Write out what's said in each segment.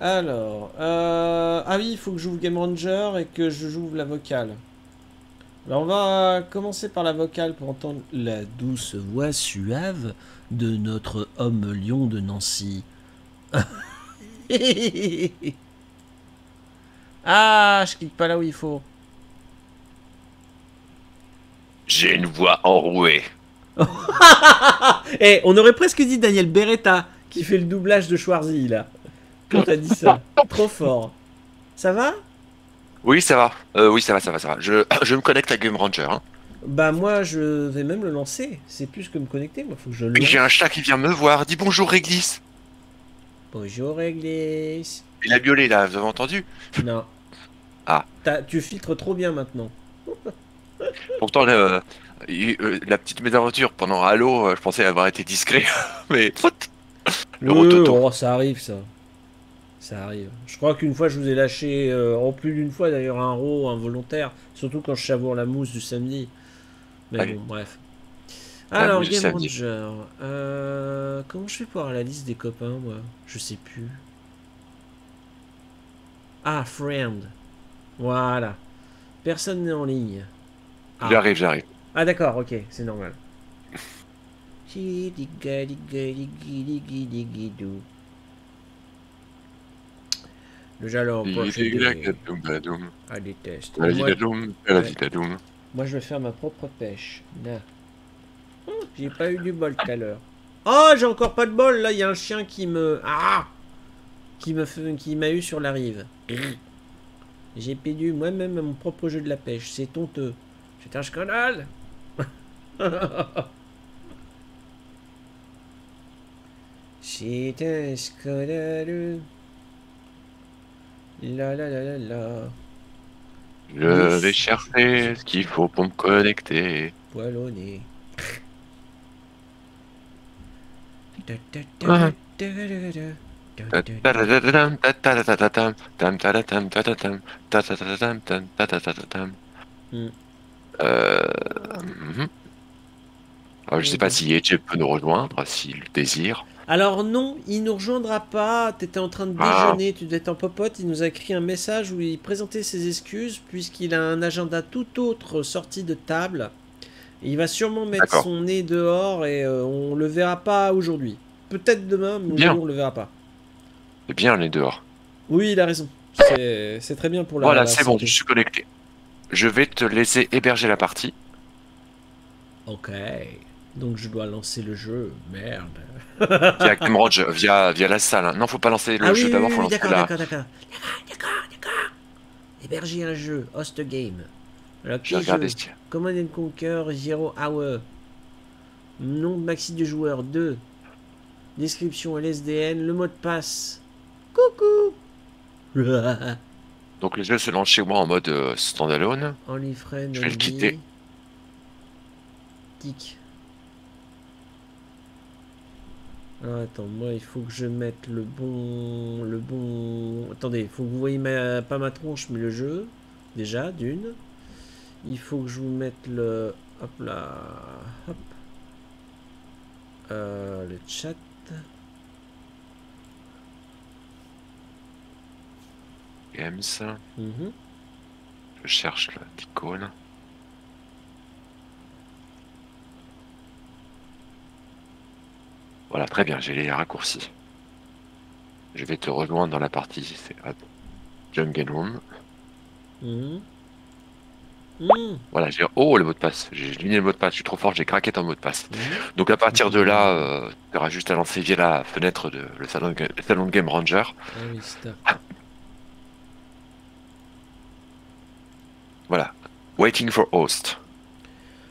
Alors, euh, ah oui, il faut que j'ouvre Game Ranger et que je joue la vocale. Alors on va commencer par la vocale pour entendre la douce voix suave de notre homme lion de Nancy. ah, je clique pas là où il faut. J'ai une voix enrouée. Eh, on aurait presque dit Daniel Beretta qui fait le doublage de Schwarzy là. Quand t'as dit ça. Trop fort. Ça va? Oui, ça va. Euh, oui, ça va, ça va, ça va. Je, je me connecte à Game Ranger. Hein. Bah moi je vais même le lancer. C'est plus que me connecter, moi faut que je le lance. J'ai un chat qui vient me voir. Dis bonjour, Réglisse. Bonjour Réglisse. Il a miaulé là, vous avez entendu? Non. Ah. T'as- tu filtres trop bien maintenant. Pourtant, le- il- euh, la petite mésaventure pendant Halo, euh, je pensais avoir été discret. Mais. Le Oui, rototo. oh, ça arrive ça. Ça arrive. Je crois qu'une fois je vous ai lâché, euh, en plus d'une fois d'ailleurs, un row involontaire. Surtout quand je savoure la mousse du samedi. Mais Allez. bon, bref. La Alors, mousse du Game. Ranger. Euh, comment je fais pour avoir la liste des copains, moi? Je sais plus. Ah, friend. Voilà. Personne n'est en ligne. Ah. J'arrive, j'arrive. Ah d'accord, ok, c'est normal. Le jalon procédé à des tests. Moi, moi, je vais faire ma propre pêche. Oh, j'ai pas eu du bol tout à l'heure. Oh, j'ai encore pas de bol. Là, il y a un chien qui me... Ah Qui me fait... qui m'a eu sur la rive. J'ai perdu moi-même mon propre jeu de la pêche. C'est honteux. C'est un scandale. C'est un scandale. La la la la la. Je vais chercher ce qu'il faut pour me connecter. Poil au nez. Ah. Ta-ta-ta-ta-tam, ta-ta-ta-ta-tam, tam-ta-ta-tam, ta-ta-tam, ta-ta-ta-ta-tam, tam, ta-ta-ta-ta-tam. Hmm. Euh, mhm. Alors, je sais pas si Edge peut nous rejoindre, s'il le désire. Alors non, il nous rejoindra pas. T'étais en train de Ah. déjeuner, tu devais être en popote. Il nous a écrit un message où il présentait ses excuses puisqu'il a un agenda tout autre sorti de table. Il va sûrement mettre son nez dehors et euh, on le verra pas aujourd'hui. Peut-être demain, mais Bien. on le verra pas. C'est bien, on est dehors. Oui, il a raison. C'est très bien pour la. Voilà, c'est bon, je suis connecté. Je vais te laisser héberger la partie. Ok. Donc je dois lancer le jeu. Merde. Via via, via la salle. hein. Non, faut pas lancer le ah jeu oui, d'abord, oui, faut oui, lancer d'accord, la. d'accord, d'accord. D'accord, d'accord, d'accord. Héberger un jeu, host game. Alors, jeu les styles. Command and Conquer Zero Hour. Nom de maxi de joueur 2. Description LSDN, le mot de passe. Coucou Donc le jeu se lance chez moi en mode euh, standalone. Friend Je vais le quitter. Tic. Alors, attends, moi il faut que je mette le bon. Le bon. Attendez, il faut que vous voyez ma... pas ma tronche mais le jeu. Déjà, d'une. Il faut que je vous mette le. Hop là. Hop. Euh, le chat. Games. Mhm. Je cherche l'icône. Voilà, très bien, j'ai les raccourcis. Je vais te rejoindre dans la partie. Jungle Room. Mhm. Mhm. Voilà, j'ai. Oh, le mot de passe. J'ai éliminé le mot de passe. Je suis trop fort, j'ai craqué ton mot de passe. Mhm. Donc à partir de là, euh, tu auras juste à lancer via la fenêtre de le salon, de- le salon de Game Ranger. Ah oui. Voilà. Waiting for host.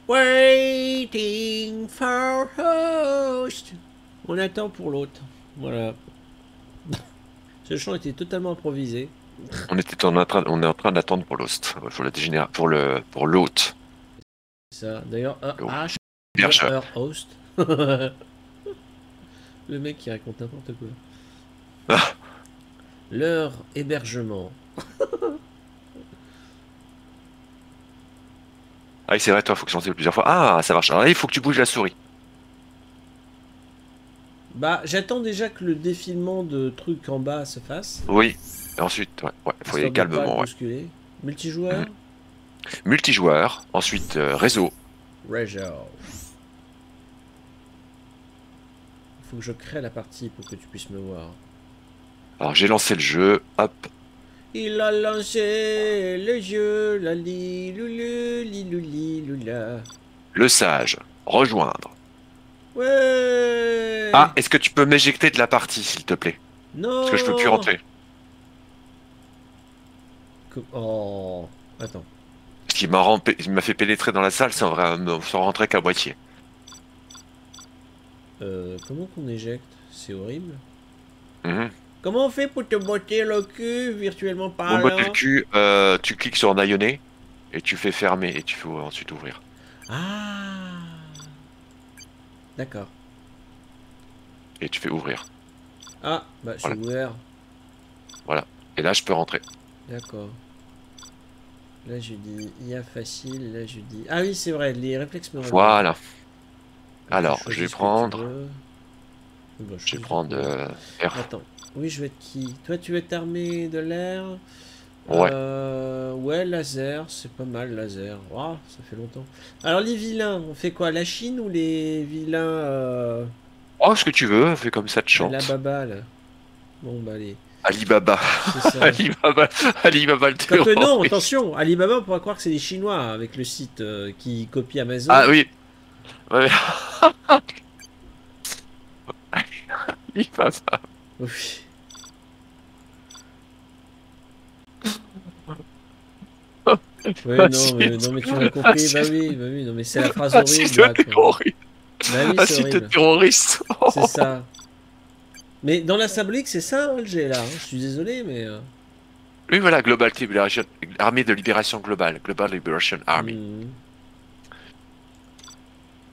Waiting for host. On attend pour l'autre. Voilà. Ce chant était totalement improvisé. On était en train, on est en train d'attendre pour l'host, pour le dégénéra- pour le, pour l'hôte. Ça. D'ailleurs, ah, ah. Heure host. Le mec qui raconte n'importe quoi. Ah. Leur hébergement. Ah oui, c'est vrai, toi, faut que je lance plusieurs fois. Ah, ça marche. Alors là, il faut que tu bouges la souris. Bah, j'attends déjà que le défilement de trucs en bas se fasse. Oui, et ensuite, ouais, ouais faut y aller calmement. Ouais. Multijoueur mhm. Multijoueur, ensuite euh, réseau. Réseau. Il faut que je crée la partie pour que tu puisses me voir. Alors j'ai lancé le jeu, hop. Il a lancé le jeu, la li, li, Le sage, rejoindre. Ouais Ah, est-ce que tu peux m'éjecter de la partie, s'il te plaît? Non Parce que je peux plus rentrer. Oh, attends. Ce qui m'a fait pénétrer dans la salle sans, sans rentrer qu'à moitié. Euh, comment qu'on éjecte? C'est horrible. Mhm. Comment on fait pour te botter le cul virtuellement parlant Pour botter le cul, euh, tu cliques sur naïonner et tu fais fermer et tu fais ensuite ouvrir. Ah D'accord. Et tu fais ouvrir. Ah, bah c'est ouvert. Voilà. Et là, je peux rentrer. D'accord. Là, je dis IA facile. Là, je dis. Ah oui, c'est vrai, les réflexes me Voilà. Alors, je vais prendre. je, vais prendre euh, R. Attends. Oui, je vais être qui? Toi, tu veux être armé de l'air? Ouais. Euh, ouais, laser, c'est pas mal, laser. Waouh, ça fait longtemps. Alors, les vilains, on fait quoi La Chine ou les vilains euh... Oh, ce que tu veux, fais comme ça, te chante. La baba, là. Bon, bah, allez. Alibaba. Alibaba. Alibaba le non, attention, Alibaba, on pourrait croire que c'est des Chinois avec le site euh, qui copie Amazon. Ah oui. Ouais. Alibaba. Oui. Oui, non, mais, non, mais tu m'as compris, bah oui, bah oui, non, mais c'est la phrase horrible. Là, terroriste. Bah oui, c'est horrible. terroriste. C'est ça. Mais dans la symbolique, c'est ça, hein, le là. Hein. Je suis désolé, mais. Euh. Oui, voilà, Global Liberation, Armée de Libération Globale, Global Liberation Army. Hmm.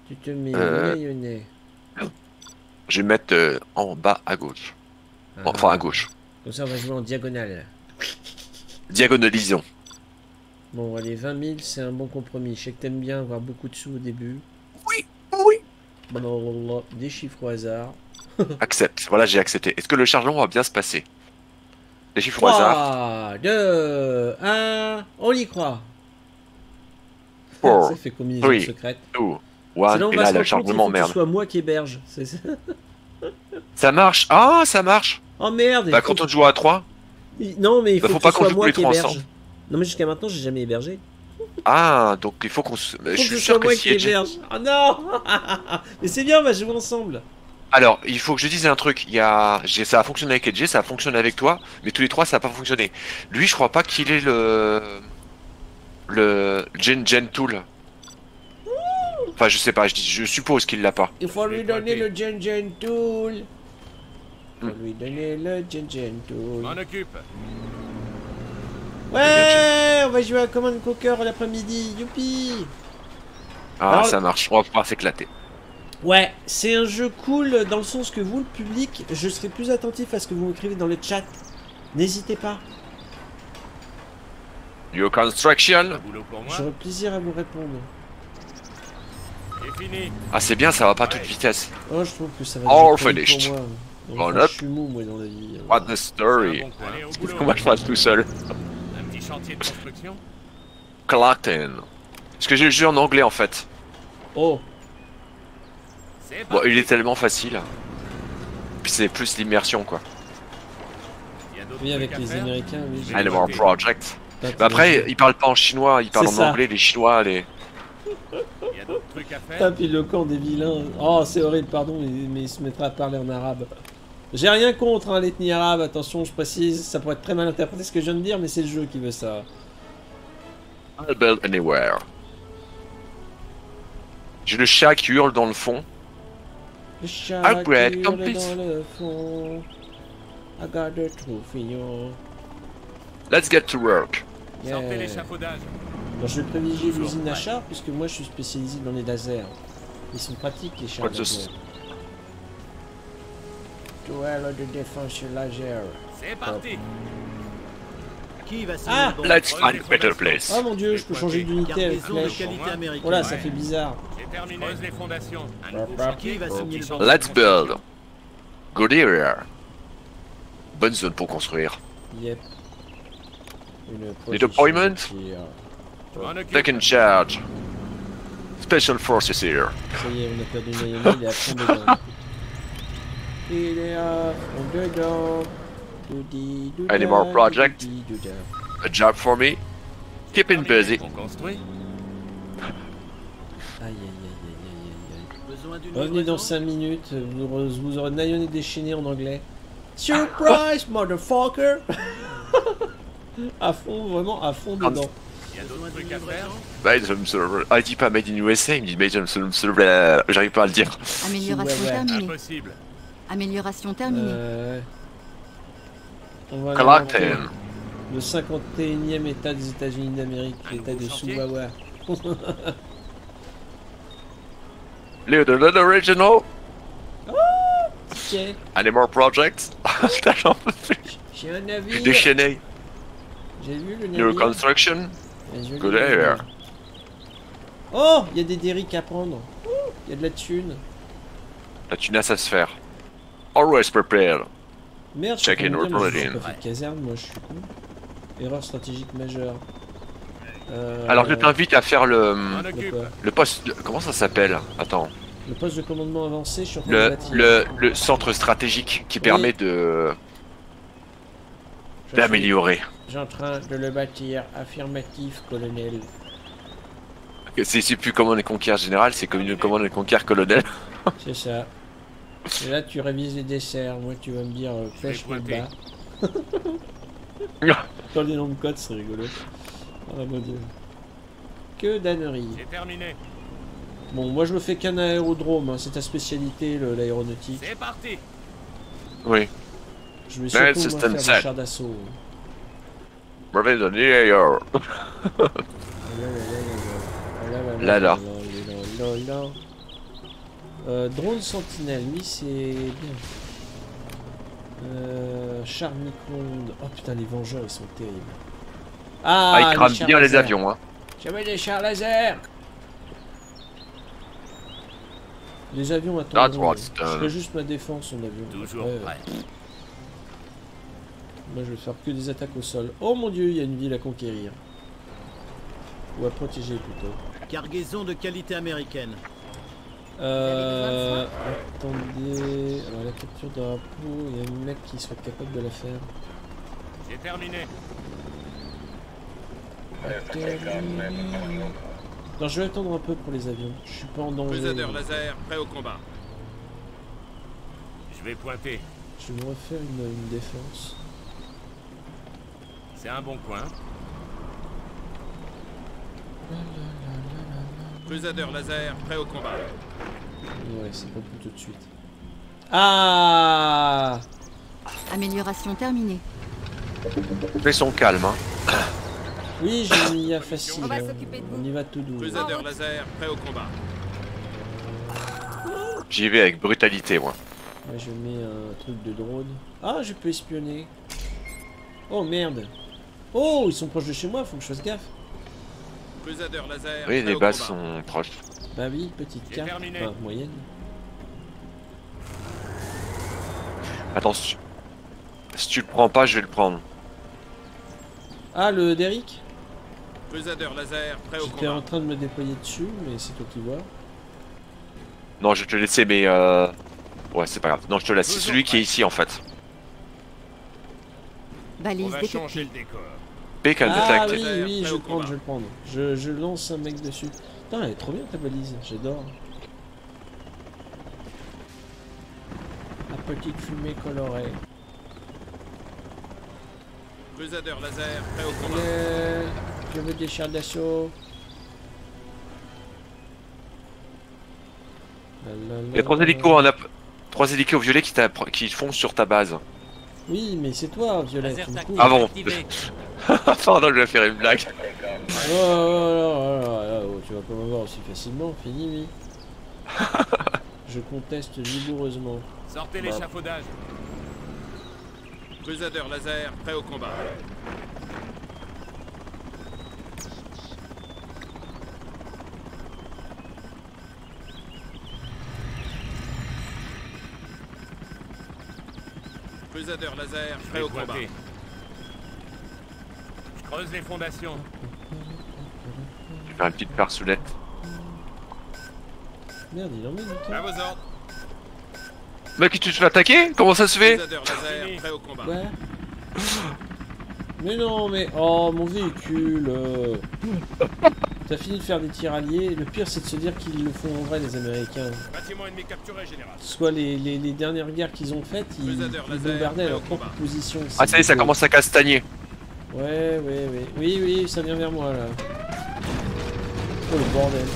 Tu te mets euh... Je vais mettre euh, en bas à gauche. Ah. Enfin, à gauche. Comme ça, on va jouer en diagonale. Diagonalisons. Bon, allez, 20 000, c'est un bon compromis. Je sais que t'aimes bien avoir beaucoup de sous au début. Oui, oui. Bon, des chiffres au hasard. Accepte. Voilà, j'ai accepté. Est-ce que le chargement va bien se passer? Les chiffres au hasard. 3, 2, 1, on y croit. Four, ça fait combinaison three, secrète. Two, one, et là, le chargement, merde. Que ce soit moi qui héberge. Ça. marche. Ah, ça marche. Oh merde. Bah, quand on joue à 3 Non, mais il bah, faut, faut pas qu'on joue tous les trois ensemble. Non, mais jusqu'à maintenant, j'ai jamais hébergé. Ah, donc il faut qu'on se. je suis sûr que, si héberge. Oh non Mais c'est bien, on va jouer ensemble. Alors, il faut que je dise un truc. Il y a, ça a fonctionné avec Edge, ça a fonctionné avec toi, mais tous les trois, ça n'a pas fonctionné. Lui, je crois pas qu'il ait le le Gen Gen Tool. Enfin, je sais pas. Je, je suppose qu'il l'a pas. Il faut lui donner le Gen Gen Tool. Il faut hmm. lui donner le Gen Gen Tool. On occupe. Ouais, on va jouer à Command Conquer l'après-midi. Youpi. Ah, ça marche. On va pouvoir s'éclater. Ouais, c'est un jeu cool dans le sens que vous, le public, je serai plus attentif à ce que vous m'écrivez dans le chat. N'hésitez pas. Your construction J'aurai plaisir à vous répondre. Ah c'est bien, ça va pas toute vitesse. Oh, je trouve que ça va All finished. Pour moi. je suis mou moi dans la vie. What the story? Comment je passe tout seul? Petit chantier de construction? Clacton. Parce que j'ai le jeu en anglais en fait. Oh Bon, il est tellement facile. Puis c'est plus l'immersion quoi. Oui, avec les Américains, oui. Animal Project. Bah après, ils parlent pas en chinois, ils parlent en anglais, les chinois, les. Il y a d'autres trucs à faire? Tape le camp des vilains. Oh, c'est horrible, pardon, mais, il se mettra à parler en arabe. J'ai rien contre hein, l'ethnie arabe, attention, je précise, ça pourrait être très mal interprété ce que je viens de dire, mais c'est le jeu qui veut ça. I'll build anywhere. J'ai le chat qui hurle dans le fond. Le chat Upgrade qui complete. dans le fond. I got the trophy. Let's get to work. Yeah. Sortez l'échafaudage. Bon, je vais privilégier l'usine à char puisque moi je suis spécialisé dans les lasers. Ils sont pratiques les chars. Just... Duel de défense laser. C'est parti. Qui va ah Let's find a better place. Oh mon dieu, je peux changer d'unité avec flèche. Oh ça fait bizarre. J'ai terminé les fondations. Let's build. Good area. Bonne zone pour construire. Yep. Une Need appointment? Second charge. Special forces here. Ça y est, on a perdu Naomi, il est. Any more project? A job for me? Keep in busy. Revenez dans 5 minutes, vous, vous aurez Nayon déchaîné en anglais. Surprise, motherfucker À fond, vraiment à fond dedans. Il y a d'autres trucs à faire? Ah, il dit pas Made in USA, il me dit Made in USA. J'arrive pas à le dire. Amélioration terminée. Impossible. Amélioration terminée. Euh... On va le 51e état des États-Unis d'Amérique, l'état de Chihuahua. The original. Oh, okay. Any more projects? J'en peux plus. J'ai un navire. Déchaîné. J'ai vu le navire. New construction. Good air. Oh, il y a des dériques à prendre. Il y a de la thune. La thune à se faire. Always prepared. Merde, Check in reporting. Pas fait de caserne, moi je suis con. Erreur stratégique majeure. Euh... Alors je t'invite à faire le le poste. Comment ça s'appelle? Attends. Le poste de commandement avancé, je suis en train le, de le, le centre stratégique qui permet de d'améliorer. J'ai en train de le bâtir. Affirmatif, colonel. C'est plus comment les conquiert général, c'est comme comment les conquiert colonel. c'est ça. Et là, tu révises les desserts. Moi, tu vas me dire euh, pêche le bas. Les noms de code, c'est rigolo. Oh mon dieu. Que d'annerie. C'est terminé. Bon, moi je me fais qu'un aérodrome, hein. c'est ta spécialité l'aéronautique. C'est parti. Oui. Je vais surtout moi, faire un char d'assaut. Là là. Euh, drone sentinelle, oui c'est bien. Euh, char micro-ondes. Oh putain, les vengeurs ils sont terribles. Ah, ah ils crament bien les avions. Hein. J'avais des chars laser. Les avions attendent. Je fais juste ma défense en avion. Toujours prêt. Moi je vais faire que des attaques au sol. Oh mon dieu, il y a une ville à conquérir. Ou à protéger plutôt. Cargaison de qualité américaine. Euh, attendez, alors la capture de drapeau, il y a un mec qui soit capable de la faire. J'ai terminé. Non, je vais attendre un peu pour les avions. Je suis pas en danger. Crusader laser, prêt au combat. Je vais pointer. Je vais me refaire une, une défense. C'est un bon coin. Crusader laser, prêt au combat. Ouais, c'est pas pour tout de suite. Ah Amélioration terminée. Fais son calme, hein. Oui, j'ai mis à facile. On, y va tout doux. Crusader laser, prêt au combat. J'y vais avec brutalité, moi. Là, je mets un truc de drone. Ah, je peux espionner. Oh merde. Oh, ils sont proches de chez moi, faut que je fasse gaffe. Laser. Oui, les bases sont proches. Bah oui, petite carte, enfin, moyenne. Attends, si tu... le prends pas, je vais le prendre. Ah, le Derrick? Crusader laser, prêt au J'étais en train de me déployer dessus, mais c'est toi qui vois. Non, je vais te laisser, mais euh... Ouais, c'est pas grave. Non, je te laisse. C'est celui qui est ici, en fait. Balise On va changer le décor. Ah oui, oui, je vais le prendre, je vais le prendre. Je, je lance un mec dessus. Putain, elle est trop bien ta balise, j'adore. La petite fumée colorée. Crusader laser, prêt au combat. Je veux des chars d'assaut. Il y a trois hélicos, on a trois hélicos violets qui, qui foncent sur ta base. Oui, mais c'est toi, Violet. Ah bon Pardon, je vais faire une blague. Oh, oh, oh, tu vas pas m'avoir aussi facilement, fini, oui. je conteste vigoureusement. Sortez l'échafaudage. Crusader laser, prêt au combat. Crusader laser, prêt au combat. Creuse les fondations. Je vais une petite parcelette. Merde, il en met du temps. À vos ordres. Mec, tu te fais attaquer? Comment ça se fait? Crusader laser, prêt au combat. Ouais. Mais non, mais... Oh, mon véhicule euh. T'as fini de faire des tirs alliés. Le pire, c'est de se dire qu'ils le font en vrai, les Américains. Bâtiment ennemi capturé, général. Soit les, les, les dernières guerres qu'ils ont faites, ils, ils bombardaient leur propre combat. position. Ah, ça y est, ça commence à castagner. Ouais, ouais, ouais. Oui, oui, ça vient vers moi, là. Oh, le bordel.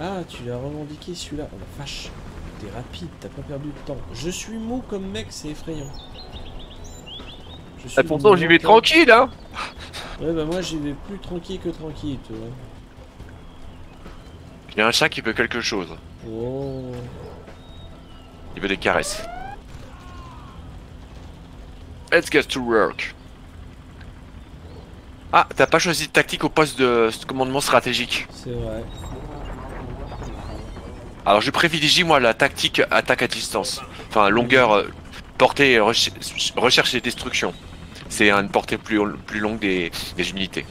Ah, tu l'as revendiqué celui-là. Oh la vache. T'es rapide, t'as pas perdu de temps. Je suis mou comme mec, c'est effrayant. Je suis Ah, pourtant, j'y vais tranquille, hein Ouais, bah moi j'y vais plus tranquille que tranquille, tu vois. Il y a un chat qui veut quelque chose. Oh. Il veut des caresses. Let's get to work. Ah, t'as pas choisi de tactique au poste de commandement stratégique. C'est vrai. Alors je privilégie moi la tactique attaque à distance. Enfin longueur, euh, portée, reche- recherche et destruction. C'est une portée plus, plus longue des, des unités.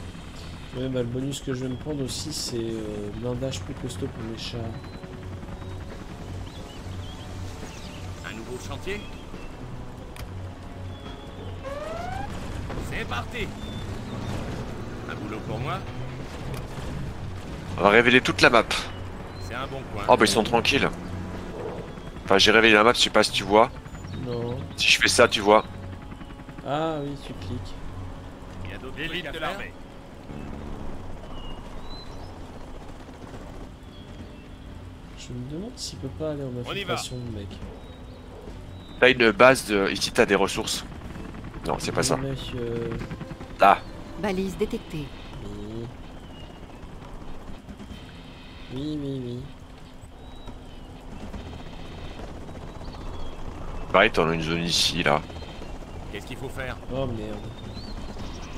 Ouais, bah le bonus que je vais me prendre aussi, c'est euh, blindage plus costaud pour mes chats. Chantier C'est parti Un boulot pour moi On va révéler toute la map. C'est un bon coin. Oh bah ils sont tranquilles. Enfin j'ai révélé la map, je sais pas si tu vois. Non. Si je fais ça, tu vois. Ah oui, tu cliques. Il y a d'autres trucs de l'armée. Je me demande s'il peut pas aller en y va. infiltration, mec. T'as une base de... Ici t'as des ressources. Non, c'est pas ça. euh, Là. Balise détectée. Oui. Oui, oui, oui. Pareil, t'en as une zone ici, là. Qu'est-ce qu'il faut faire? Oh merde.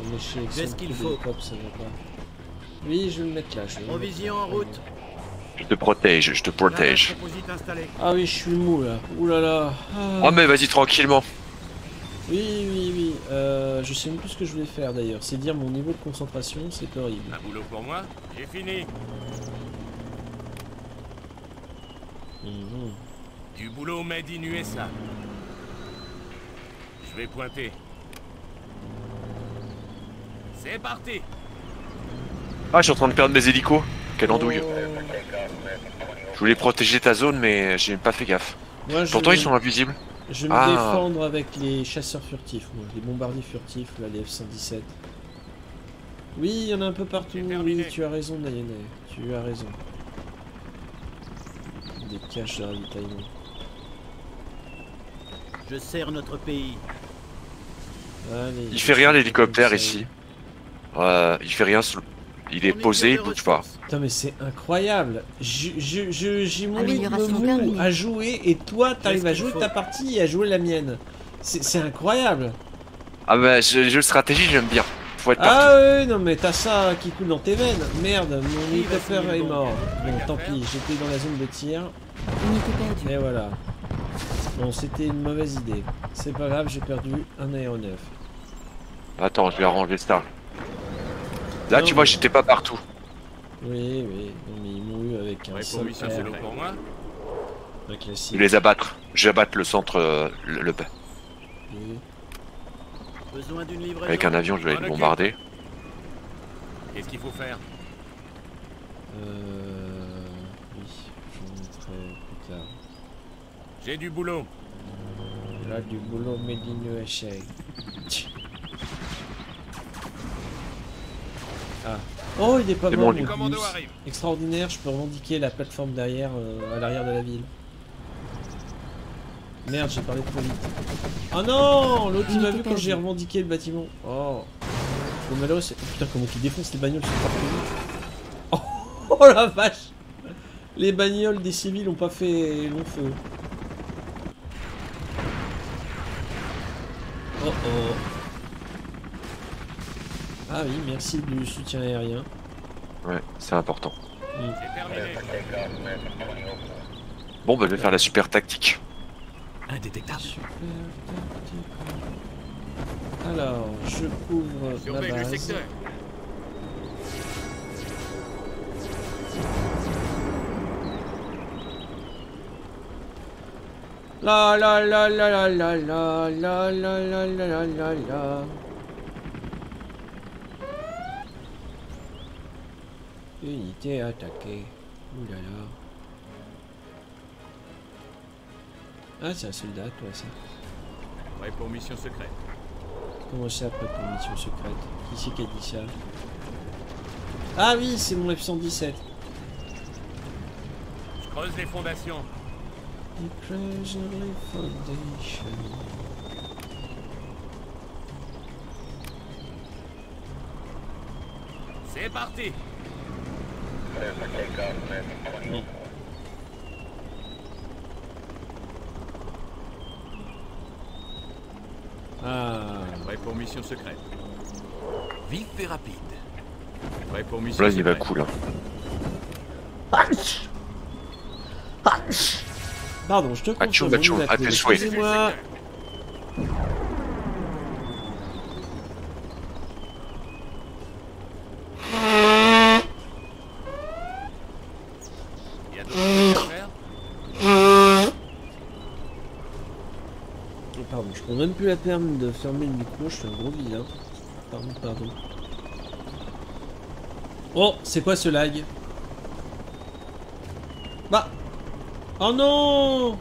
On est chez J'ai ce qu'il faut? cops, ça va pas. Oui, je vais le mettre là. Je vais Provision mettre en là. route. Je te protège, je te protège. Ah oui, je suis mou là. Ouh là là. Ah. Oh mais vas-y tranquillement. Oui, oui, oui. Euh, je sais même plus ce que je voulais faire d'ailleurs. C'est dire mon niveau de concentration, c'est horrible. Un boulot pour moi J'ai fini. Mhm. Du boulot made in USA. Je vais pointer. C'est parti Ah, je suis en train de perdre mes hélicos. Quelle andouille. Je voulais protéger ta zone, mais j'ai pas fait gaffe. Moi, je Pourtant, vais, ils sont invisibles. Je vais me Ah. défendre avec les chasseurs furtifs, moi. Les bombardiers furtifs, là, les F-117. Oui, il y en a un peu partout. Oui, tu as raison, Nayane. Tu as raison. Des caches de ravitaillement. Je sers notre pays. Allez, Il fait rien l'hélicoptère ici. Euh, il fait rien. sous- Il est posé, il bouge pas. Putain, mais c'est incroyable. Je- je- je- J'ai mon rythme à jouer et toi, t'arrives à jouer ta partie et à jouer la mienne. C'est incroyable. Ah bah, je- les jeux de stratégie, j'aime bien. Faut être partout. Ah ouais, non mais t'as ça qui coule dans tes veines. Merde, mon hélicoptère est mort. Bon, tant pis, j'étais dans la zone de tir. Et voilà. Bon, c'était une mauvaise idée. C'est pas grave, j'ai perdu un aéronef. Attends, je vais arranger ça. Là, Non, tu vois, mais- j'étais pas partout. Oui, oui. Non mais ils m'ont eu avec un Ouais, seul pour lui, c'est un air, boulot pour moi Je classique. vais les abattre. Je vais abattre le centre, euh, le, le- Oui. Besoin d'une livraison. avec un avion, je vais occupe. bombarder. Qu'est-ce qu'il faut faire? Euh... Oui, j'en mettrai plus tard. J'ai du boulot. Là, du boulot made in USA. Ah. Oh, il est pas C'est mort, bon, mon. Extraordinaire, je peux revendiquer la plateforme derrière, euh, à l'arrière de la ville. Merde, j'ai parlé trop vite. Oh non L'autre il m'a vu quand j'ai revendiqué le bâtiment. Oh. Le malheureux, c'est... Putain, comment il défonce les bagnoles sur le parcours. Oh, oh la vache Les bagnoles des civils ont pas fait long feu. Oh oh. Ah oui, merci du soutien aérien. Ouais, c'est important. Bon, bah, je vais faire la super tactique. Indétectable. Super Alors, je couvre la base. La la la la la la la la la la la la la Unité attaquée. Ouh là là. Ah, c'est un soldat, toi, ça. Prêt pour mission secrète. Comment ça, prêt pour mission secrète? Qui c'est qui a dit ça? Ah oui, c'est mon F-117. Je creuse les fondations. Je creuse les fondations. C'est parti ah. Prêt pour mission secrète. Vif et rapide. Prêt pour mission Là, il va cool. Hein. Pardon, je te comprends. Excusez-moi. même plus la peine de fermer le micro, je suis un gros vilain. Pardon, pardon. Oh, c'est quoi ce lag? Bah Oh non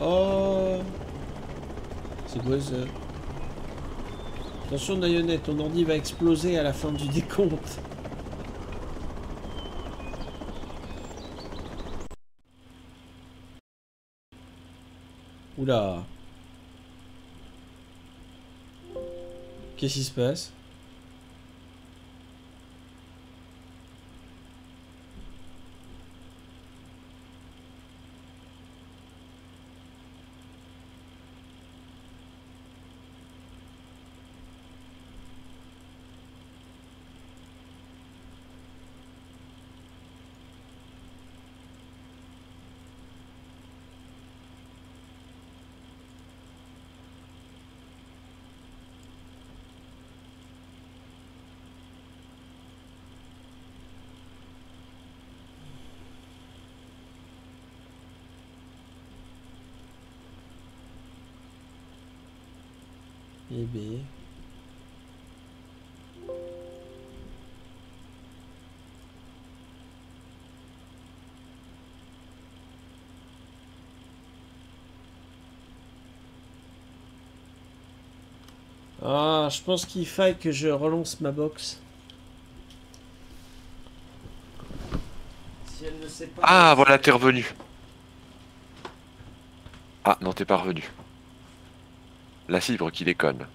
Oh C'est quoi ça? Attention Nayonette, ton ordi va exploser à la fin du décompte. Oula. Qu'est-ce qui se passe? Ah, je pense qu'il faille que je relance ma box. Si elle ne sait pas... Ah, voilà, t'es revenu. Ah, non, t'es pas revenu. La fibre qui déconne.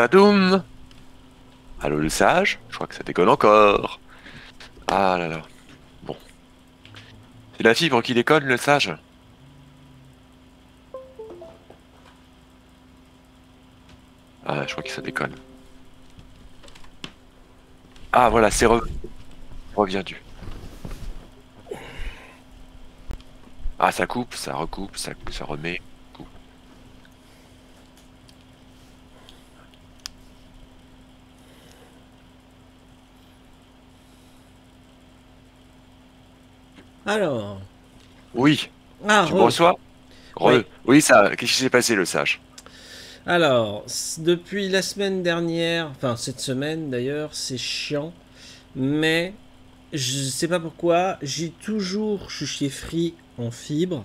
Badoum Allô le sage? Je crois que ça déconne encore. Ah là là. Bon. C'est la fibre qui déconne, le sage Ah, je crois que ça déconne. Ah voilà, c'est re... revient du. Ah, ça coupe, ça recoupe, ça remet. Coupe. Alors. Oui. Ah, tu me reçois oui. oui, ça. Qu'est-ce qui s'est passé, le sage Alors, depuis la semaine dernière, enfin cette semaine d'ailleurs, c'est chiant, mais je sais pas pourquoi, j'ai toujours, je suis chez Free en fibre,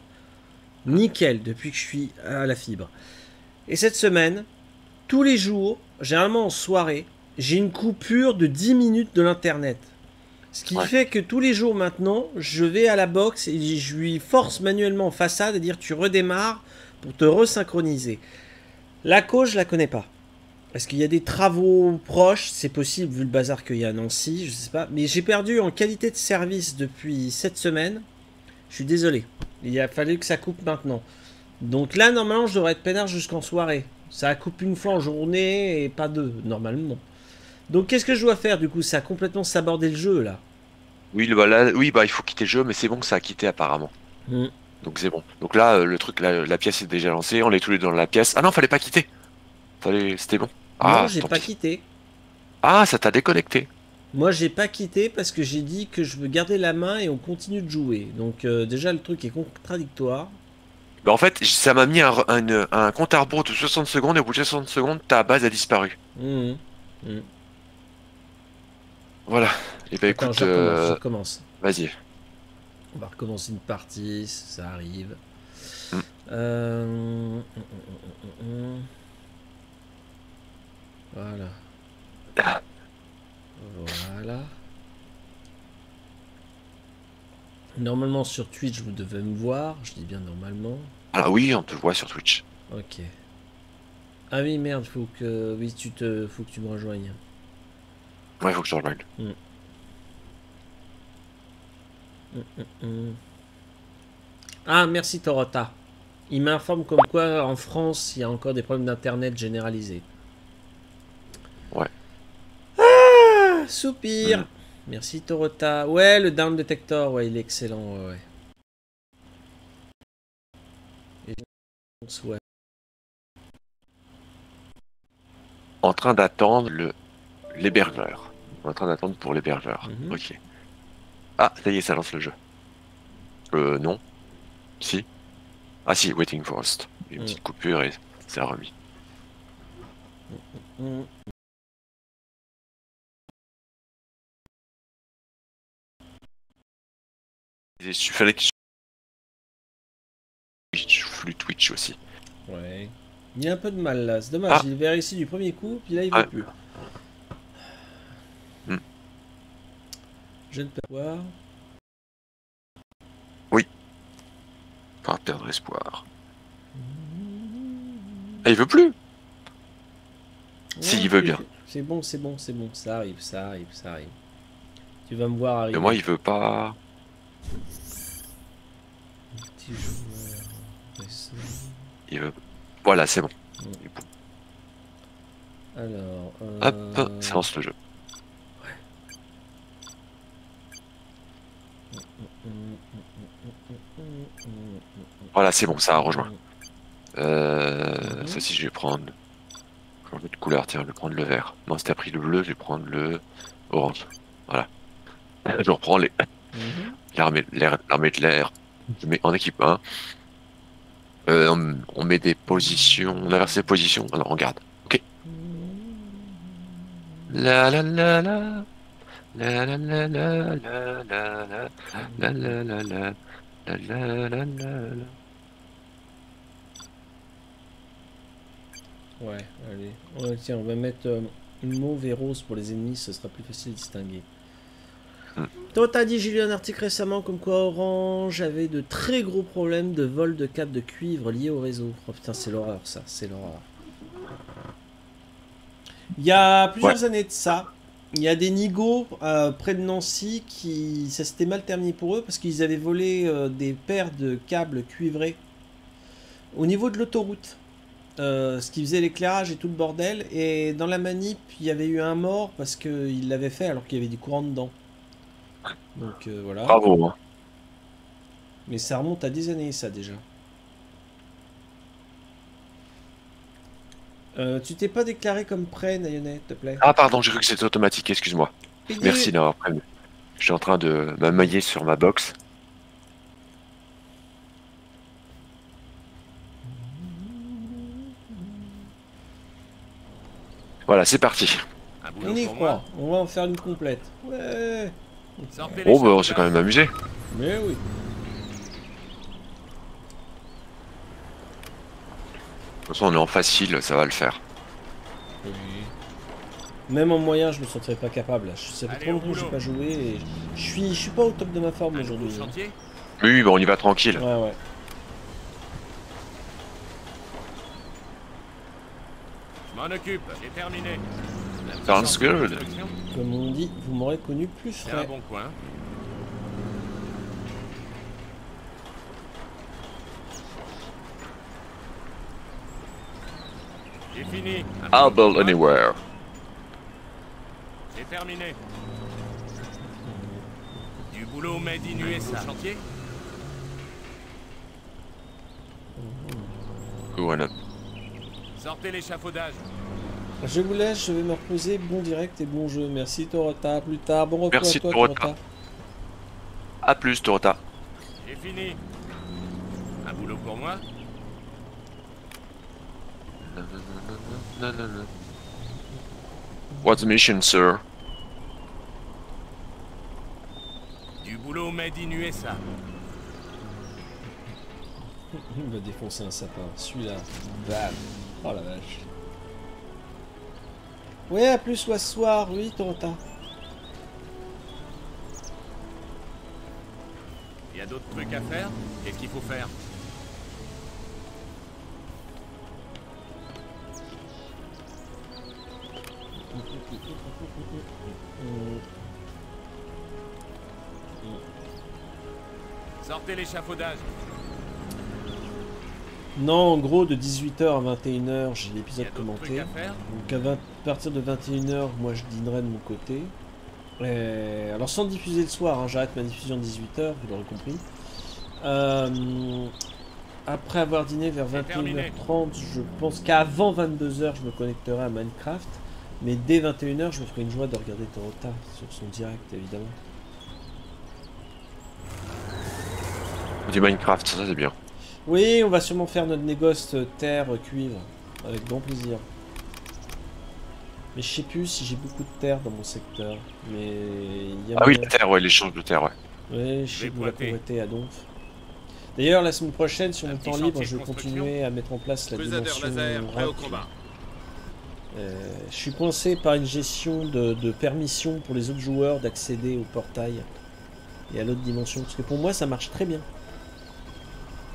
nickel depuis que je suis à la fibre. Et cette semaine, tous les jours, généralement en soirée, j'ai une coupure de 10 minutes de l'internet. Ce qui fait que tous les jours maintenant, je vais à la box et je lui force manuellement en façade à dire tu redémarres pour te resynchroniser. La cause, je la connais pas. Parce qu'il y a des travaux proches, c'est possible vu le bazar qu'il y a à Nancy, je sais pas. Mais j'ai perdu en qualité de service depuis cette semaine. Je suis désolé. Il a fallu que ça coupe maintenant. Donc là, normalement, je devrais être peinard jusqu'en soirée. Ça coupe une fois en journée et pas deux, normalement. Donc qu'est-ce que je dois faire du coup? Ça a complètement sabordé le jeu là. Oui, bah, oui, bah il faut quitter le jeu, mais c'est bon que ça a quitté apparemment. Hmm. Donc c'est bon. Donc là, euh, le truc, la, la, pièce est déjà lancée, on est tous les deux dans la pièce. Ah non, fallait pas quitter. Fallait... C'était bon. Ah, non, j'ai pas quitté. Ah, ça t'a déconnecté. Moi, j'ai pas quitté parce que j'ai dit que je veux garder la main et on continue de jouer. Donc euh, déjà, le truc est contradictoire. Bah, en fait, ça m'a mis un, un, compte à rebours de 60 secondes et au bout de 60 secondes, ta base a disparu. Mmh, mmh. Voilà. Et bah écoute, je recommence. Euh, vas-y. On va recommencer une partie, ça arrive. Mmh. Euh... Voilà. Voilà. Normalement sur Twitch vous devez me voir, je dis bien normalement. Ah oui, on te voit sur Twitch. Ok. Ah oui merde, faut que oui tu te faut que tu me rejoignes. Ouais, faut que je rejoigne. Mm. Mm, mm, ah merci Torota. Il m'informe comme quoi en France il y a encore des problèmes d'internet généralisés. soupir. Mm. Merci Torota. Ouais, le down detector, ouais, il est excellent, ouais. En train d'attendre le l'hébergeur. En train d'attendre pour l'hébergeur. Mhm. Ok. Ah, ça y est, ça lance le jeu. Euh, non. Si. Ah si, waiting for host. Une mm. petite coupure et ça a remis. Mm, Il fallait que Twitch, flux Twitch aussi. Ouais. Il y a un peu de mal là, c'est dommage, ah. il est ici du premier coup, puis là il veut plus. Je ne peux pas voir. Oui. Pas perdre espoir. Ah, il veut plus Si, il veut bien. C'est bon, c'est bon, c'est bon, ça arrive, ça arrive, ça arrive. Tu vas me voir arriver. Et moi, il veut pas. Il veut... Voilà, c'est bon. Alors. Hop, ça lance le jeu. Voilà, c'est bon, ça a rejoint. Euh, ça, si je vais prendre. Changer de couleur, tiens, je vais prendre le vert. Non, c'était pris le bleu, je vais prendre le orange. Voilà. Je reprends les. L'armée de l'air. Je mets en équipe 1. Euh, on, met des positions. On inverse les positions. Alors on garde. Ok. La la la la. La la la la la la la la la la la la la la la Ouais, allez. tiens, on va mettre une mauve et rose pour les ennemis, ce sera plus facile de distinguer. Toi, t'as dit, j'ai lu un article récemment comme quoi Orange avait de très gros problèmes de vol de câbles de cuivre liés au réseau. Oh putain, c'est l'horreur ça, c'est l'horreur. Il y a plusieurs années de ça, il y a des nigauds euh, près de Nancy qui. Ça s'était mal terminé pour eux parce qu'ils avaient volé euh, des paires de câbles cuivrés au niveau de l'autoroute. Euh, ce qui faisait l'éclairage et tout le bordel. Et dans la manip, il y avait eu un mort parce qu'il l'avait fait alors qu'il y avait du courant dedans. Donc voilà. Bravo. Hein. Mais ça remonte à des années, ça déjà. Euh, tu t'es pas déclaré comme prêt, Nayonet, s'il te plaît Ah, pardon, j'ai cru que c'était automatique, excuse-moi. Merci d'avoir prévenu. Je suis en train de m'amailler sur ma box. Voilà, c'est parti. On y croit, on va en faire une complète. Ouais. Oh, bah on s'est quand même amusé. Mais oui. De toute façon, on est en facile, ça va le faire. Même en moyen, je me sentirais pas capable. Je sais pas trop longtemps que j'ai pas joué et je suis, je suis pas au top de ma forme aujourd'hui. Oui, bon, on y va tranquille. Ouais, ouais. Je m'en occupe, j'ai terminé. Sounds good. Comme on dit, vous m'aurez connu plus frais. un bon coin. Fini. I'll build anywhere. C'est terminé. Du boulot made in USA. Chantier Voilà. Sortez l'échafaudage. Je vous laisse, je vais me reposer. Bon direct et bon jeu. Merci Torota. Plus tard. Bon repos Merci à toi, Torota. A plus Torota. J'ai fini. Un boulot pour moi What's the mission, sir? Du boulot made in USA. Il va défoncer un sapin. Celui-là. Bam. Oh la vache. Ouais, à plus, soit ce soir. Oui, Torota. Il y a d'autres trucs à faire? Qu'est-ce qu'il faut faire? Sortez l'échafaudage. Non, en gros, de 18h à 21h, j'ai l'épisode commenté. Donc à, partir de 21h, moi je dînerai de mon côté. alors sans diffuser le soir, hein, j'arrête ma diffusion de 18h, vous l'aurez compris. Euh, après avoir dîné vers 21h30, je pense qu'avant 22h, je me connecterai à Minecraft. Mais dès 21h, je me ferai une joie de regarder Torota sur son direct, évidemment. Du Minecraft, ça c'est bien. Oui, on va sûrement faire notre négoce terre cuivre, avec grand plaisir. Mais je sais plus si j'ai beaucoup de terre dans mon secteur. Mais y a Ah oui, la terre, ouais, l'échange de terre, ouais. Oui, je sais vous la pauvreté à Donf. D'ailleurs, la semaine prochaine, sur mon temps libre, je vais continuer à mettre en place la dimension euh, je suis coincé par une gestion de, de permission pour les autres joueurs d'accéder au portail et à l'autre dimension. Parce que pour moi, ça marche très bien.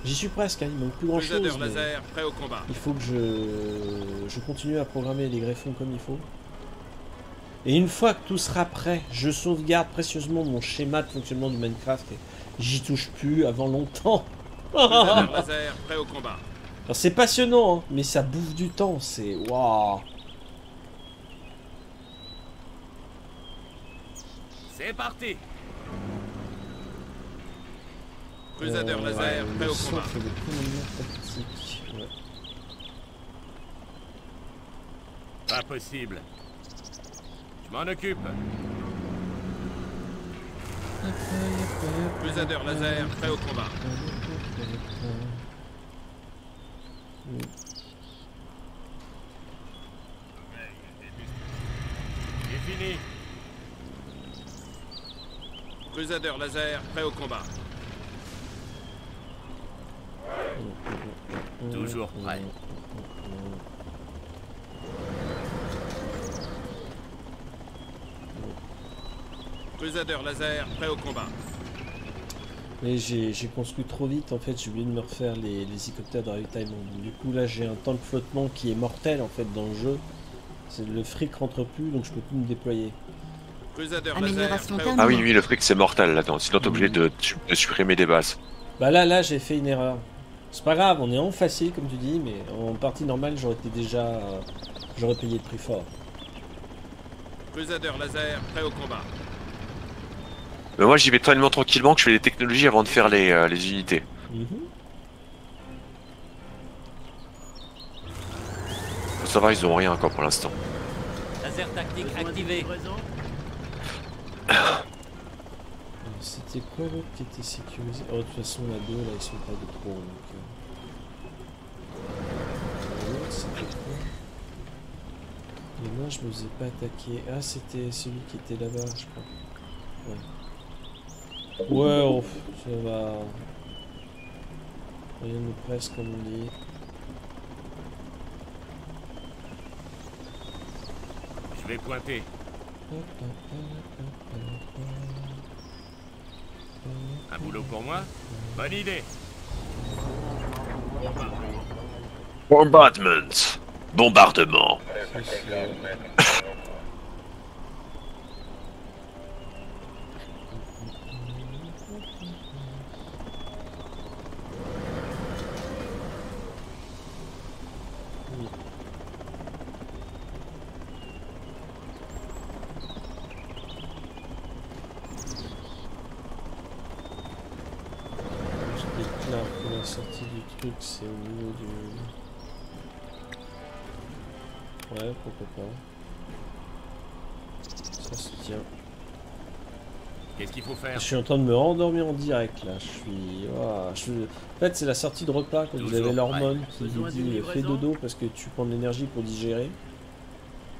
J'y suis presque, hein, il manque plus grand chose. Il faut que je, je continue à programmer les greffons comme il faut. Et une fois que tout sera prêt, je sauvegarde précieusement mon schéma de fonctionnement du Minecraft et j'y touche plus avant longtemps. C'est passionnant, hein, mais ça bouffe du temps, c'est... Waouh C'est parti Crusader euh, laser, prêt au combat. Pas possible. Je m'en occupe. Crusader laser, prêt au combat. J'ai fini. Crusader laser, prêt au combat. Toujours prêt. Crusader laser, prêt au combat. Mais j'ai construit trop vite en fait, j'ai oublié de me refaire les, hélicoptères de ravitaillement. Du coup là j'ai un temps de flottement qui est mortel en fait dans le jeu. Le fric rentre plus, donc je peux plus me déployer. Ah oui, oui, le fric c'est mortel là-dedans. Sinon t'es obligé de, de, supprimer des bases. Bah là, là, j'ai fait une erreur. C'est pas grave, on est en facile comme tu dis, mais en partie normale, j'aurais été déjà, euh, j'aurais payé le prix fort. Crusader laser, prêt au combat. Mais moi, j'y vais tellement tranquillement que je fais les technologies avant de faire les, euh, les unités. Mhm. Ça va, ils ont rien encore pour l'instant. Laser tactique activé. C'était quoi l'autre qui était sécurisé? Oh, de toute façon, la deux, là, ils sont pas de trop. Donc, euh... c'était quoi? Et moi, je me faisais pas attaquer. Ah, c'était celui qui était là-bas, je crois. Ouais. Ouais, oh, ça va. Rien de presse, comme on dit. Je vais pointer. Un boulot pour moi Bonne idée. Bombardment Bombardement c'est au niveau du... Ouais, pourquoi pas. Ça se tient. Qu'est-ce qu'il faut faire Je suis en train de me rendormir en direct là. Je suis. je... En fait, c'est la sortie de repas quand vous avez l'hormone qui vous dit fais dodo parce que tu prends de l'énergie pour digérer.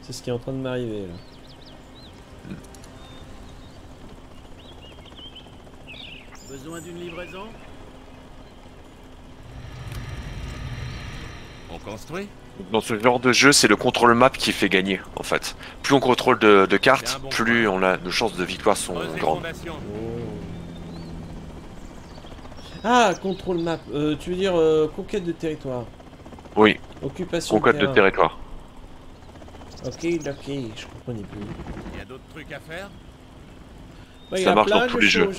C'est ce qui est en train de m'arriver là. Besoin d'une livraison? On construit? Dans ce genre de jeu, c'est le contrôle map qui fait gagner, en fait. Plus on contrôle de, cartes, plus on a, nos chances de victoire sont grandes. Ah, contrôle map. Euh, tu veux dire euh, conquête de territoire Oui. Occupation Conquête de, territoire. Ok, ok, je comprenais plus. Il y a d'autres trucs à faire bah, Ça marche dans tous les jeux.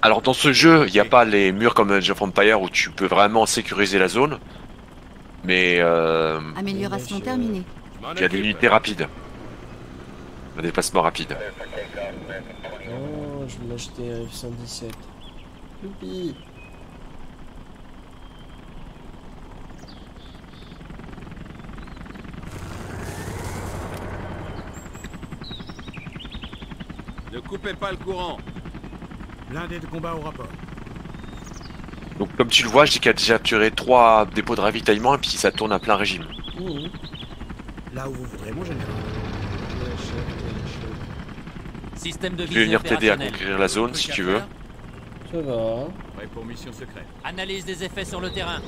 Alors dans ce jeu, il n'y a pas les murs comme Age of Empire où tu peux vraiment sécuriser la zone. Mais. Euh, Amélioration terminée. Il y a des unités rapides. Un déplacement rapide. Oh, je vais m'acheter un F-117. Youpi Ne coupez pas le courant. Blindé de combat au rapport. Donc comme tu le vois, j'ai déjà tiré 3 dépôts de ravitaillement et puis ça tourne à plein régime. Là où vous voudrez mon général. Système de Je vais venir t'aider à conquérir la zone si tu veux. Ça va. pour mission secrète. Analyse des effets sur le terrain.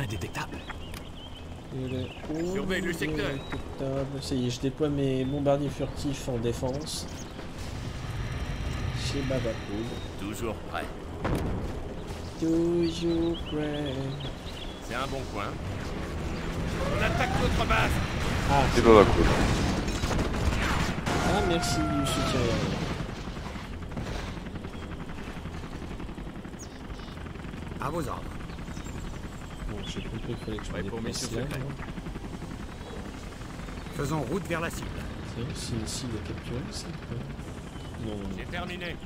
Indétectable. Surveille le secteur. Ça y est, je déploie mes bombardiers furtifs en défense. Chez Babapool. Toujours prêt. Toujours prêt. C'est un bon coin. On attaque notre base. Ah, c'est Babapool. Ah, merci du soutien. À vos ordres. Bon, j'ai compris qu'il fallait que je me déplace là. Faisons route vers la cible. C'est une cible à capturer, ça Non, non. C'est terminé.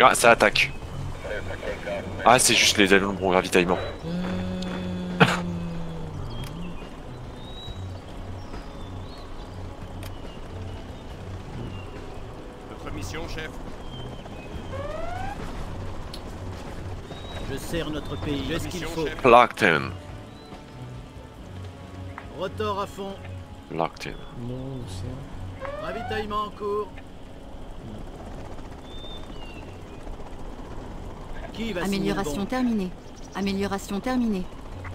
Ah, ça attaque. Ah, c'est juste les allons de ravitaillement. notre pays. Qu'est-ce qu'il faut Locked in. Rotor à fond. Locked in. Non, c'est... Ravitaillement en cours. Qui va Amélioration terminée. Amélioration terminée.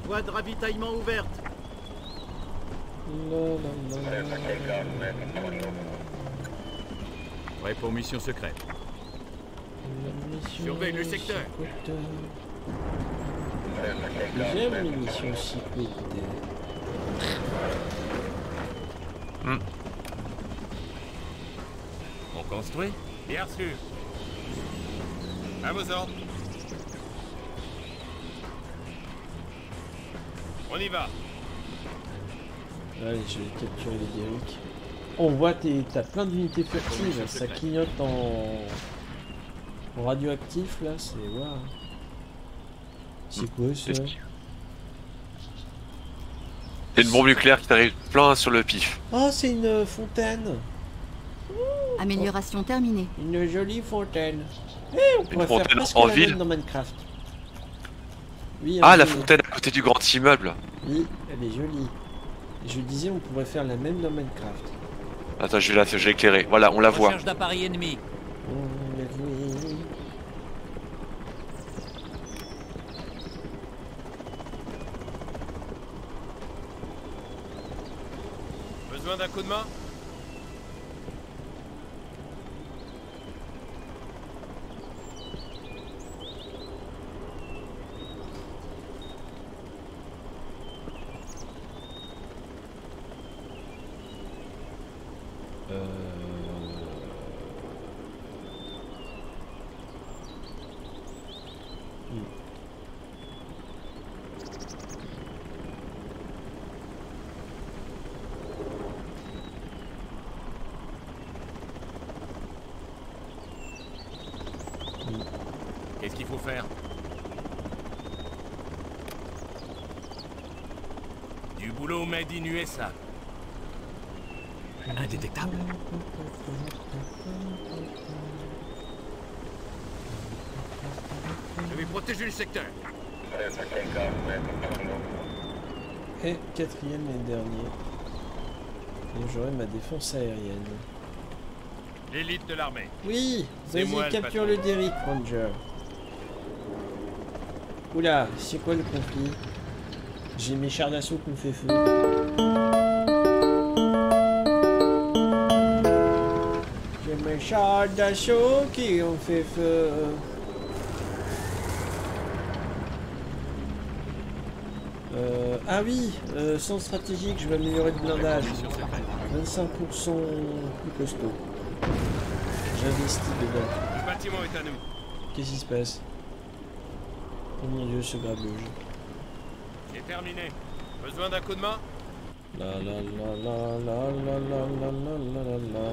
Voie de ravitaillement ouverte. Non, non, non. Prêt pour mission secrète. Mission Surveille le secteur. J'aime les missions secrètes. Hmm. On construit? Bien sûr. À vos ordres. On y va. Allez, je vais capturer les Derrick. On voit, t'as plein d'unités furtives, ça clignote en... en radioactif là, c'est waouh. C'est quoi ça C'est une bombe nucléaire qui t'arrive plein sur le pif. Oh, c'est une fontaine Amélioration terminée. Une jolie fontaine. Eh, on Une pourrait fontaine en ville même dans Minecraft. Oui, Ah, la fontaine à côté du grand immeuble. Oui, elle est jolie. Je disais, on pourrait faire la même dans Minecraft. Attends, je vais la, je vais éclairer. Voilà, on la voit. Recherche d'appareil ennemi. On l'a vu. Besoin d'un coup de main Qu'est-ce qu'il faut faire Du boulot made in USA. Indétectable. Je vais protéger le secteur. Et quatrième et dernier. Et j'aurai ma défense aérienne. L'élite de l'armée. Oui Vas-y, le capture patron. le Derrick, Ranger. Oula, c'est quoi le conflit? J'ai mes chars d'assaut qui me fait feu. J'ai mes chars d'assaut qui ont fait feu. Euh, ah oui, euh, sans stratégique, je vais améliorer le blindage. Mission secrète. 25% plus costaud. J'investis dedans. Le bâtiment est à nous. Qu'est-ce qui se passe? Oh mon dieu, ce grabuge. Terminé. Besoin d'un coup de main La la la la la la la la la la la.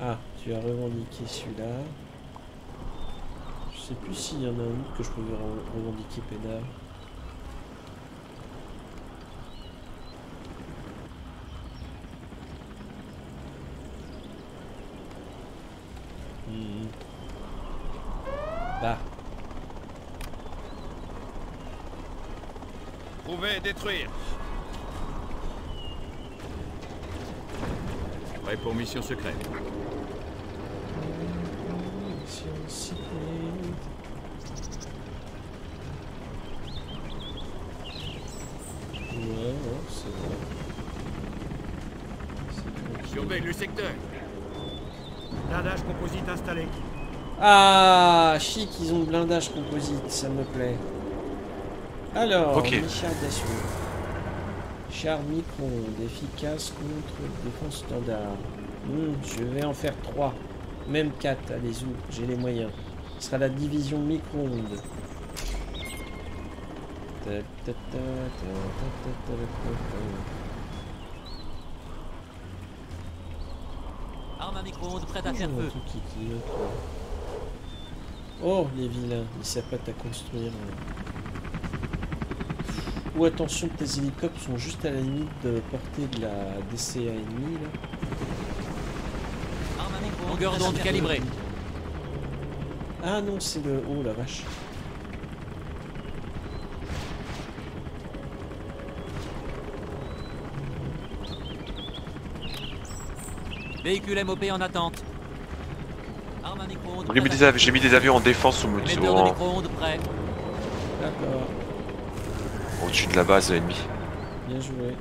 Ah, tu as revendiqué celui-là. Je sais plus s'il y en a un autre que je pouvais re- revendiquer pénal. Hmm. Bah, Trouver et détruire. Prêt pour mission secrète. mission secrète. Ouais, ouais, c'est vrai. C'est tranquille. Surveille le secteur. Blindage composite installé. Ah, chic, ils ont le blindage composite, ça me plaît. Alors, Ok. les chars d'assaut. Char micro-ondes, efficace contre défense standard. Hmm, je vais en faire 3. Même 4, allez où j'ai les moyens. Ce sera la division micro-ondes. Arme à micro-ondes prête à faire Toujours un feu. Oh, les vilains, ils s'apprêtent à construire. Ou attention, tes hélicoptères sont juste à la limite de portée de la DCA ennemie. Là. Arme à micro-ondes Longueur d'onde calibrée. Ah non, c'est le. Oh la vache. Véhicule MOP en attente. Arme à J'ai mis, des mis des avions en défense au D'accord. Au-dessus de la base ennemie. Bien joué.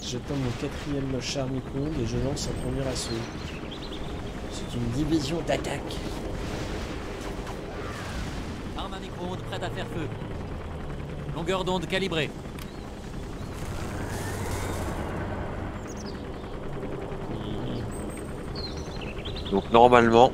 J'attends mon quatrième char micro et je lance un premier assaut. C'est une division d'attaque. Arme à micro-ondes prête à faire feu. Longueur d'onde calibrée. Donc normalement...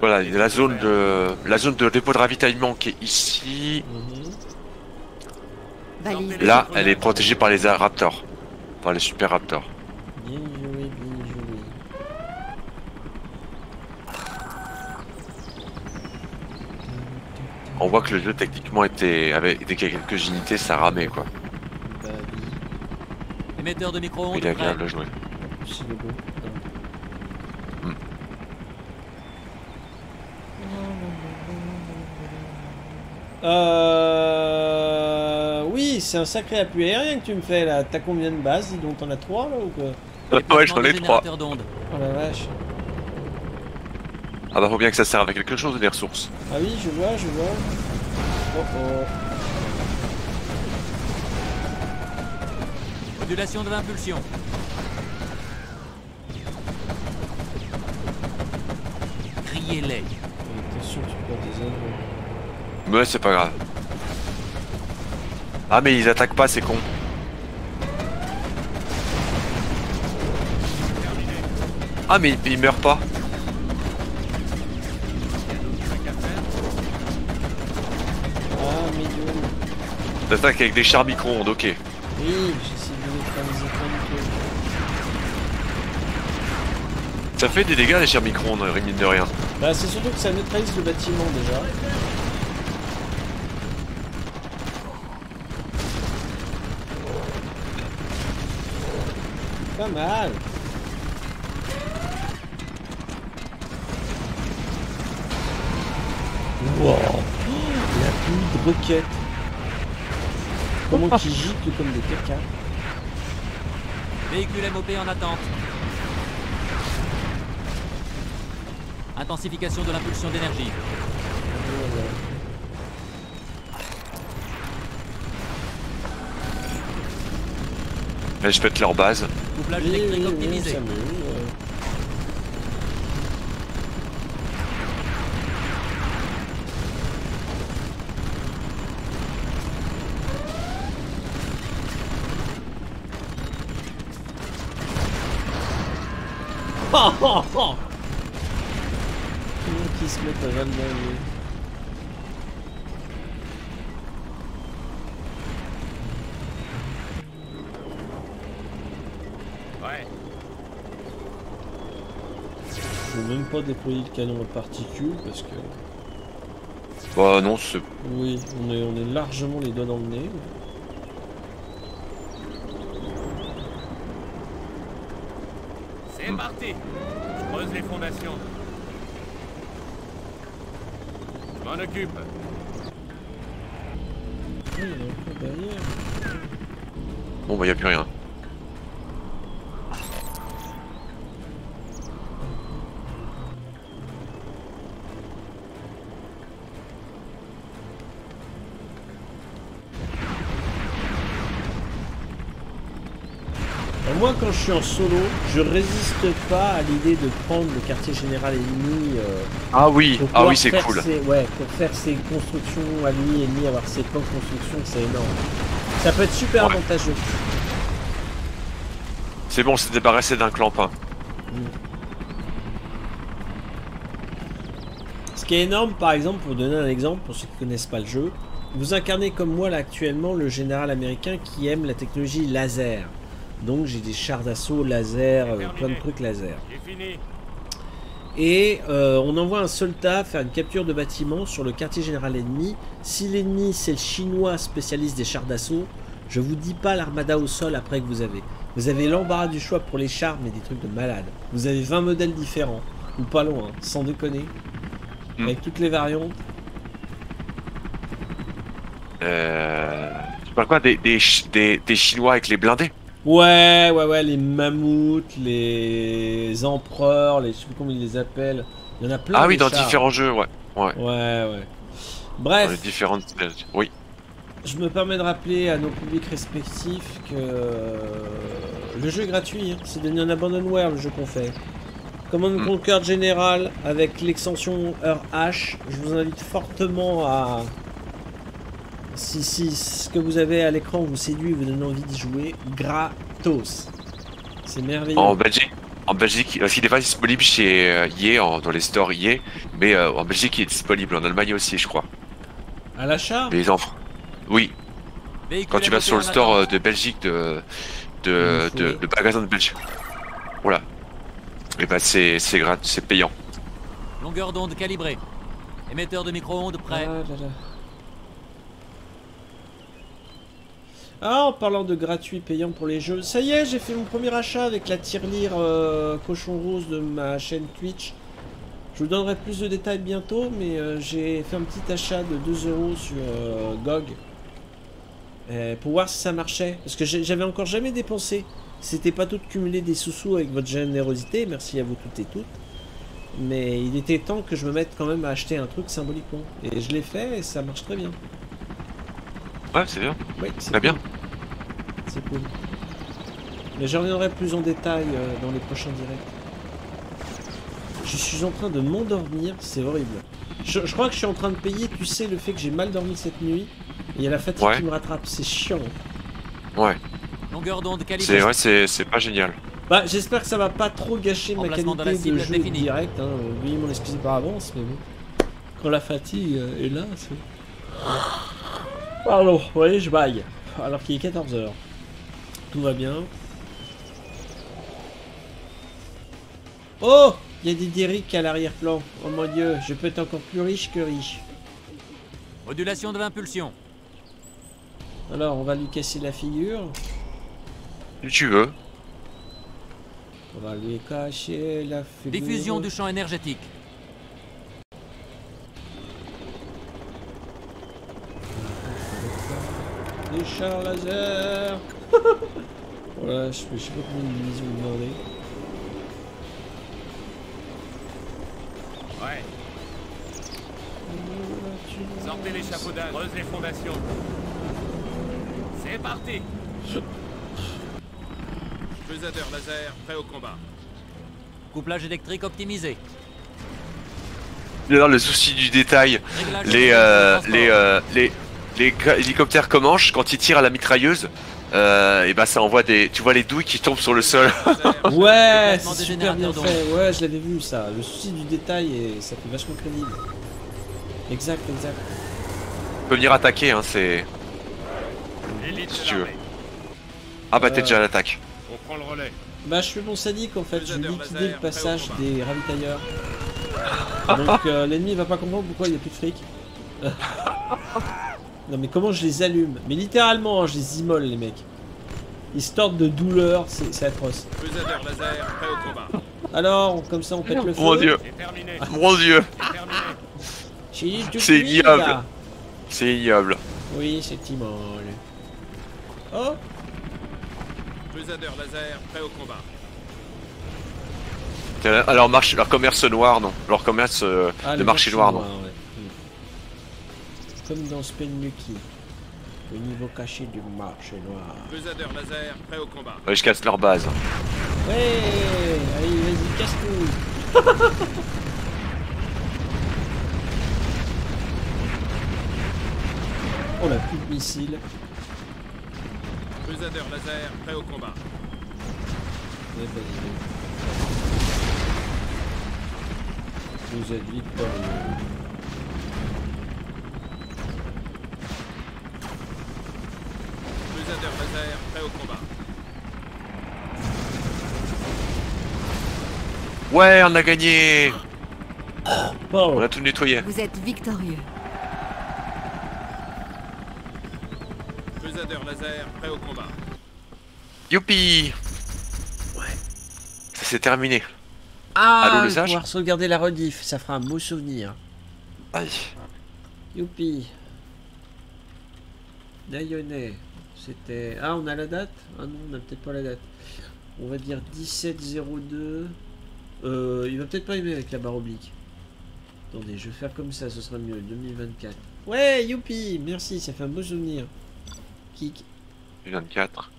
Voilà, il y a la zone de la zone de dépôt de ravitaillement qui est ici. Là, elle est protégée par les raptors. Par les super raptors. On voit que le jeu techniquement était avec dès qu'il y a quelques unités ça ramait quoi. Émetteur de micro-ondes. Il est agréable à jouer. Euh... Oui, c'est un sacré appui aérien que tu me fais là. T'as combien de bases? Dis donc, t'en as trois là ou quoi? Ouais, j'en ai trois. Oh la vache. Ah bah faut bien que ça serve à quelque chose des ressources. Ah oui, je vois, je vois. Oh oh. Modulation de l'impulsion. Criez-les. Attention, tu perds des ailes. Mais c'est pas grave. Ah mais ils attaquent pas, c'est con. Ah mais ils meurent pas. T'attaques avec des chars micro-ondes, ok. Oui, j'essaie de neutraliser Ça fait des dégâts les chars micro-ondes, mine de rien. Bah c'est surtout que ça neutralise le bâtiment déjà. Pas mal. Wow. La pluie de roquettes. Comment qui gicle comme des caca Véhicule MOP en attente. Intensification de l'impulsion d'énergie. je pète leur base. Couplage électrique optimisé. Oh qui déployer le canon à particules parce que. Bah non, c'est. Oui, on est, on est largement les doigts dans le nez. C'est parti Je creuse les fondations. Je m'en occupe. Moi, quand je suis en solo, je résiste pas à l'idée de prendre le quartier général ennemi. Euh, ah oui, ah oui, c'est cool. ouais, pour faire ses constructions à lui ennemi, avoir ses plans de construction, c'est énorme. Ça peut être super avantageux. C'est bon, c'est débarrassé d'un clampin. Mm. Ce qui est énorme, par exemple, pour donner un exemple, pour ceux qui connaissent pas le jeu, vous incarnez comme moi là actuellement le général américain qui aime la technologie laser. Donc j'ai des chars d'assaut laser, euh, plein de trucs laser. Et euh, on envoie un soldat faire une capture de bâtiment sur le quartier général ennemi. Si l'ennemi c'est le chinois spécialiste des chars d'assaut, je vous dis pas l'armada au sol après que vous avez. Vous avez l'embarras du choix pour les chars, mais des trucs de malade. Vous avez 20 modèles différents, ou pas loin, sans déconner. Hmm. Avec toutes les variantes. Euh... Tu parles quoi des, des, des, Chinois avec les blindés? Ouais, ouais, ouais, les mammouths, les empereurs, les, je sais plus comment ils les appellent. Il y en a plein. Ah oui, dans différents jeux, ouais. Ouais, ouais. ouais. Bref. Dans les différentes. Oui. Je me permets de rappeler à nos publics respectifs que le jeu est gratuit. Hein. C'est devenu un abandonware le jeu qu'on fait. Command hmm. Conquer Général avec l'extension Heure H. Je vous invite fortement à. Si, si ce que vous avez à l'écran vous séduit et vous donne envie d'y jouer, gratos. C'est merveilleux. En Belgique, en Belgique, parce qu'il n'est pas disponible chez EA, euh, dans les stores EA, mais euh, en Belgique il est disponible, en Allemagne aussi, je crois. À l'achat Les enfants. Oui. Quand tu vas sur le store euh, de Belgique de, de, de, de magasin de Belgique. Voilà. Et bah c'est c'est payant. Longueur d'onde calibrée. Émetteur de micro-ondes prêt. Ah, ah, en parlant de gratuit payant pour les jeux, ça y est, j'ai fait mon premier achat avec la tirelire euh, cochon rose de ma chaîne Twitch. Je vous donnerai plus de détails bientôt, mais euh, j'ai fait un petit achat de 2 euros sur euh, GOG. pour voir si ça marchait. Parce que j'avais encore jamais dépensé. C'était pas tout cumuler des sous-sous avec votre générosité, merci à vous toutes et toutes. Mais il était temps que je me mette quand même à acheter un truc symboliquement. Et je l'ai fait et ça marche très bien. Ouais, c'est bien. Oui, c'est bien. C'est cool. Mais je reviendrai plus en détail euh, dans les prochains directs. Je suis en train de m'endormir, c'est horrible. Je, crois que je suis en train de payer, tu sais, le fait que j'ai mal dormi cette nuit. Et il y a la fatigue qui me rattrape, c'est chiant. Ouais. Longueur d'onde C'est ouais, c'est pas génial. Bah, j'espère que ça va pas trop gâcher ma qualité de, jeu direct. Hein. Veuillez m'en excuser par avance, mais bon. Quand la fatigue euh, est là, c'est. Pardon, vous voyez, je baille. Alors qu'il est 14h. Tout va bien. Oh Il y a des Derrick à l'arrière-plan. Oh mon dieu, je peux être encore plus riche que riche. Modulation de l'impulsion. Alors, on va lui casser la figure. Si tu veux. On va lui cacher la figure. Diffusion du champ énergétique. Des chars laser Voilà, je sais pas combien de munitions vous demandez. Ouais. Sortez l'échafaudage, creuse les fondations. C'est parti Pesateur laser, prêt au combat. Couplage électrique optimisé. Le souci du détail, les, euh, les, euh, les, les, hélicoptères Comanche, quand ils tirent à la mitrailleuse, euh, et bah ça envoie des. Tu vois les douilles qui tombent sur le sol. ouais, c'est super bien fait. Ouais, je l'avais vu ça. Le souci du détail, et ça fait vachement crédible. Exact, exact. Tu peux venir attaquer, hein, c'est. Si tu veux. Ah bah t'es déjà à l'attaque le relais. Bah, je fais mon sadique en fait, je vais liquider le passage des ravitailleurs. Donc euh, l'ennemi va pas comprendre pourquoi il y a plus de fric. non mais comment je les allume Mais littéralement, hein, je les immole les mecs. Ils se tordent de douleur, c'est atroce. Alors, comme ça on pète le feu. Mon dieu Mon dieu C'est ignoble C'est ignoble Oui, c'est immole. Oh laser, prêt au combat. Alors marché, leur commerce noir, non. Leur commerce euh, ah, de marché noir, non. Comme dans Spelunky. Le niveau caché du marché noir. Pesadeur laser, prêt au combat. Ouais, je casse leur base. Ouais Allez, vas-y, casse tout On a plus de missiles. Crusader laser, prêt au combat. Vous êtes victorieux. Crusader laser, prêt au combat. Ouais, on a gagné On a tout nettoyé. Vous êtes victorieux. laser, prêt au combat. Youpi Ouais. Ça s'est terminé. Ah, Allô, le pouvoir sauvegarder la rediff, ça fera un beau souvenir. Aïe. Youpi. Dayonnais. C'était... Ah, on a la date? Ah non, on n'a peut-être pas la date. On va dire 1702. Euh, il va peut-être pas aimer avec la barre oblique. Attendez, je vais faire comme ça, ce sera mieux. 2024. Ouais, youpi Merci, ça fait un beau souvenir. Kick. 24,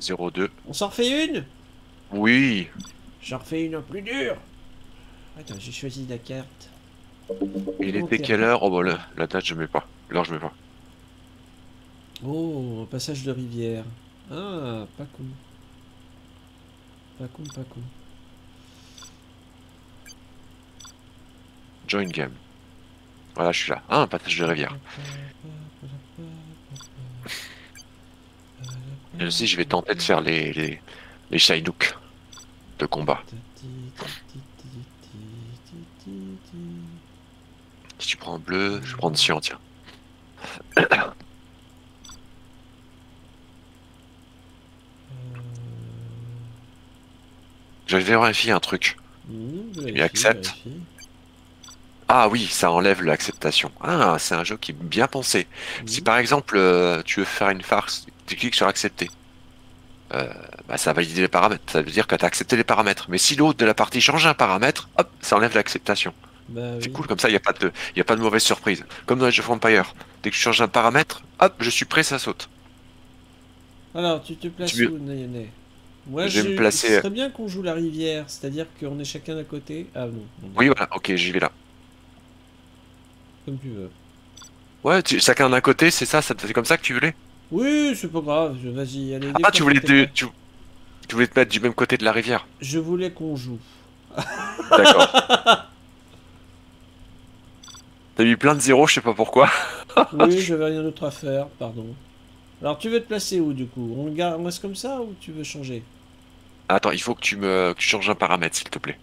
02. On s'en refait une? Oui. J'en refais une en plus dure. Attends, j'ai choisi la carte. Il était quelle heure? Oh, bah, la, date, je mets pas. L'heure, je mets pas. Oh, passage de rivière. Ah, pas con. Pas con, pas con. Join game. Voilà, je suis là. Ah, un passage de rivière. Et je vais tenter de faire les, les, les de combat. Si tu prends bleu, je prends cyan, tiens. Je vais vérifier un truc. Il accepte. Ah oui, ça enlève l'acceptation. Ah, c'est un jeu qui est bien pensé. Si par exemple, euh, tu veux faire une farce, tu cliques sur accepter. Euh, bah, ça va valider les paramètres. Ça veut dire que tu as accepté les paramètres. Mais si l'autre de la partie change un paramètre, hop, ça enlève l'acceptation. Bah c'est cool, comme ça, il n'y a, pas de, a pas de mauvaise surprise. Comme dans Age of Empire. Dès que je change un paramètre, hop, je suis prêt, ça saute. Alors, tu te places où, Nayane Moi, je vais me placer. Ce serait bien qu'on joue la rivière, c'est-à-dire qu'on est chacun d'un côté. Ah non. Oui, voilà, ok, j'y vais là. Comme tu veux. Ouais, tu, chacun d'un côté, c'est ça, c'est comme ça que tu voulais? Oui, c'est pas grave, vas-y, allez. Ah, tu voulais, tu, tu, voulais te mettre du même côté de la rivière? Je voulais qu'on joue. D'accord. T'as mis plein de zéros, je sais pas pourquoi. oui, j'avais rien d'autre à faire, pardon. Alors, tu veux te placer où, du coup? On, on reste comme ça ou tu veux changer? Attends, il faut que tu me que tu changes un paramètre, s'il te plaît.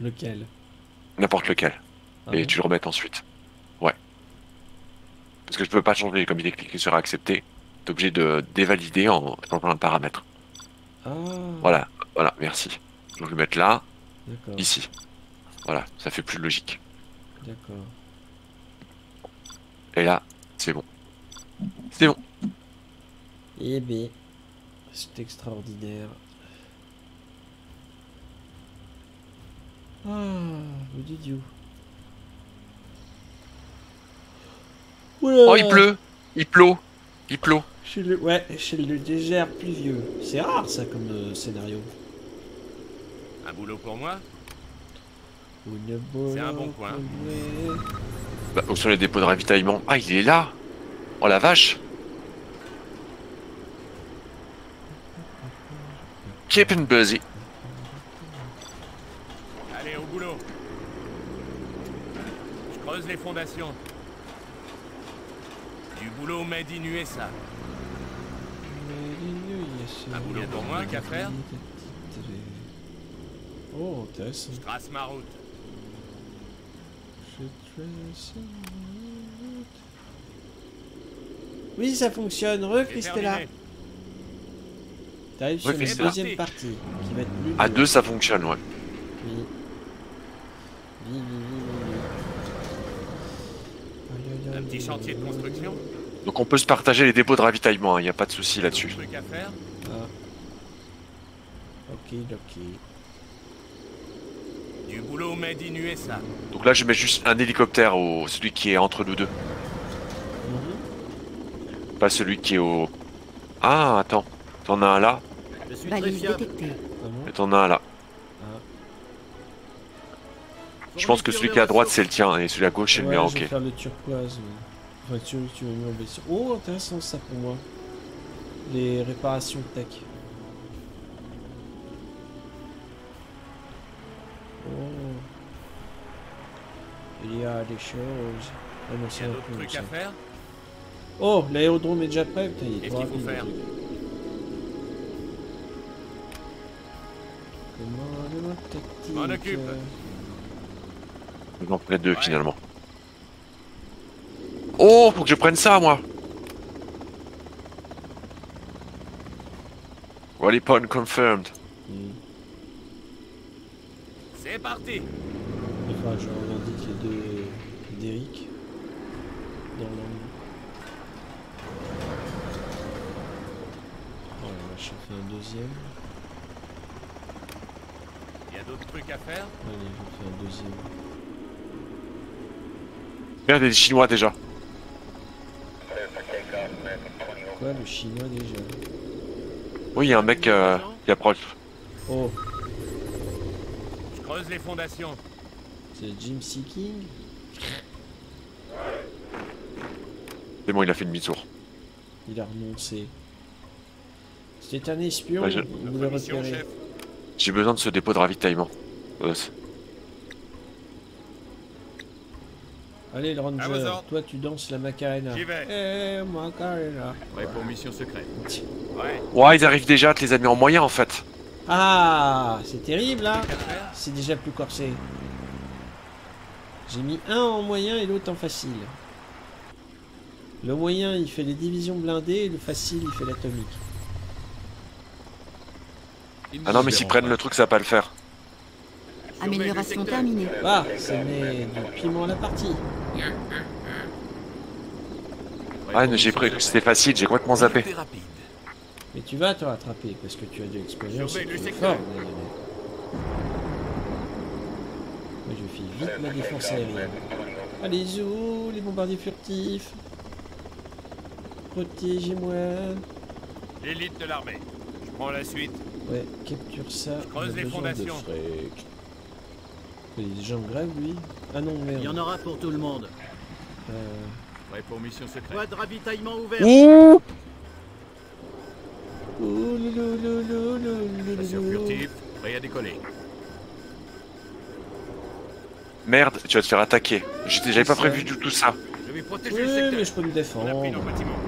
Lequel? N'importe lequel. Ah et tu le remettes ensuite. Ouais. Parce que je peux pas changer, comme il est cliqué sur accepter. T'es obligé de dévalider en prenant un paramètre. Ah. Voilà, voilà, merci. Je vais le mettre là, ici. Voilà, ça fait plus logique. D'accord. Et là, c'est bon. C'est bon. Eh bien, c'est extraordinaire. Ah, vous dites où Oh, il pleut. Il pleut. Il pleut. Chez le, Ouais, chez le désert pluvieux. C'est rare ça comme euh, scénario. Un boulot pour moi? C'est un bon coin. Bah, où sont les dépôts de ravitaillement? Ah, il est là. Oh la vache Keep and busy. Allez, au boulot. Je creuse les fondations. Du boulot made in USA. Un boulot pour moi qu'à faire Oh, intéressant. Je trace ma route. Oui, ça fonctionne. Re, Christella. T'arrives sur la deuxième partie, qui va être plus... À deux, ça fonctionne, ouais. Oui. Oui, oui, oui, Un petit chantier de construction Donc on peut se partager les dépôts de ravitaillement, il hein, n'y a pas de souci là-dessus. Ah. Ok, ok. Du boulot made in USA. Donc là je mets juste un hélicoptère au celui qui est entre nous deux. Mhm. Pas celui qui est au. Ah attends, t'en as un là je suis Valise détectée. Et t'en as un là. Ah. Je pense que celui qui est à droite c'est le tien et celui à gauche c'est le mien, ok. Je vais faire le turquoise. Mais... Enfin, tu, tu vas mis en Oh, intéressant ça pour moi. Les réparations tech. Oh. Il y a des choses. Ah non, c'est un truc à faire? Oh, l'aérodrome est déjà prêt. Putain, il est Qu'est-ce qu'il faut faire? M'en occupe. J'en ferai deux ouais. finalement. Oh, faut que je prenne ça moi. Rally point confirmed. Mm. C'est parti. Enfin, je revendique les deux d'Eric. Dans je fais un deuxième. Il y a trucs à faire Allez, je fais un deuxième. Merde, des Chinois déjà. Quoi, le chinois déjà? Oui, il y a un mec euh, qui approche. Oh, Je creuse les fondations. c'est Jim Seeking C'est bon, il a fait demi-tour. Il a renoncé. C'était un espion, Ouais, je- vous Mission, repérez. chef. J'ai besoin de ce dépôt de ravitaillement. Allez, le À ranger, toi tu danses la Macarena. J'y vais. Eh, Macarena. Prêt pour mission secrète. Ouais. Ouais, ils arrivent déjà, te les as mis en moyen en fait. Ah, c'est terrible là. Faire C'est déjà plus corsé. J'ai mis un en moyen et l'autre en facile. Le moyen il fait les divisions blindées et le facile il fait l'atomique. Ah non, mais s'ils prennent le truc, ça va pas le faire. Amélioration terminée. Ah, ça met du piment à la partie. Ah, mais j'ai cru que c'était facile, j'ai complètement zappé. Mais tu vas te rattraper parce que tu as de l'expérience. et tu es fort. Moi je fais vite ma défense aérienne. Allez, zou, les bombardiers furtifs. Protégez-moi. L'élite de l'armée. Je prends la suite. Ouais, capture ça. creuse on a les besoin fondations. De fric. Il est déjà en grève lui? Ah non, merde. Il y en aura pour tout le monde. Euh, pour mission secrète. Voie de ravitaillement ouverte. Ouh ouh, loulou, loulou, loulou, Station loulou. furtive. Prêt à décoller. Merde, tu vas te faire attaquer. J'étais- J'avais pas prévu du tout ça. Je vais protéger Oui, le secteur. mais je peux me On a pris défendre. nos bâtiments.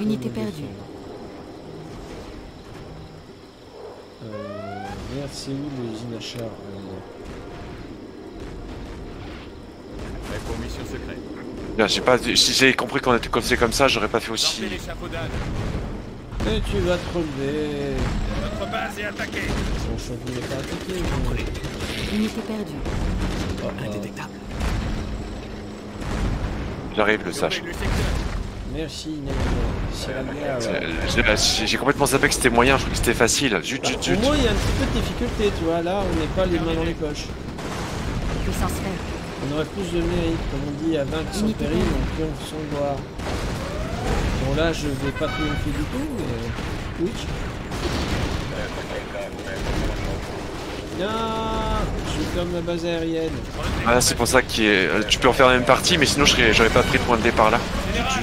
Unité perdue. défendre. Euh, merde, c'est où l'usine à char Euh, pour mission secrète. Bien, j'ai pas, si j'avais compris qu'on était coincé comme ça, j'aurais pas fait aussi. Et tu vas te relever. Notre base est attaquée. Son champ n'est pas attaqué. mais- Unité perdue. Oh, oh. Indétectable. J'arrive, le sage. Surveille le secteur. Merci, la guerre. C'est- J'ai complètement zappé que c'était moyen, je crois que c'était facile. Zut, Bah, zut, au zut. moins, il y a un petit peu de difficulté, tu vois. Là, on n'est pas les mains dans les poches. Puissance. On aurait plus de mérite, comme on dit, à vaincre Unité péril, on triomphe sans gloire. Bon, là, je vais pas triompher du tout, mais. Oui. Non Je ferme ma base aérienne. Ah, c'est pour ça que euh, tu peux en faire la même partie, mais sinon j'aurais pas pris le point de départ là.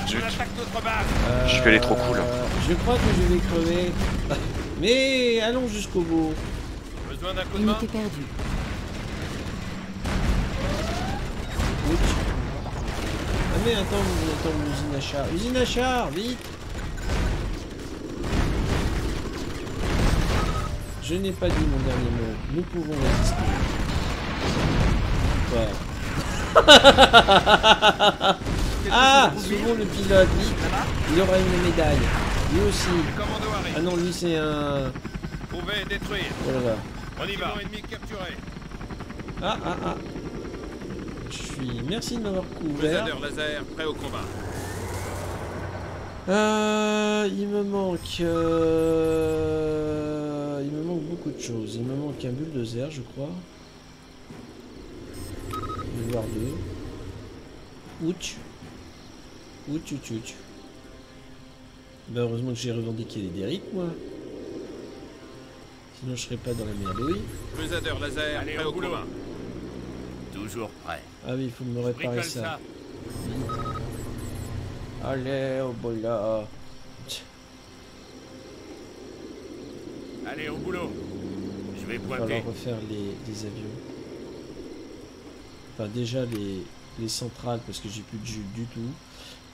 Zut. Euh, Je suis allé trop cool. Je crois que je vais crever. Mais allons jusqu'au bout. Besoin d'un coup de main. Ouch. Ah mais attends, attends, l'usine à char. Usine à char, vite Je n'ai pas dit mon dernier mot. Nous pouvons résister. Ah Souvent le pilote, Il aura une médaille. Lui aussi. Ah non, lui c'est un... Pouvez détruire. Oh. On y va. ennemi capturé. Ah ah ah Je suis... Merci de m'avoir couvert. Laser. Prêt au combat. Euh, il me manque... euh, Il me manque beaucoup de choses. Il me manque un bulldozer, je crois. Je vais voir deux. Ouch. Ouch, ouch, ouch. Ben, heureusement que j'ai revendiqué les Derrick, moi. Sinon, je serais pas dans la merde. Oui. Crusader laser. Allez, Prêt au boulot. Toujours prêt. Ah oui, il faut me réparer ça. ça. Allez, au bola. Allez, au boulot. Je vais Il va pointer. falloir refaire les, les avions. Enfin, déjà les, les centrales, parce que j'ai plus de jus du tout.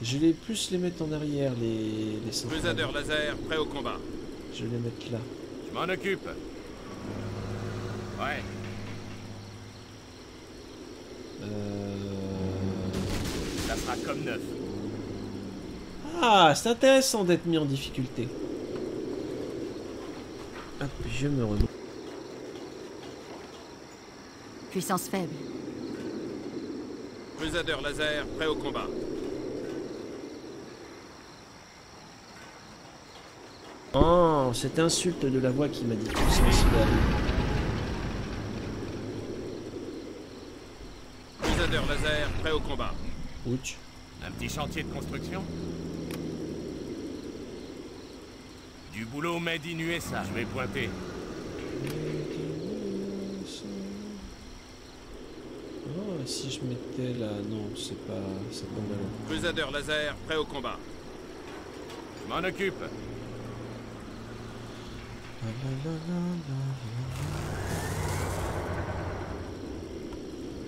Je vais plus les mettre en arrière, les, les centrales. Crusader laser. Prêt au combat. Je vais les mettre là. Je m'en occupe. Ouais. Euh... Ça sera comme neuf. Ah, c'est intéressant d'être mis en difficulté. Hop, je me remets. Puissance faible. Crusader laser. Prêt au combat. Oh, cette insulte de la voix qui m'a dit tout ça. Crusader laser, prêt au combat. Ouch. Un petit chantier de construction? Du boulot made in USA, je vais pointer. Oh, si je mettais là... Non, c'est pas... c'est pas mal. Crusader laser, prêt au combat. Je m'en occupe.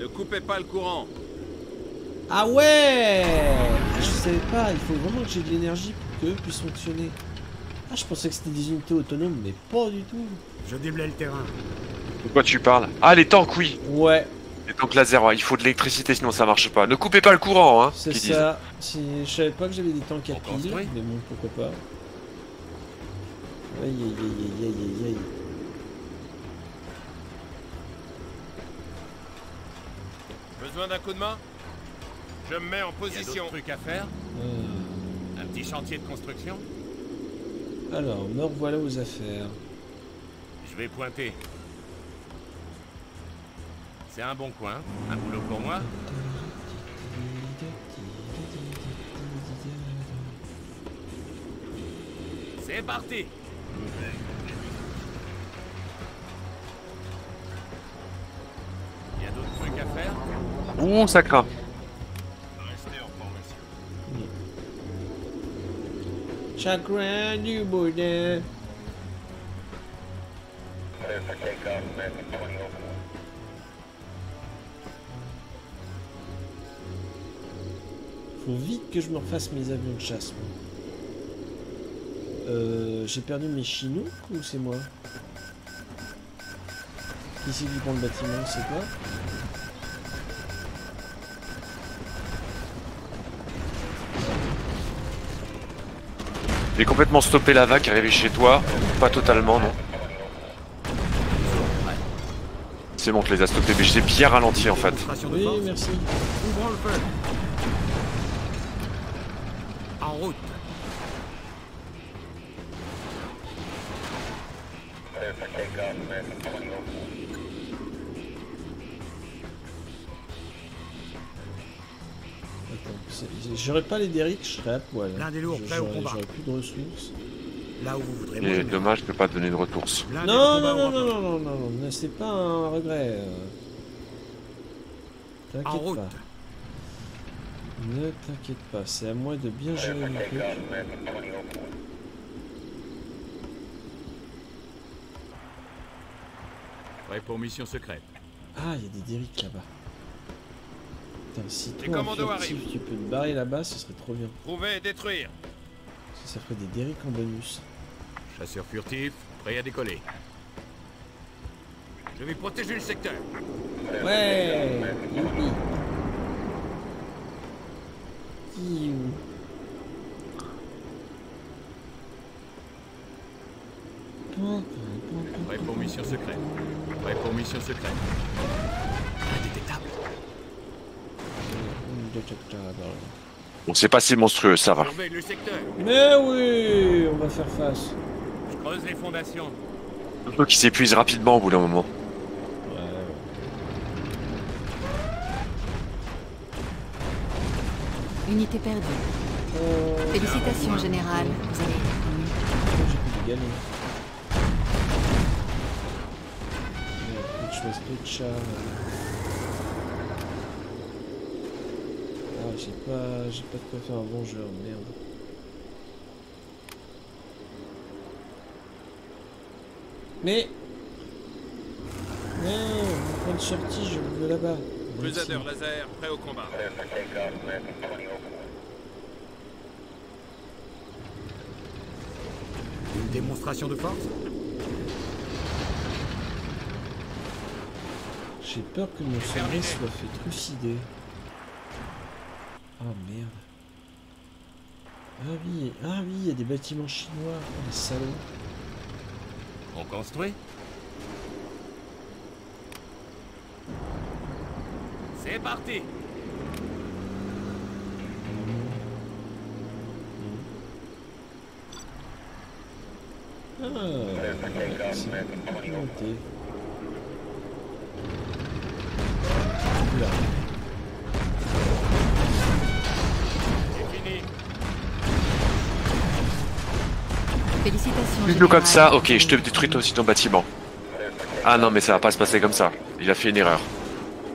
Ne coupez pas le courant. Ah ouais Je savais pas, il faut vraiment que j'ai de l'énergie pour qu'eux puissent fonctionner. Ah, je pensais que c'était des unités autonomes, mais pas du tout. Je déblaye le terrain. De quoi tu parles? Ah, les tanks, oui Ouais. Les tanks laser, ouais. il faut de l'électricité, sinon ça marche pas. Ne coupez pas le courant, hein C'est ça. Si... Je savais pas que j'avais des tanks à pile, mais bon, pourquoi pas. Aïe aïe aïe aïe aïe aïe Besoin d'un coup de main? Je me mets en position. Il trucs à faire euh. Un petit chantier de construction? Alors, me revoilà aux affaires. Je vais pointer. C'est un bon coin. Un boulot pour moi C'est parti Il y a d'autres trucs à faire? Ouh, ça craint. Chagrin du bonheur. Faut vite que je me refasse mes avions de chasse. Euh, J'ai perdu mes chinois ou c'est moi? Qui c'est qui prend le bâtiment? C'est quoi J'ai complètement stoppé la vague arrivait chez toi. Pas totalement, non. C'est bon, je les a stoppés, mais je les ai bien ralentis en fait. Oui, merci. Ouvrons le feu. En route. J'aurais pas les Derrick, je serais à poil. L'un des lourds, Je- prêt au J'aurais combat. j'aurais plus de ressources. Là où vous voudrez. Et dommage, je peux pas donner de ressources. Non, non, non, non, non, non, non, non, c'est pas un regret. euh. En T'inquiète route. pas. Ne t'inquiète pas, c'est à moi de bien gérer le truc. Prêt pour mission secrète. Ah, il y a des Derrick là-bas. Putain, si Les toi, en commandos furtif, arrivent. tu peux te barrer là-bas, ce serait trop bien. Trouver et détruire. Parce que ça ferait des Derrick en bonus. Chasseur furtif, prêt à décoller. Je vais protéger le secteur. Ouais Youpi Youp. Prêt pour mission secrète. Prêt pour mission secrète. Bon, c'est pas si monstrueux, ça va. Surveille le secteur. Mais oui On va faire face. Je creuse les fondations. Un peu qui s'épuise rapidement au bout d'un moment. Ouais, ouais. Unité perdue. Euh, Félicitations, Général. Vous allez... J'ai plus de gagner. Merde, faut que je fasse peu de char. Ah, j'ai pas, j'ai pas de quoi faire un vengeur, merde. Mais... Non, mon point de sortie, je le veux là-bas. Crusader laser, prêt au combat. Une démonstration de force? J'ai peur que mon sommeil soit fait trucider. Oh merde. Ah oui, ah oui, il y a des bâtiments chinois, oh, les salauds. On construit C'est parti c'est noté. Félicitations. Comme ça, ok, je te détruis toi aussi ton bâtiment. Ah non, mais ça va pas se passer comme ça. Il a fait une erreur.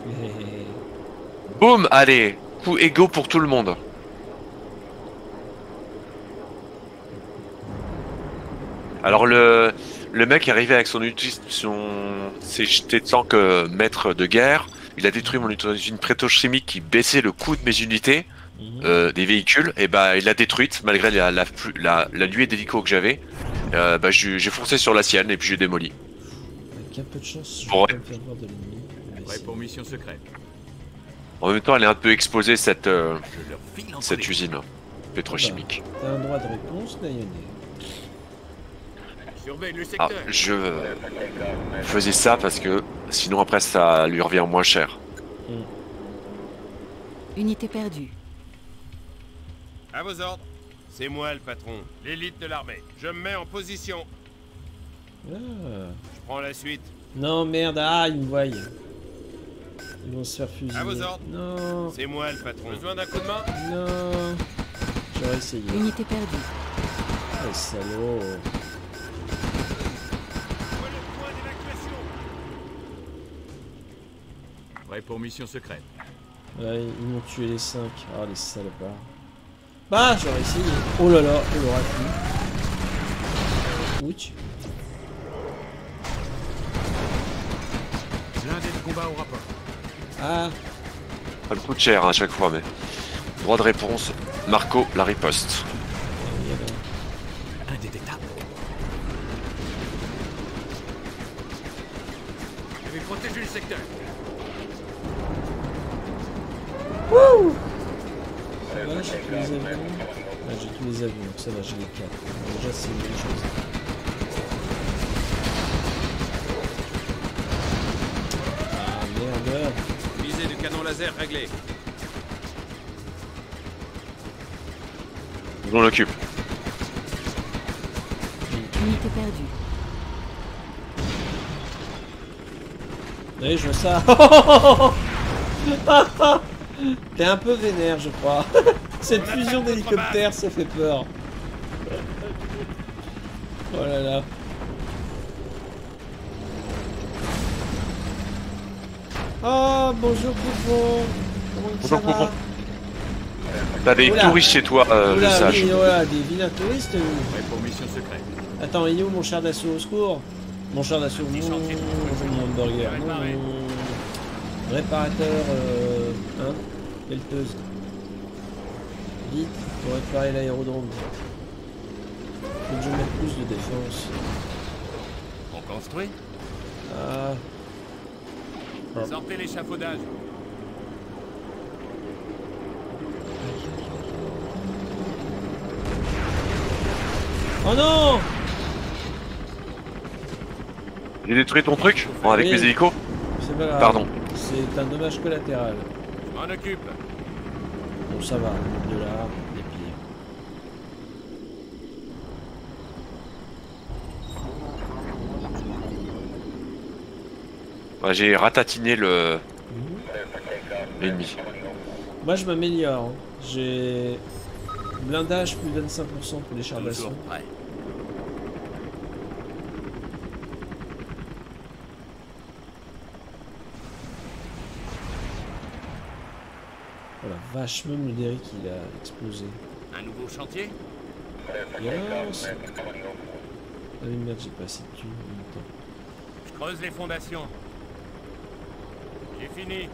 Boum Allez Coup égaux pour tout le monde. Alors le, le mec est arrivé avec son son ses jetés de sang que maître de guerre. Il a détruit mon usine chimique qui baissait le coût de mes unités. Euh, des véhicules. Et bah il l'a détruite malgré la, la, la, nuée d'hélico que j'avais. Euh, bah j'ai foncé sur la sienne et puis j'ai démoli. Avec un peu de chance, je vais faire voir de l'ennemi. pour mission secrète. En même temps, elle est un peu exposée cette euh, cette usine pétrochimique. T'as un droit de réponse, Nayane. Ah, je faisais ça parce que sinon après ça lui revient moins cher. Hmm. Unité perdue. À vos ordres. C'est moi le patron, l'élite de l'armée. Je me mets en position. Ah. Je prends la suite. Non merde, ah ils me voient. Ils vont se faire fusiller. À vos ordres. Non. C'est moi le patron. Besoin d'un coup de main? Non. J'aurais essayé. Unité perdue. Oh salaud. pour mission secrète. Ouais, ils m'ont tué les 5. Ah, les salopards. Bah, j'aurais essayé. Oh là là, il aura pu. Ouch. Combat au rapport. Ah. Ça me coûte cher à chaque fois, mais. Droit de réponse, Marco, la riposte. Indétectable. Je vais protéger le secteur. Wouh Va, j'ai tous les avions. Ah, j'ai tous les avions, ça va, j'ai les 4. Déjà, c'est une bonne chose. Ah merde Visée du canon laser réglée. On l'occupe. Unité perdue. Oui, je vois ça. T'es un peu vénère, je crois. Cette fusion d'hélicoptères, ça fait peur. Oh là là. Oh, bonjour Poupon. Comment ça va T'as des touristes chez toi, euh, Oula, sage. Oui, voilà, des vilains touristes. Ouais, pour mission secrète. Attends, il est où mon char d'assaut au secours? Mon char d'assaut, mon, mon hamburger. Mon réparateur, euh, hein? Pelleteuse. Vite, pour réparer l'aérodrome. Faut que je mette plus de défense. On construit Ah. Sortez l'échafaudage. Oh non J'ai détruit ton truc avec mes hélicos C'est pas grave. Pardon. C'est un dommage collatéral. On occupe. Bon, ça va. De là, des pieds. Ouais, J'ai ratatiné le l'ennemi. Moi, je m'améliore. hein. J'ai blindage plus 25% pour les chars d'assaut. vache, même le Derrick il a explosé. Un nouveau chantier? Yes. Ah mais merde, j'ai pas assez en même temps. Je creuse les fondations. J'ai fini.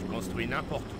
Je construis n'importe où.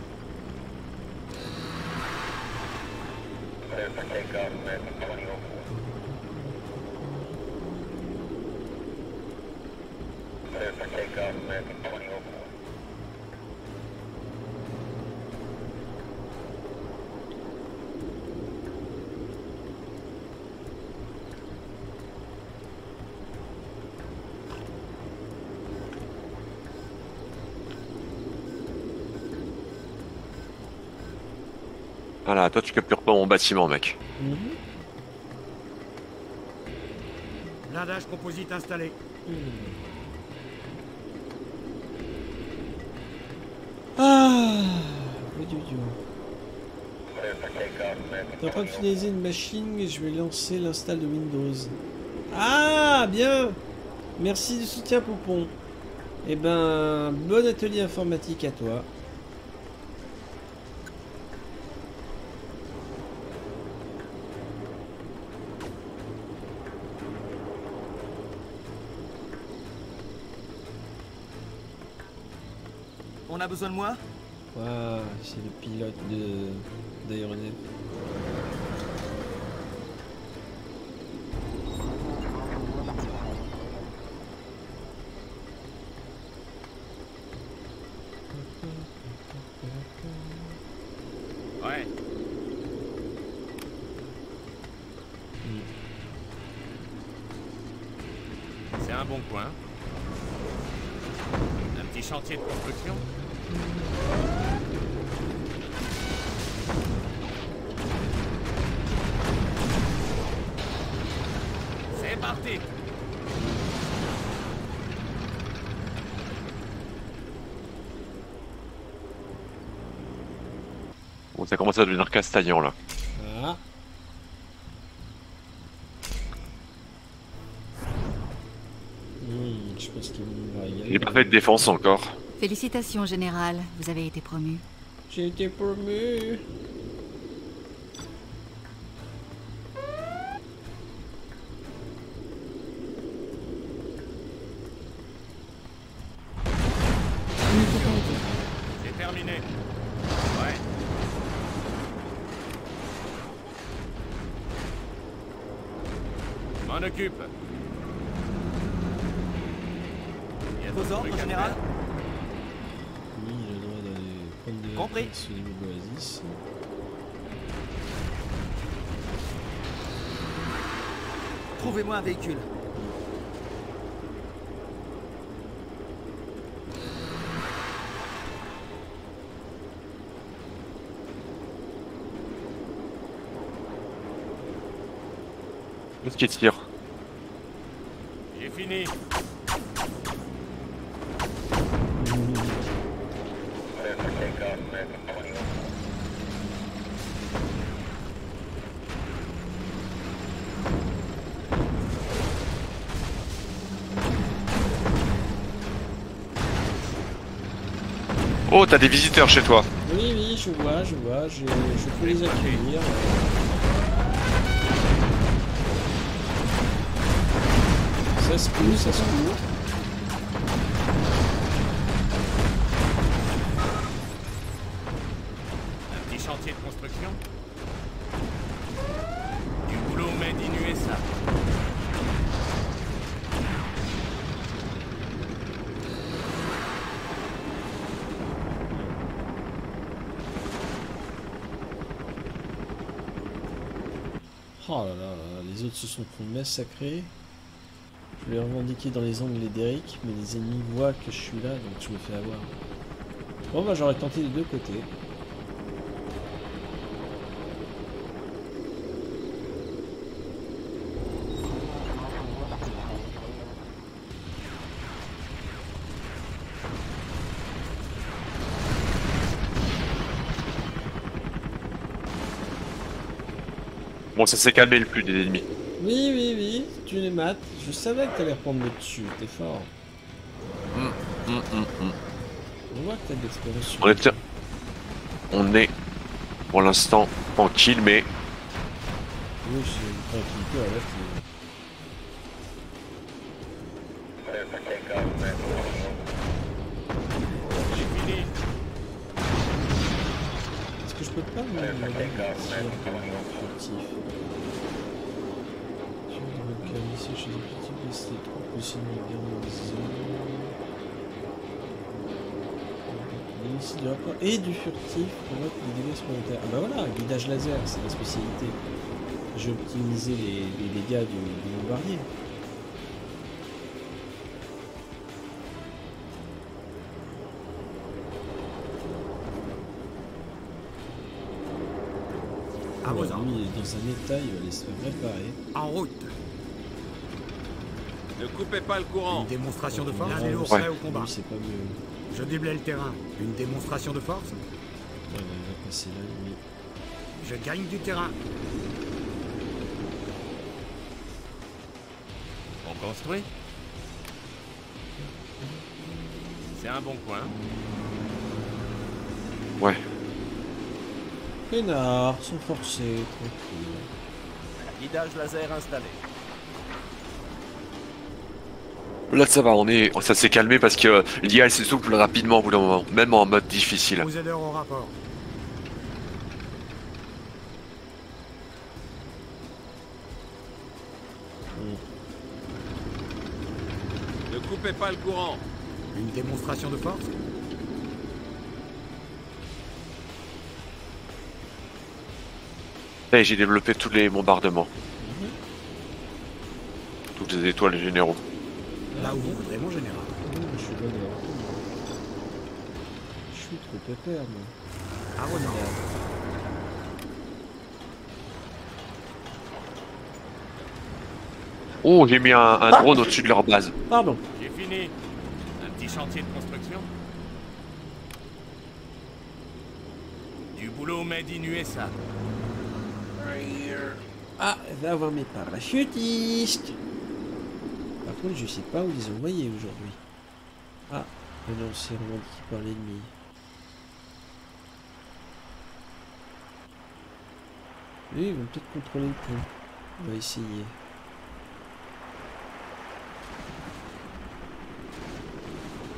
Voilà, toi tu captures pas mon bâtiment, mec. Mm Blindage composite installé. Hmm. Ah T'es en train de finaliser une machine et je vais lancer l'install de Windows. Ah, bien Merci du soutien, Poupon. Eh ben, bon atelier informatique à toi. Besoin de moi Waouh, c'est le pilote d'aéronef. Ouais. C'est un bon coin. Un petit chantier de construction. Ça commence à devenir castagnant là. Ah. Hmm, je pense qu'il va y aller. Il est pas fait de défense encore. Félicitations, Général. Vous avez été promu. J'ai été promu. Trouvez-moi un véhicule. Qu'est-ce qui tire J'ai fini. Oh, t'as des visiteurs chez toi. Oui, oui, je vois, je vois. Je, je peux les accueillir. Ça se court, ça se court. Un petit chantier de construction? Du boulot made in USA. Oh là là, se sont fait massacrer. Je l'ai revendiqué dans les angles d'Eric, mais les ennemis voient que je suis là, donc je me fais avoir. Bon bah j'aurais tenté des deux côtés. Bon, ça s'est calmé le plus des ennemis. Oui, oui, oui, tu les mates. Je savais que t'allais reprendre le dessus, t'es fort. Hum, hum, hum. On voit que t'as de l'expérience On est, on est pour l'instant tranquille, mais Oui, c'est une tranquillité à la les les gardes des zones. Ici de rapport et du furtif provoque des dégâts supplémentaires. Ah bah voilà, guidage laser, c'est la spécialité. J'ai optimisé les, les dégâts du, du bombardier. À vos ordres. Lui, dans un état, il va aller se préparer. En route. Ne coupez pas le courant. Une démonstration de force L'un lourds ouais. au combat. Lui, c'est pas mieux. Je déblaye le terrain. Une démonstration de force Ouais, passer là, lui. Je gagne du terrain. On construit C'est un bon coin. Ouais. Peinard, sans forcer, tranquille. Guidage laser installé. Là ça va, on est, ça s'est calmé parce que euh, l'IA elle s'essouffle rapidement au bout d'un moment, même en mode difficile. Vous aideurs au rapport. Ne coupez pas le courant. Une démonstration de force? Et j'ai développé tous les bombardements. Toutes les étoiles généraux. Là où vous voudrez, mon général. je suis bon Je suis trop pépère, moi. Vos ordres. Oh, j'ai mis un, un drone au-dessus de leur base. Pardon. J'ai fini. Un petit chantier de construction. Du boulot made in USA. Ah, va avoir mes parachutistes. Je sais pas où les envoyer aujourd'hui. Ah, mais non, c'est revendiqué par l'ennemi. Oui, ils vont peut-être contrôler le pont. On va essayer.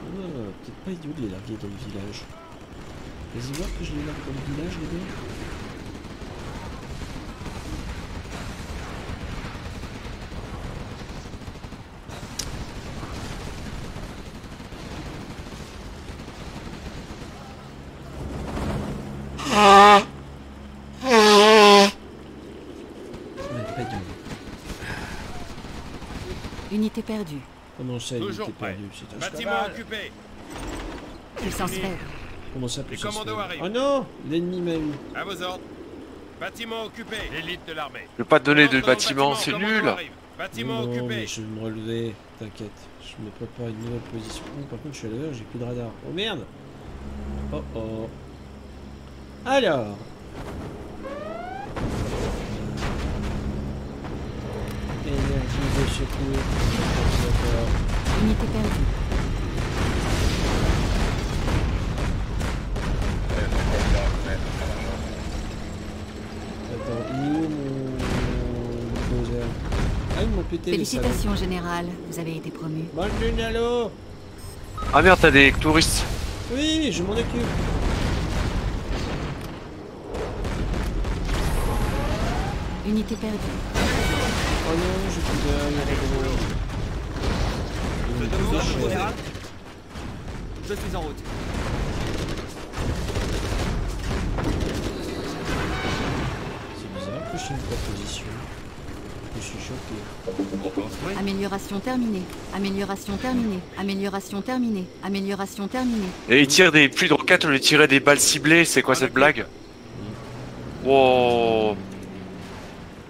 Ah, peut-être pas idiot de les larguer dans le village? Vas-y voir que je les largue dans le village, les gars. Unité perdue. Comment ça, il Toujours était prêt. perdu C'est un Bâtiment cheval. occupé. Puissance faible. Comment ça, Les puissance commandos faible arrivent. Oh non L'ennemi m'a eu. À vos ordres. Bâtiment occupé. L'élite de l'armée. Je vais pas te donner de bâtiment, c'est nul. arrive. Bâtiment non, occupé. mais je vais me relever, t'inquiète. Je me prépare une nouvelle position. Oh, par contre, je suis à l'heure, j'ai plus de radar. Oh merde Oh oh. Alors. Énergie de secours. D'accord. Unité perdue. Attends, il est mon Ah, ils m'ont pété les. Félicitations, général. Vous avez été promu. Bonne lune, allô? Ah merde, t'as des touristes. Oui, je m'en occupe. Unité perdue. Oh non, j'ai plus d'œil, il y a des gros. Il me fait chier. Je suis en route. C'est bizarre que je une proposition. Je suis choqué. Amélioration terminée. Amélioration terminée. Amélioration terminée. Amélioration terminée. Et ils tirent des pluies de roquettes au lieu de tirer des balles ciblées, c'est quoi cette blague? Wow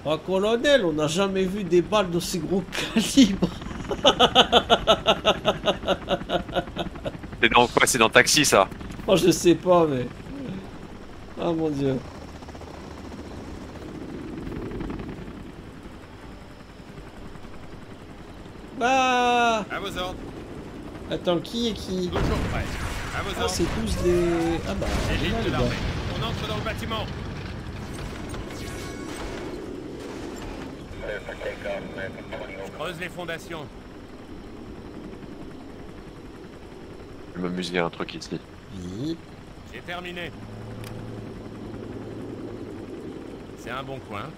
Ah, colonel, on n'a jamais vu des balles de si gros calibre. C'est dans quoi? C'est dans Taxi ça? Oh, je sais pas, mais. Ah mon dieu. Bah À vos ordres. Attends, qui est qui? Toujours prêt. À vos Ah, ordres. c'est tous des. Ah bah, l'armée. On entre dans le bâtiment. Je creuse les fondations. Je vais m'amuser à un truc ici. Oui. J'ai terminé. C'est un bon coin.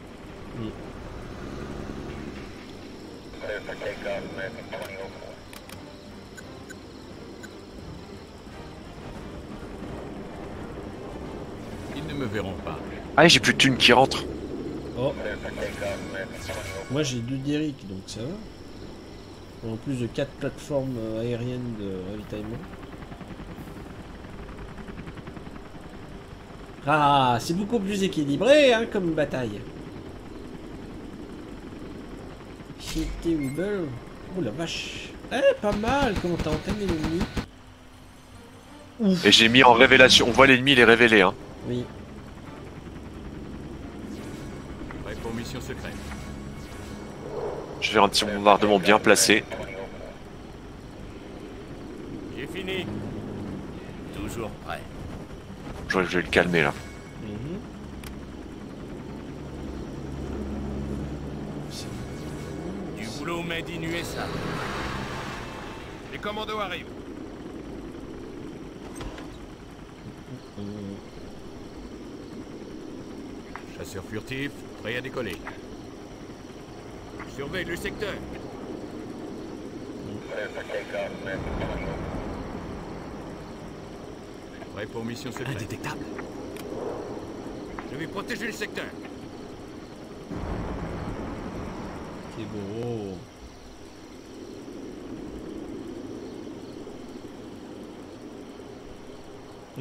Ils ne me verront pas. Ah, j'ai plus de thunes qui rentrent. Oh. Moi j'ai deux Derrick donc ça va. En plus de quatre plateformes euh, aériennes de ravitaillement. Ah, c'est beaucoup plus équilibré hein, comme bataille. Shitty Weeble. Oh la vache. Eh, pas mal. Comment t'as entamé l'ennemi Et j'ai mis en révélation. On voit l'ennemi, il est révélé. Hein. Oui. Prêt pour mission secrète. Je vais faire un petit bombardement bien placé. J'ai fini. Toujours prêt. Je vais le calmer là. Du boulot made in USA. Les commandos arrivent. Chasseur furtif, prêt à décoller. Surveille le secteur. Prêt pour mission secrète. Indétectable. Je vais protéger le secteur. C'est beau.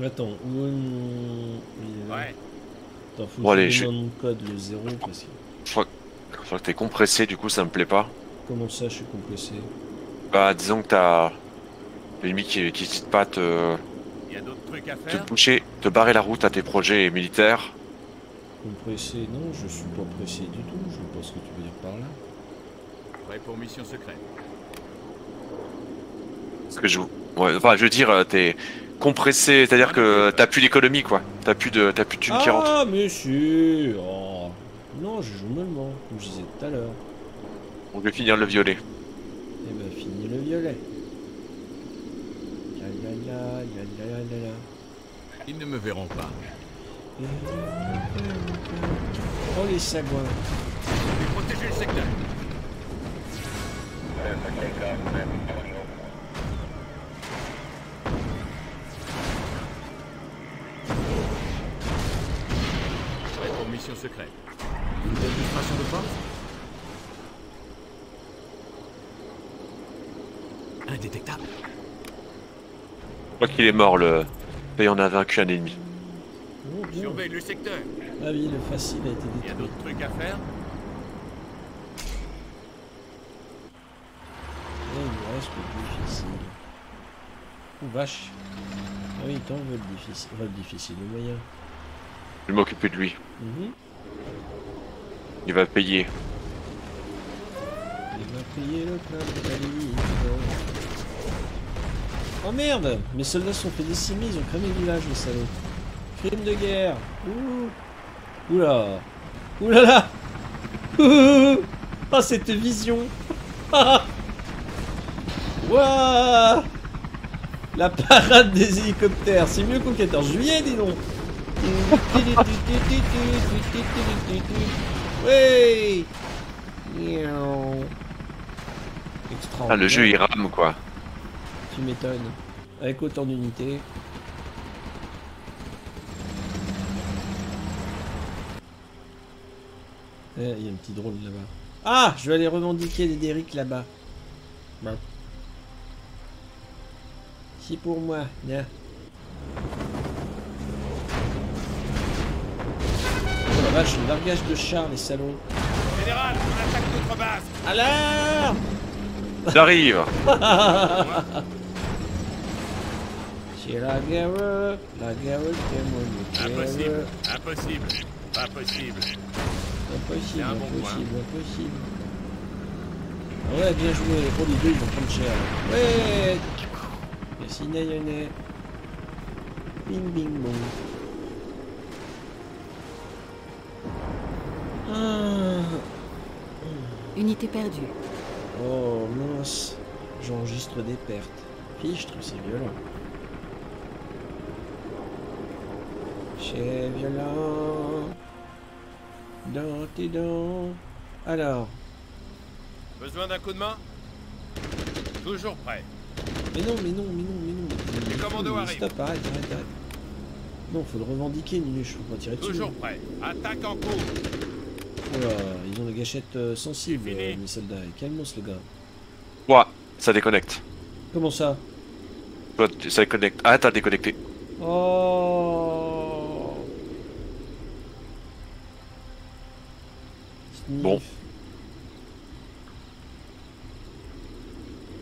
Attends, où est mon... Ouais. Attends, faut Bon, allez, je mon code le 0 parce que... Je crois, je crois que t'es compressé, du coup ça me plaît pas. Comment ça, je suis compressé? Bah disons que t'as l'ennemi qui qui hésite pas à te, Il y a d'autres trucs à te boucher, te barrer la route à tes projets militaires. Compressé Non, je suis pas pressé du tout. Je vois pas ce que tu veux dire par là. Prêt pour mission secrète. Parce que je, ouais, enfin je veux dire, euh, t'es compressé, c'est-à-dire que t'as plus l'économie quoi. T'as plus de, t'as plus de thunes qui rentrent. Ah, monsieur oh. Non, je joue mollement, comme je disais tout à l'heure. On veut finir le violet. Eh ben, fini le violet. Ya ya ya, ya ya ya ya ya. Ils ne me verront pas. Oh les sagouins. Je vais protéger le secteur. Prêt pour mission secrète. Une démonstration de force Indétectable. Je crois qu'il est mort le. Et on a vaincu un ennemi. Oh. Surveille le secteur. Ah oui, le facile a été Il y a détruit. d'autres trucs à faire. Et il nous reste le difficile. Oh vache. Ah oui, veux le difficile. Le difficile, le moyen. Je vais m'occuper de lui. Mhm. Il va payer. Il va payer le plein de la livre. Oh merde Mes soldats sont fait décimer, ils ont cramé le village, les salauds. Crime de guerre Ouh Oula Oula là Ouh Oh cette vision Ah Ouah La parade des hélicoptères, c'est mieux qu'au 14 juillet, dis donc Ouais. Ah le jeu il rame quoi. Tu m'étonnes. Avec autant d'unités. Eh, il y a un petit drôle là-bas. Ah Je vais aller revendiquer des Derrick là-bas. Bon. Pour moi. Là. Oh la vache, le largage de chars, les salons. Général, on attaque notre base. Alors J'arrive. C'est la guerre, la guerre, c'est mon Impossible, impossible, pas possible. Impossible, un bon impossible, impossible. Ah Ouais, bien joué. Oh, les deux, ils vont prendre cher. Là. Ouais Merci, Nayane. Bing, bing, bong. Ah. Unité perdue. Oh, mince. J'enregistre des pertes. Fichtre, c'est violent. C'est violent. Dans tes dents. Alors. Besoin d'un coup de main? Toujours prêt. Mais non, mais non, mais non, mais non. Mais Les commandos arrête, arrête, arrête. Non, faut le revendiquer, Nunu, je peux pas tirer dessus. Toujours prêt. Attaque en cours. Oula, ils ont des gâchettes euh, sensibles, euh, mes soldats. Calmons, le gars. Ouah, ça déconnecte. Comment ça? Ça déconnecte. Ah, arrête à déconnecter. Oh. Bon.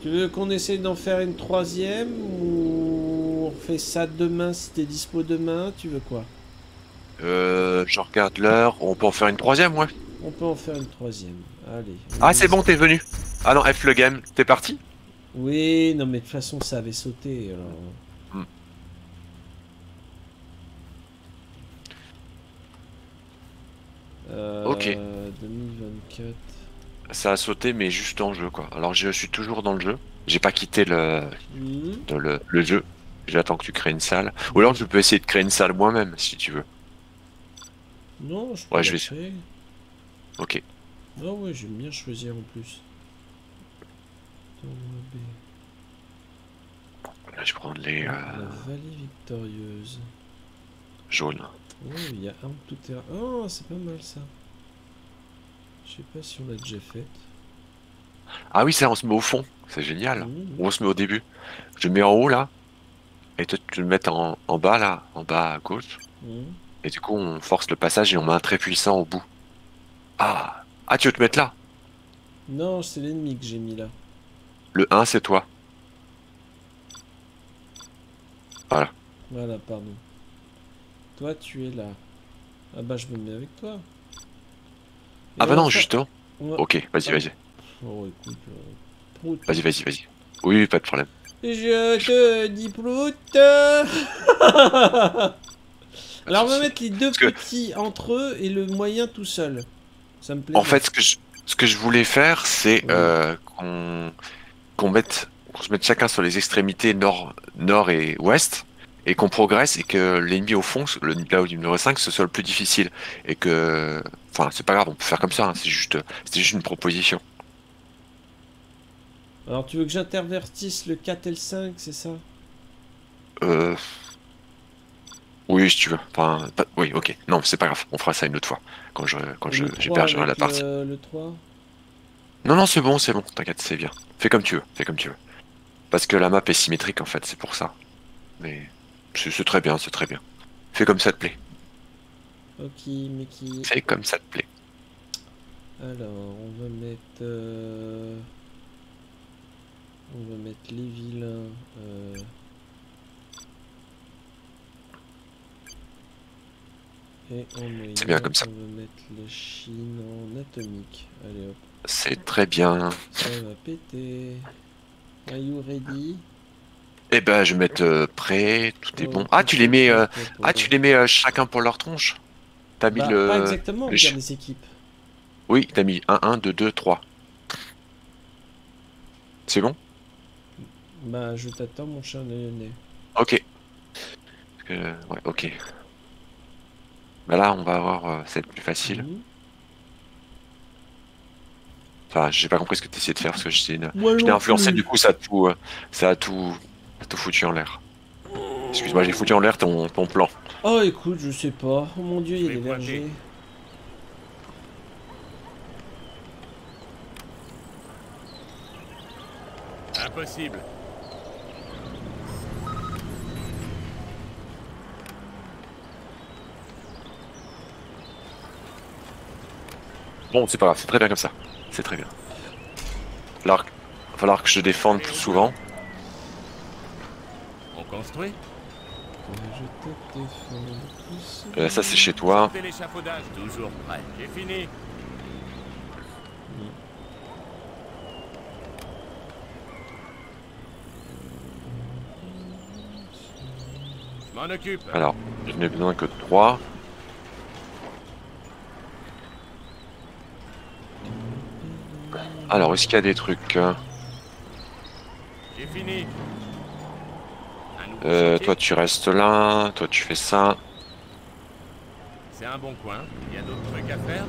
Tu veux qu'on essaie d'en faire une troisième ou on fait ça demain si t'es dispo demain Tu veux quoi? Euh, je regarde l'heure. On peut en faire une troisième, ouais. On peut en faire une troisième. Allez. Ah, c'est bon, t'es venu. Ah non, F le game. T'es parti? Oui, non, mais de toute façon, ça avait sauté. Alors... Hmm. Euh, Ok. 2024. Ça a sauté, mais juste en jeu, quoi. Alors, je suis toujours dans le jeu. J'ai pas quitté le, de le, le jeu. J'attends que tu crées une salle. Ou alors, je peux essayer de créer une salle moi-même, si tu veux. Non, je Ouais, peux je la vais- créer. Ok. Ah ouais, j'aime bien choisir en plus. Là, je prends les euh, La vallée victorieuse. jaunes. Oh, il y a un tout terrain. Oh, c'est pas mal ça. Je sais pas si on l'a déjà fait. Ah oui, ça, on se met au fond. C'est génial. Mmh. Ou on se met au début. Je mets en haut, là. Et toi, tu le mets en, en bas, là. En bas à gauche. Mmh. Et du coup, on force le passage et on met un très puissant au bout. Ah Ah, tu veux te mettre là? Non, c'est l'ennemi que j'ai mis là. Le 1, c'est toi. Voilà, pardon. Toi, tu es là. Ah bah, je me mets avec toi. Ah bah non, justement. Ok, vas-y, vas-y. Oh, écoute. euh. Vas-y, vas-y, vas-y. Oui, pas de problème. Je te dis prout. Alors, on va mettre les deux Parce que- petits entre eux et le moyen tout seul. Ça me plaît. En bien. fait, ce que je, ce que je voulais faire, c'est euh, qu'on mette, qu'on se mette chacun sur les extrémités nord, nord et ouest, et qu'on progresse, et que l'ennemi au fond, le là au numéro 5, ce soit le plus difficile. Et que. Enfin, c'est pas grave, on peut faire comme ça, hein, c'est juste, juste une proposition. Alors, tu veux que j'intervertisse le 4 et le 5, c'est ça? Euh... Oui, si tu veux. Enfin, pas- oui, ok. Non, c'est pas grave, on fera ça une autre fois, quand je, quand je, Le 3 j'hébergerai la partie. Le 3 Non, non, c'est bon, c'est bon, t'inquiète, c'est bien. Fais comme tu veux, fais comme tu veux. Parce que la map est symétrique en fait, c'est pour ça. Mais c'est très bien, c'est très bien. Fais comme ça te plaît. Ok, Mickey. Fais comme ça te plaît. Alors, on va mettre. euh, On va mettre les vilains. euh, Et en C'est bien comme ça. On va mettre les Chines en atomique. Allez hop, C'est très bien. ça va péter. Are you ready? Eh ben, je vais mettre euh, prêt, tout est Oh, bon. Ah, tu les mets, euh, ah, tu les mets euh, chacun pour leur tronche. T'as mis Bah, le. Pas exactement, le regarde ch- les équipes. Oui, t'as mis 1, 1, 2, 2, 3. C'est bon? Bah, je t'attends, mon cher néoné. Ok. Parce que- ouais, ok. Bah là, on va avoir euh, celle plus facile. Mhm. Enfin, j'ai pas compris ce que tu essayais de faire parce que j'étais une... Influencé, du coup, ça a tout, euh, ça a tout, ça a tout foutu en l'air. Excuse-moi, j'ai foutu en l'air ton, ton plan. Oh, écoute, je sais pas. Oh mon dieu, il y a Je des vergers. Impossible. Bon, c'est pas grave, c'est très bien comme ça. C'est très bien. Alors, va falloir que je défende plus souvent. On construit Je te défends plus. Euh, ça, c'est chez toi. Toujours prêt. J'ai fini. Je m'en occupe. Alors, je n'ai besoin que de 3. Alors, est-ce qu'il y a des trucs euh, J'ai fini. Euh, Toi, tu restes là. Toi, tu fais ça. C'est un bon coin. Il y a d'autres trucs à faire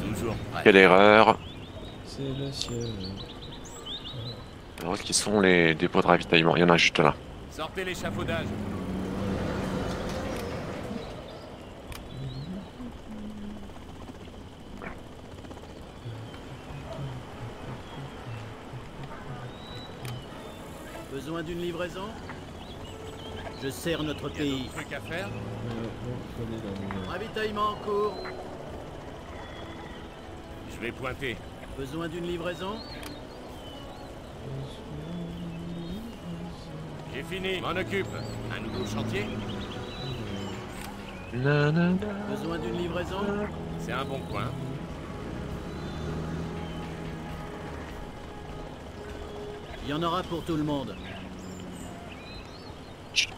Toujours prêt. Quelle erreur C'est le ciel. Alors, qu'ils sont les dépôts de ravitaillement? Il y en a juste là. Sortez l'échafaudage. Besoin d'une livraison? Je sers notre Il y a pays. à faire Euh, Ravitaillement en cours. Je vais pointer. Besoin d'une livraison? J'ai fini. M'en occupe. Un nouveau chantier? Besoin d'une livraison? C'est un bon coin. Il y en aura pour tout le monde.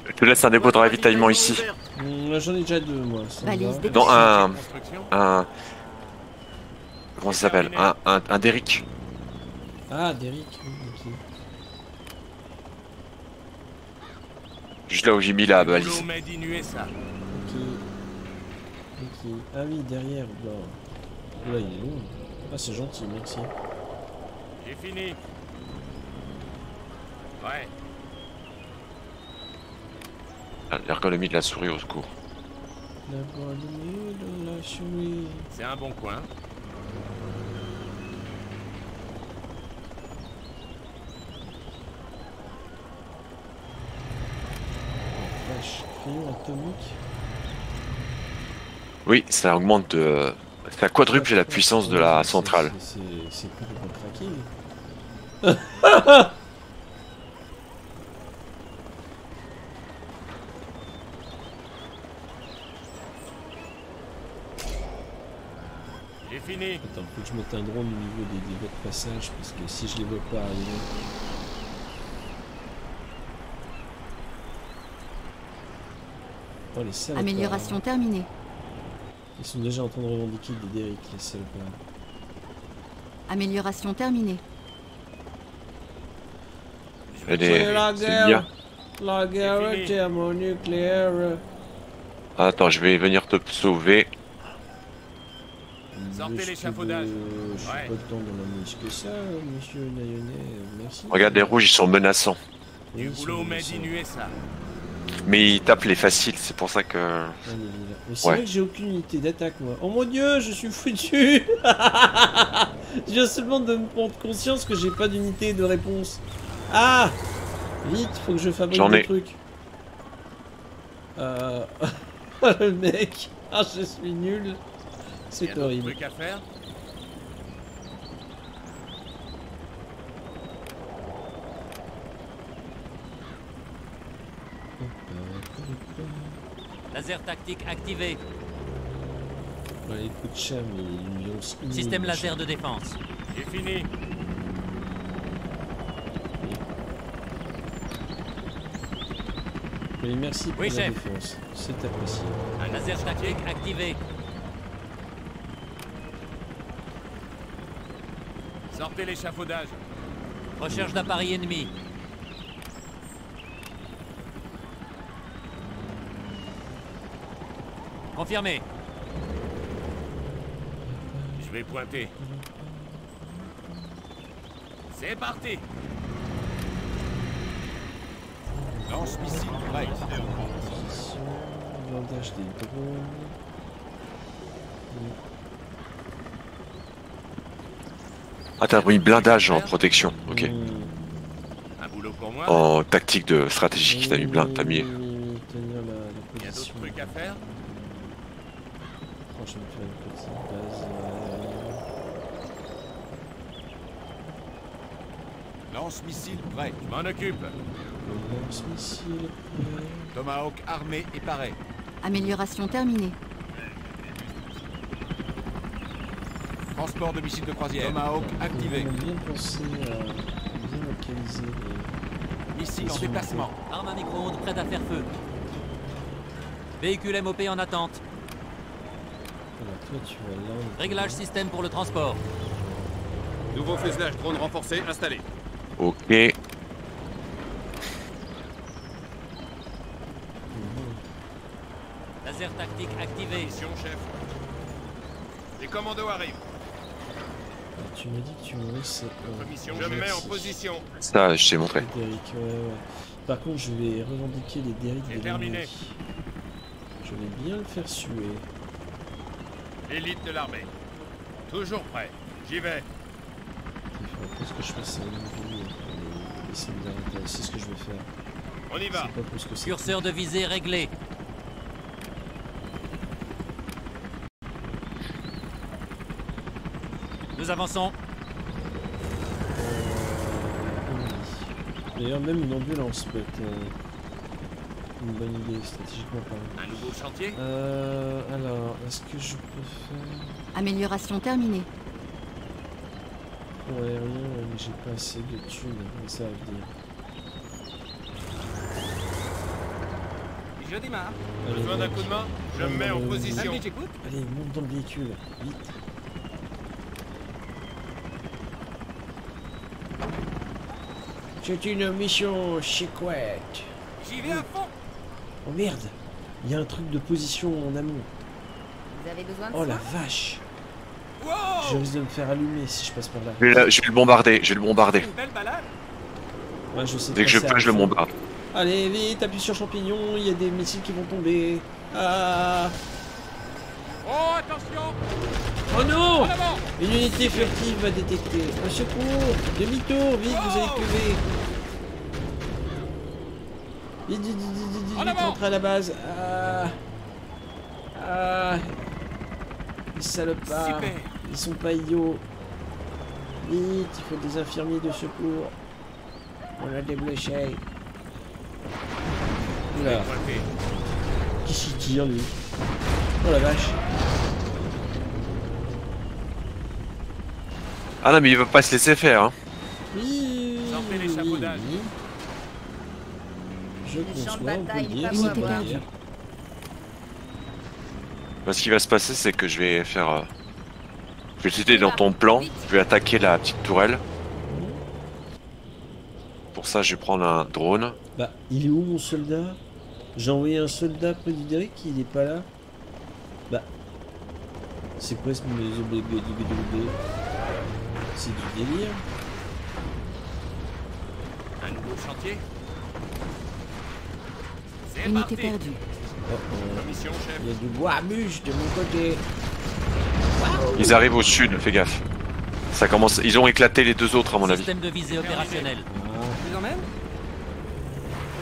Je te laisse un dépôt de ravitaillement ici. Mmh, J'en ai déjà deux, moi. des- Dans un. Un comment ça s'appelle? Un, un, un Derrick. Ah, Derrick. oui, ok. Juste là où j'ai mis la balise. Ok. Ok. Ah oui, derrière. Là, là il est long. Ah, c'est gentil, merci. J'ai fini. Ouais. L'ergonomie de la souris au secours. Nuit de la souris. C'est un bon coin. Vache. Crayon atomique. Oui, ça augmente de. Ça quadruple la puissance de la C'est- centrale. c'est- c'est complètement craqué. fini. Attends, faut que je mette un drone au niveau des dégâts de passage parce que si je les vois pas arriver. Oh les salopards. Amélioration terminée. Ils sont déjà en train de revendiquer des Derrick, les salopards. Amélioration terminée. Et des- la guerre. La guerre thermonucléaire Attends, je vais venir te sauver. Sortez l'échafaudage. Je suis Ouais. pas tant dans la mouche que ça, monsieur Nayonet, merci. Regarde les rouges, ils sont menaçants. Du boulot made. Mais ils tapent les faciles, c'est pour ça que. Ah, mais c'est Ouais. vrai que j'ai aucune unité d'attaque moi. Oh mon dieu, je suis foutu Je viens seulement de me prendre conscience que j'ai pas d'unité de réponse. Ah Vite, faut que je fabrique J'en des ai. trucs. Euh... Le mec Ah, je suis nul C'est horrible. trucs à faire Laser tactique activé. Ouais, lui lancent une Système laser de défense. J'ai fini. Mais merci pour Oui, la chef. défense. C'est apprécié. Un Laser tactique activé. Sortez l'échafaudage. Recherche d'appareil ennemi. Confirmé. Je vais pointer. C'est parti. Lance-missile prêt. Position, blindage des drones. Ah, t'as mis blindage en protection. Ok. Un boulot pour moi. En tactique de stratégique, t'as mis blind, t'as mis. Il y a d'autres position. trucs à faire je vais me faire une petite base. Lance-missile prêt. Je m'en occupe. le lance-missile. prêt. Tomahawk armé et paré. Amélioration terminée. Transport de missiles de croisière. Tomahawk activé. On a bien pensé à bien localiser les. Missile en déplacement. Arme à micro-ondes prête à faire feu. Véhicule MOP en attente. Voilà, toi tu vas là. on est Réglage système pour le transport. Nouveau fuselage drone renforcé installé. Ok. Laser tactique activé. Mission, chef. Les commandos arrivent. Tu m'as dit que tu me. Notre euh. Je me mets en position. Ça, je t'ai montré. ouais, ouais. Par contre, je vais revendiquer les J'ai de terminé. Je vais bien le faire suer. L'élite de l'armée. Toujours prêt. J'y vais. Il pas que je fasse soldats, c'est ce que je vais faire. On y va. C'est pas plus que ça. Curseur de visée réglé. Nous avançons. D'ailleurs, même une ambulance peut être euh, une bonne idée stratégiquement parlant. Un nouveau chantier? Euh, alors, est-ce que je peux faire... Amélioration terminée. Ouais, rien, mais j'ai pas assez de thunes, ça va venir. Je démarre. Allez, Besoin d'un coup de main? Je me mets en position. Allez, monte dans le véhicule, vite. C'est une mission chicouette. J'y vais à fond. Oh merde Il y a un truc de position en amont. Vous avez besoin de Oh la vache Wow Je risque de me faire allumer si je passe par là. Je vais, la- je vais le bombarder, je vais le bombarder. Une belle balade. Ouais, je sais Dès que je peux, je le bombarde. Allez, vite, appuie sur champignon, il y a des missiles qui vont tomber. Ah Oh, attention Oh non Une unité furtive va détecter. Un secours Demi-tour, vite, vous allez crever. Vite, vite, vite, rentrez à la base. Ah Ah Les salopards Super. Ils sont pas idiots. Vite, il faut des infirmiers de secours. On a des blessés. Oula, Pointé. qui s'y tire lui? Oh la vache Ah non, mais il va pas se laisser faire. Hein. Oui, l'échafaudage. oui. Je conçois, on peut le n'est dire, dire. Bah, ce qui va se passer, c'est que je vais faire. euh, Je vais t'aider dans ton plan. Je vais attaquer la petite tourelle. Pour ça, je vais prendre un drone. Bah, il est où mon soldat? J'ai envoyé un soldat près du Derrick, il est pas là. Bah, c'est quoi ce C'est du délire. Un nouveau chantier? Unité perdue. Oh, oh. Il y a du bois à bûche de mon côté. Ils arrivent au sud, fais gaffe. Ça commence. Ils ont éclaté les deux autres, à mon avis. Système de visée opérationnel. Emmène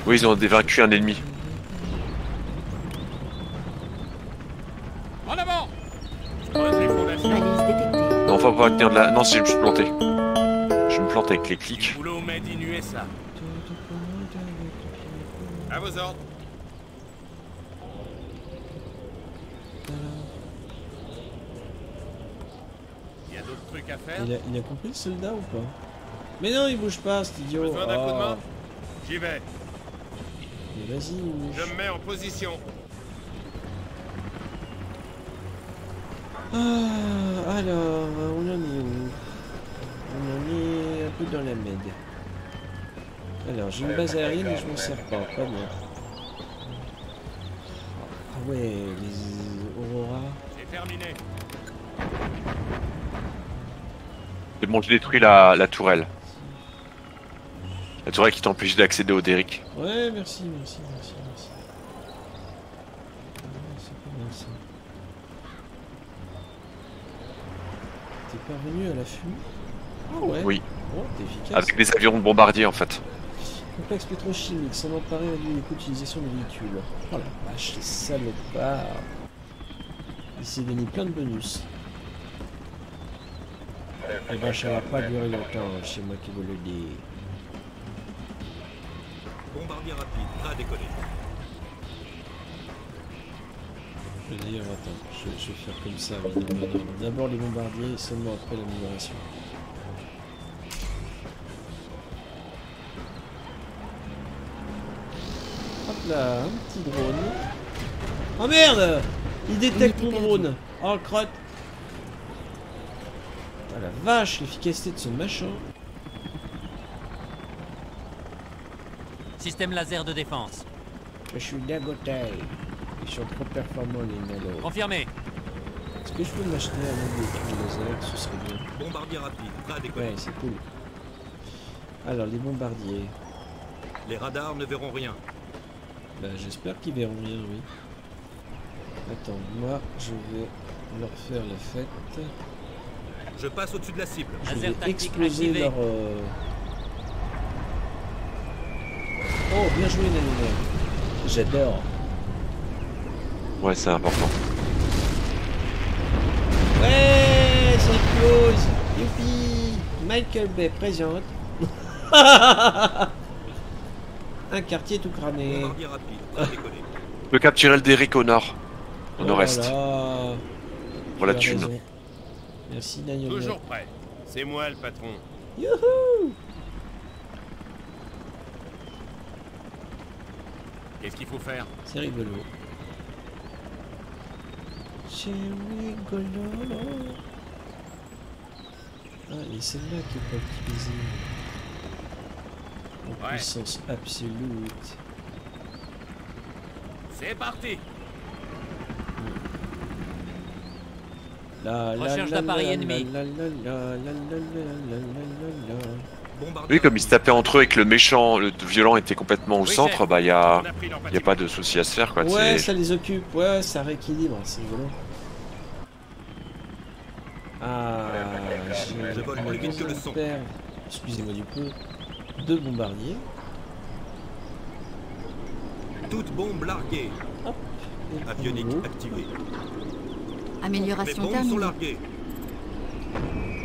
Oui, ils ont vaincu un ennemi. En avant. Non, on va pas tenir de la. Non, si je me suis planté. Je me plante avec les clics. À vos ordres. Il y a d'autres trucs à faire il, a, il a compris le soldat ou pas? Mais non, il bouge pas, cet idiot. Besoin d'un coup de main? J'y vais. Mais vas-y. Je me mets en position. Ah, alors, on en est où? On en est un peu dans la med. Alors, j'ai une base aérienne et je m'en sers pas, pas bien. Ah ouais, les Aurora. C'est terminé. C'est bon, j'ai détruit la, la tourelle. La tourelle qui t'empêche d'accéder au Derrick. Ouais, merci, merci, merci, merci. C'est pas mal ça. T'es parvenu à la fume? Ah ouais? Oui, t'es efficace. avec des avions de bombardier en fait. Complexe pétrochimique, sans emparer l'utilisation de véhicules. Oh la vache, les salopards. Il s'est gagné plein de bonus. Eh ben, ça va pas durer longtemps, c'est moi qui vous le dis. Bombardier rapide, prêt à décoller. Je veux dire, attends, je, je vais faire comme ça. D'abord les bombardiers et seulement après la migration. Hop là, un petit drone. Oh merde Il détecte mon drone Oh crotte vache, l'efficacité de ce machin Système laser de défense. Je suis Dagotai. Ils sont trop performants les nalos. Confirmé. Est-ce que je peux m'acheter un véhicule laser? Ce serait bien. Bombardier rapide, prêt à décoller. Ouais, c'est cool. Alors, les bombardiers. Les radars ne verront rien. Bah, j'espère qu'ils verront rien, oui. Attends, moi, je vais leur faire la fête. Je passe au-dessus de la cible. Je vais exploser leur... euh, Oh, bien joué, Nanina. J'adore. Ouais, c'est important. Ouais, ça explose Youpi Michael Bay présente. Un quartier tout cramé. Je peux capturer le Derrick au nord. Au oh nord-est. Pour la thune. Merci Daniel. Toujours prêt. C'est moi le patron. Youhou Qu'est-ce qu'il faut faire? C'est rigolo. C'est rigolo. Ah, et celle-là qui est pas utilisée. En puissance absolue. C'est parti Recherche d'appareil ennemi. Oui, comme ils se tapaient entre eux et que le méchant, le violent était complètement au centre, bah il y a, y a pas de souci à se faire quoi. Ouais, ça les occupe, ouais, ça rééquilibre, c'est rigolo. Ah, j'ai excusez-moi du peu, deux bombardiers. Toute bombe larguée. Hop, Avionique activée. Amélioration terminée.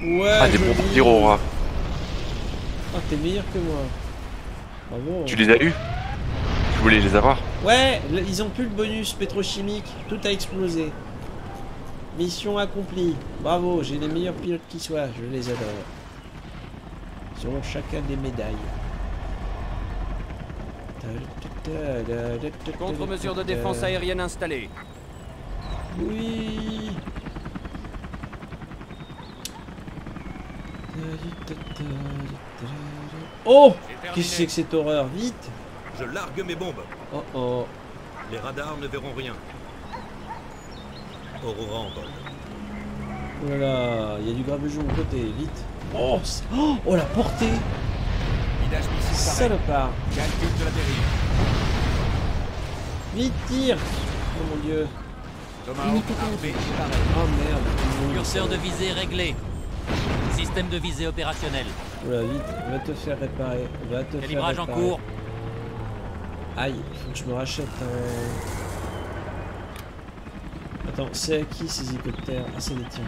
Ouais. Ah, des bombes d'Irora. Ah, t'es meilleur que moi. Bravo. Tu les as eu Tu voulais les avoir? Ouais, ils ont plus le bonus pétrochimique. Tout a explosé. Mission accomplie. Bravo, j'ai les meilleurs pilotes qui soient. Je les adore. Ils auront chacun des médailles. Contre-mesure de défense aérienne installée. Oui. Oh Qu'est-ce que c'est que cette horreur Vite Je largue mes bombes. Oh oh. Les radars ne verront rien. Aurora en vol. Oh là là, il y a du grabugeon de côté, vite. Oh, oh, oh la portée Salopard Calcul de la dérive. Vite, tire Oh mon dieu Oh merde Curseur de visée réglé. Système de visée opérationnel. Oula, vite, va te faire réparer. Va te Calibrage faire en réparer. cours. Aïe, faut que je me rachète un... Attends, c'est à qui ces hélicoptères? Ah, c'est les tiens.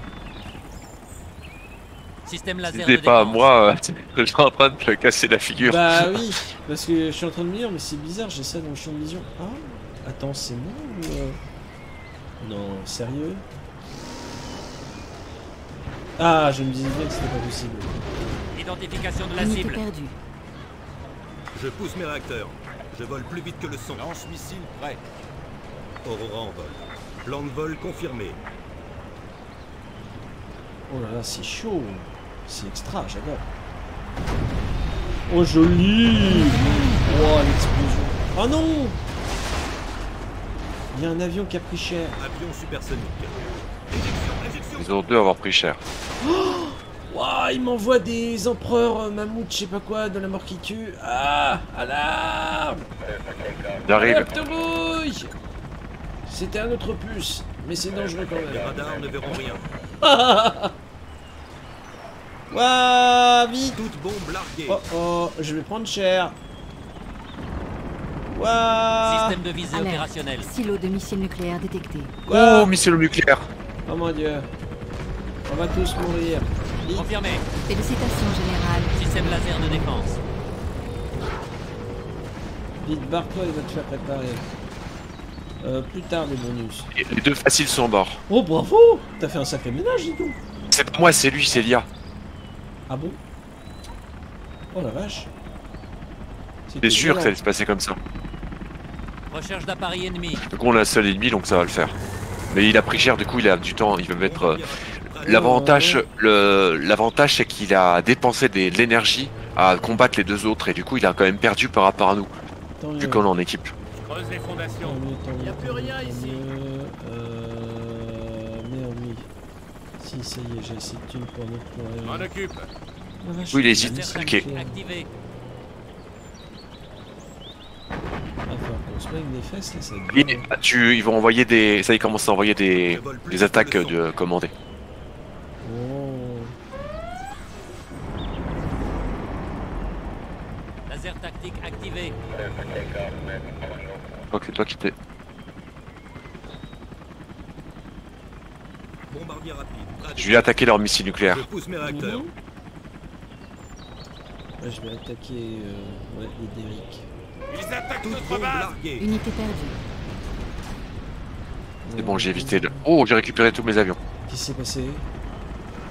Système laser C'était pas à moi, euh, je suis en train de te casser la figure. Bah oui, parce que je suis en train de me dire, mais c'est bizarre, j'ai ça dans le champ de vision. Ah, attends, c'est moi ou... Non, sérieux? Ah, je me disais bien que c'était pas possible. Identification de la cible. perdue. Je pousse mes réacteurs. Je vole plus vite que le son. Lance-missile prêt. Aurora en vol. Plan de vol confirmé. Oh là là, c'est chaud. C'est extra, j'adore. Oh, joli Oh, l'explosion. Oh non Il y a un avion qui a pris cher. Avion supersonique. Ils ont dû avoir pris cher. Ouah, il m'envoie des empereurs euh, mammouths, je sais pas quoi, de la mort qui tue. Ah Alarme J'arrive. C'était un autre puce, mais c'est dangereux quand Les même. radars ne verront rien. Ouah, vite Toute bombe larguée. Oh oh, je vais prendre cher. Système de visée Alerte. opérationnel. Silo de missiles nucléaires détecté. Oh, missile nucléaire Oh mon dieu. On va tous mourir. Confirmé. Félicitations, Général. Système laser de défense. Vite, barre-toi, il va te faire préparer. Euh, plus tard, les bonus. Et Les deux faciles sont morts. Oh, bravo T'as fait un sacré ménage, dis donc. C'est pas moi, c'est lui, c'est Lia. Ah bon Oh la vache. T'es sûr que ça allait se passer comme ça Recherche d'appareil ennemi. Donc on a un seul ennemi, donc ça va le faire. Mais il a pris cher, du coup il a du temps, il va mettre... euh, L'avantage, le, l'avantage c'est qu'il a dépensé des- de l'énergie à combattre les deux autres et du coup il a quand même perdu par rapport à nous, Tant vu qu'on est en équipe. Creuse les Tant fondations. mieux, tant mieux, Y a plus rien ici. mieux. Euh... Merde, oui. Si, ça y est, j'ai assez de thunes pour notre... M'en occupe. Oui, il hésite, ok. activé. Ah, faut qu'on se mette des fesses, là, ça va être Et, bien. ah, tu, ils vont envoyer des... Ça ils commencent à envoyer des, des attaques son. de commandées. Oh. Laser tactique activé. Je crois que c'est toi qui t'es... Bombardier Je vais attaquer leur missile nucléaire. Je pousse mes réacteurs. Mhm. Je vais attaquer euh, ouais, les Derrick. Ils attaquent notre base. Unité perdue. C'est bon, j'ai évité de... Oh, j'ai récupéré tous mes avions. Qu'est-ce qui s'est passé?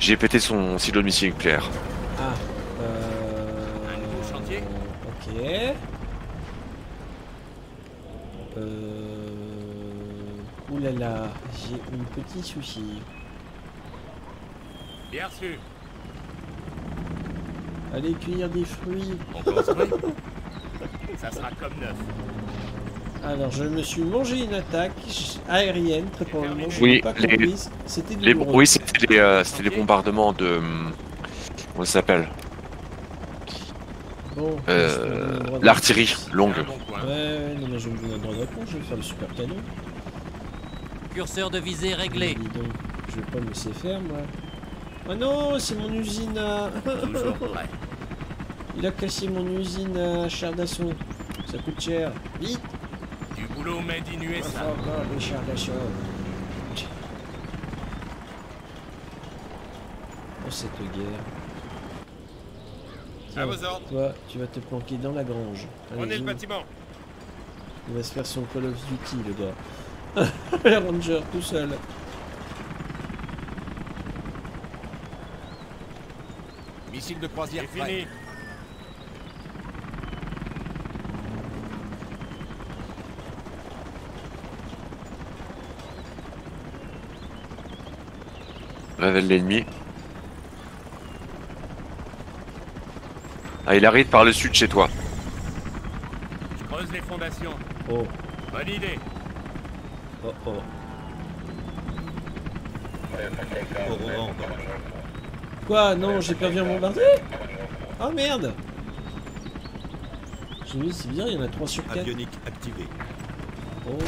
J'ai pété son silo de missile nucléaire. Ah. Euh... Un nouveau chantier Ok. Euh... Ouh là là, j'ai un petit souci. Bien reçu. Allez cueillir des fruits. On Ça sera comme neuf. Alors, je me suis mangé une attaque aérienne, très probablement. Je Oui, pas les- comprise. C'était Les... Oui, c'était les, euh, c'était les bombardements de... hum, Comment ça s'appelle Bon, Euh, de- L'artillerie longue. Bon. Ouais, ouais, non, mais je vais me donner droit réponse, je vais faire le super canon. Curseur de visée réglé. Dis donc, je vais pas me laisser faire, moi. Oh non, c'est mon usine à... Il a cassé mon usine à char d'assaut. Ça coûte cher. Vite Du boulot made in USA. encore les chars d'assaut. Oh, cette guerre. À Tiens, vos ordres. toi, tu vas te planquer dans la grange. Prenez le bâtiment. Il va se faire son Call of Duty, le gars. le ranger tout seul. Missile de croisière fini. Révèle l'ennemi. Ah, il arrive par le sud chez toi. Je creuse les fondations. Oh, Bonne idée. oh, oh. Quoi? Non, j'ai perdu un bombardier Oh merde J'ai vu, c'est bizarre, il y en a 3 sur 4. Avionique activé. Oh.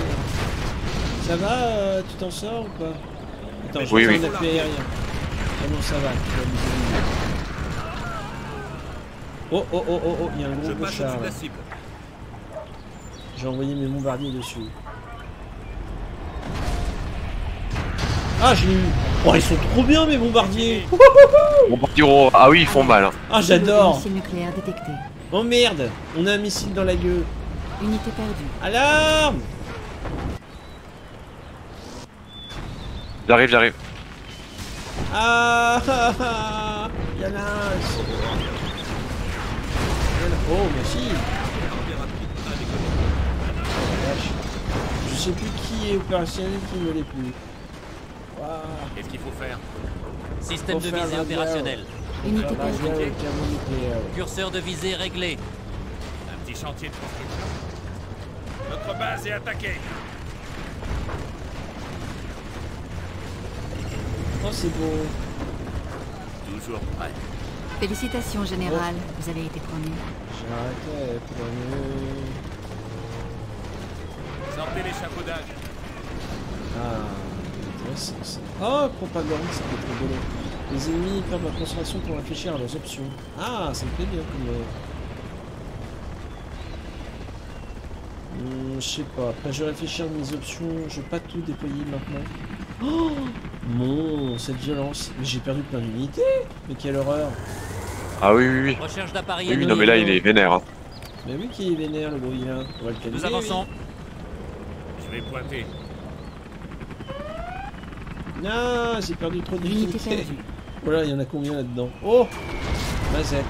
Ça va euh, Tu t'en sors ou pas? Attends, je Oui, vais oui. Ah non, ça va. Oh, oh, oh, oh, oh, il y a un gros char. J'ai envoyé mes bombardiers dessus. Ah, je l'ai eu Oh, ils sont trop bien mes bombardiers Bombardiro. Ah oui, ils font mal. hein. Ah, j'adore. Oh merde On a un missile dans la gueule Unité perdue. Alarme J'arrive, j'arrive. Ah ah, ah a un Oh, décoller. Vache. Je sais plus qui est opérationnel, qui ne l'est plus. Qu'est-ce qu'il faut faire Système Faut de visée opérationnel. Unité thermonucléaire. Curseur de visée réglé. Un petit chantier de construction. Notre base est attaquée. Oh, c'est beau. Toujours prêt. Félicitations, Général. Vous avez été promu. J'ai arrêté pour mieux. Sortez l'échafaudage. Ah, intéressant ça. Oh, propagande, ça peut être rigolo. Les ennemis perdent leur concentration pour réfléchir à leurs options. Ah, ça me plaît bien comme. euh, Hmm, je sais pas. Après, je vais réfléchir à mes options. Je vais pas tout déployer maintenant. Oh Mon, cette violence. Mais j'ai perdu plein d'unités. Mais quelle horreur. Ah oui, oui, oui. Recherche d'appareil Oui, oui, non, mais là, il est vénère. hein. Mais oui, qui est vénère le brouillard. On va le calmer. Nous avançons. Je vais pointer. Non, j'ai perdu trop Unité d'unités. Voilà, il y en a combien là-dedans? Oh Mazette.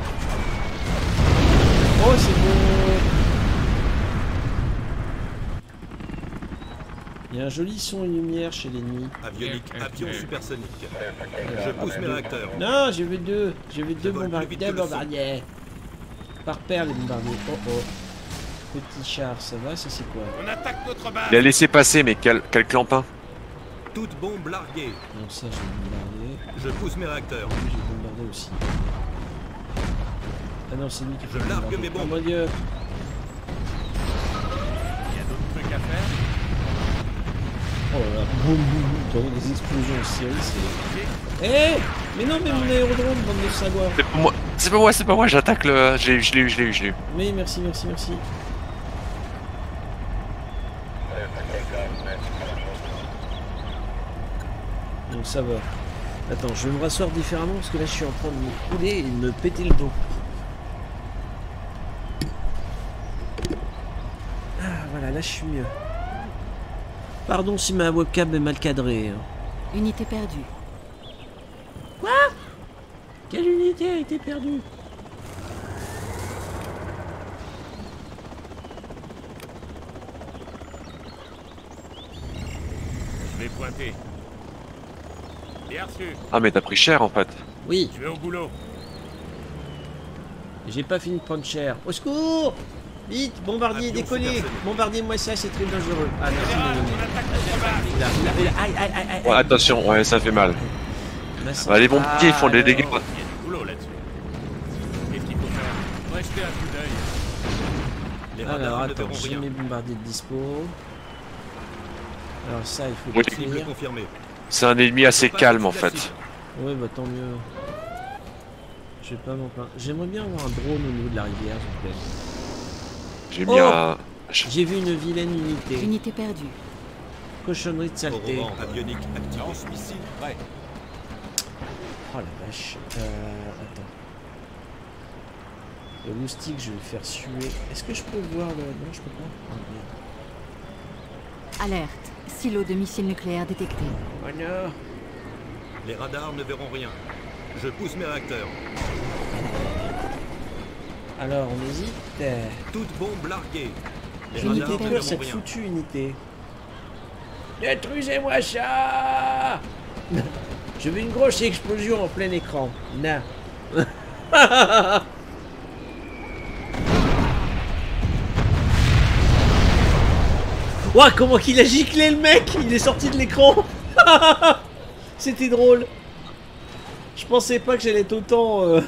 Oh, c'est beau Il y a un joli son et lumière chez l'ennemi. Avionique. Avion supersonique. Je pousse mes réacteurs. Non, j'ai vu deux. J'ai vu deux bombardiers. vite Deux bombardiers. Par paire, les bombardiers. Oh oh. Petit char, ça va Ça, c'est quoi On attaque notre base. Il a laissé passer, mais quel, quel clampin. Toute bombe larguée. Non, ça, j'ai bombardé. Je pousse mes réacteurs. Lui, j'ai bombardé aussi. Ah non, c'est lui qui Je largue mes bombes. Oh mon dieu Il y a d'autres trucs à faire. Oh là là, boum boum boum, t'as des explosions au ciel, c'est... Eh Mais non, mais mon aérodrome, bande de savoir C'est pas moi, c'est pas moi, c'est pas moi, j'attaque le. Je l'ai eu, je l'ai eu, je l'ai eu, je l'ai eu. Oui, merci, merci, merci. Donc ça va. Attends, je vais me rasseoir différemment parce que là je suis en train de me couler et de me péter le dos. Ah voilà, là je suis mieux. Pardon si ma webcam est mal cadrée. Hein. Unité perdue. Quoi? Quelle unité a été perdue? Je vais pointer. Bien reçu. Ah mais t'as pris cher en fait. Oui, Je vais au boulot. j'ai pas fini de prendre cher. Au secours Vite, bombardier, décollez supersonique. Bombardez-moi ça, c'est très dangereux. Ah merci. Ouais, attention, ouais, ça fait mal. Bah, les bombardiers, ils font des Alors, dégâts. Alors attends, j'ai mes bombardiers de dispo. Alors ça, il faut confirmée. C'est un ennemi assez calme en fait. Ouais, bah tant mieux. Je vais pas m'en plaindre. J'aimerais bien avoir un drone au niveau de la rivière, s'il vous plaît. J'ai mis Oh un. J'ai vu une vilaine unité. Unité perdue. Cochonnerie de saleté. Avionique prêt. Oh la vache. Euh, attends. Le moustique, je vais le faire suer. Est-ce que je peux voir le... Non, je peux pas. Oh merde. Alerte. Silo de missiles nucléaires détecté. Oh non Les radars ne verront rien. Je pousse mes réacteurs. Alors, on hésite. Toute bombe larguée. Les Je ne détruire cette rien. foutue unité. Détruisez-moi ça Je veux une grosse explosion en plein écran. Non. Ouah, comment qu'il a giclé le mec Il est sorti de l'écran C'était drôle. Je pensais pas que j'allais être autant... euh,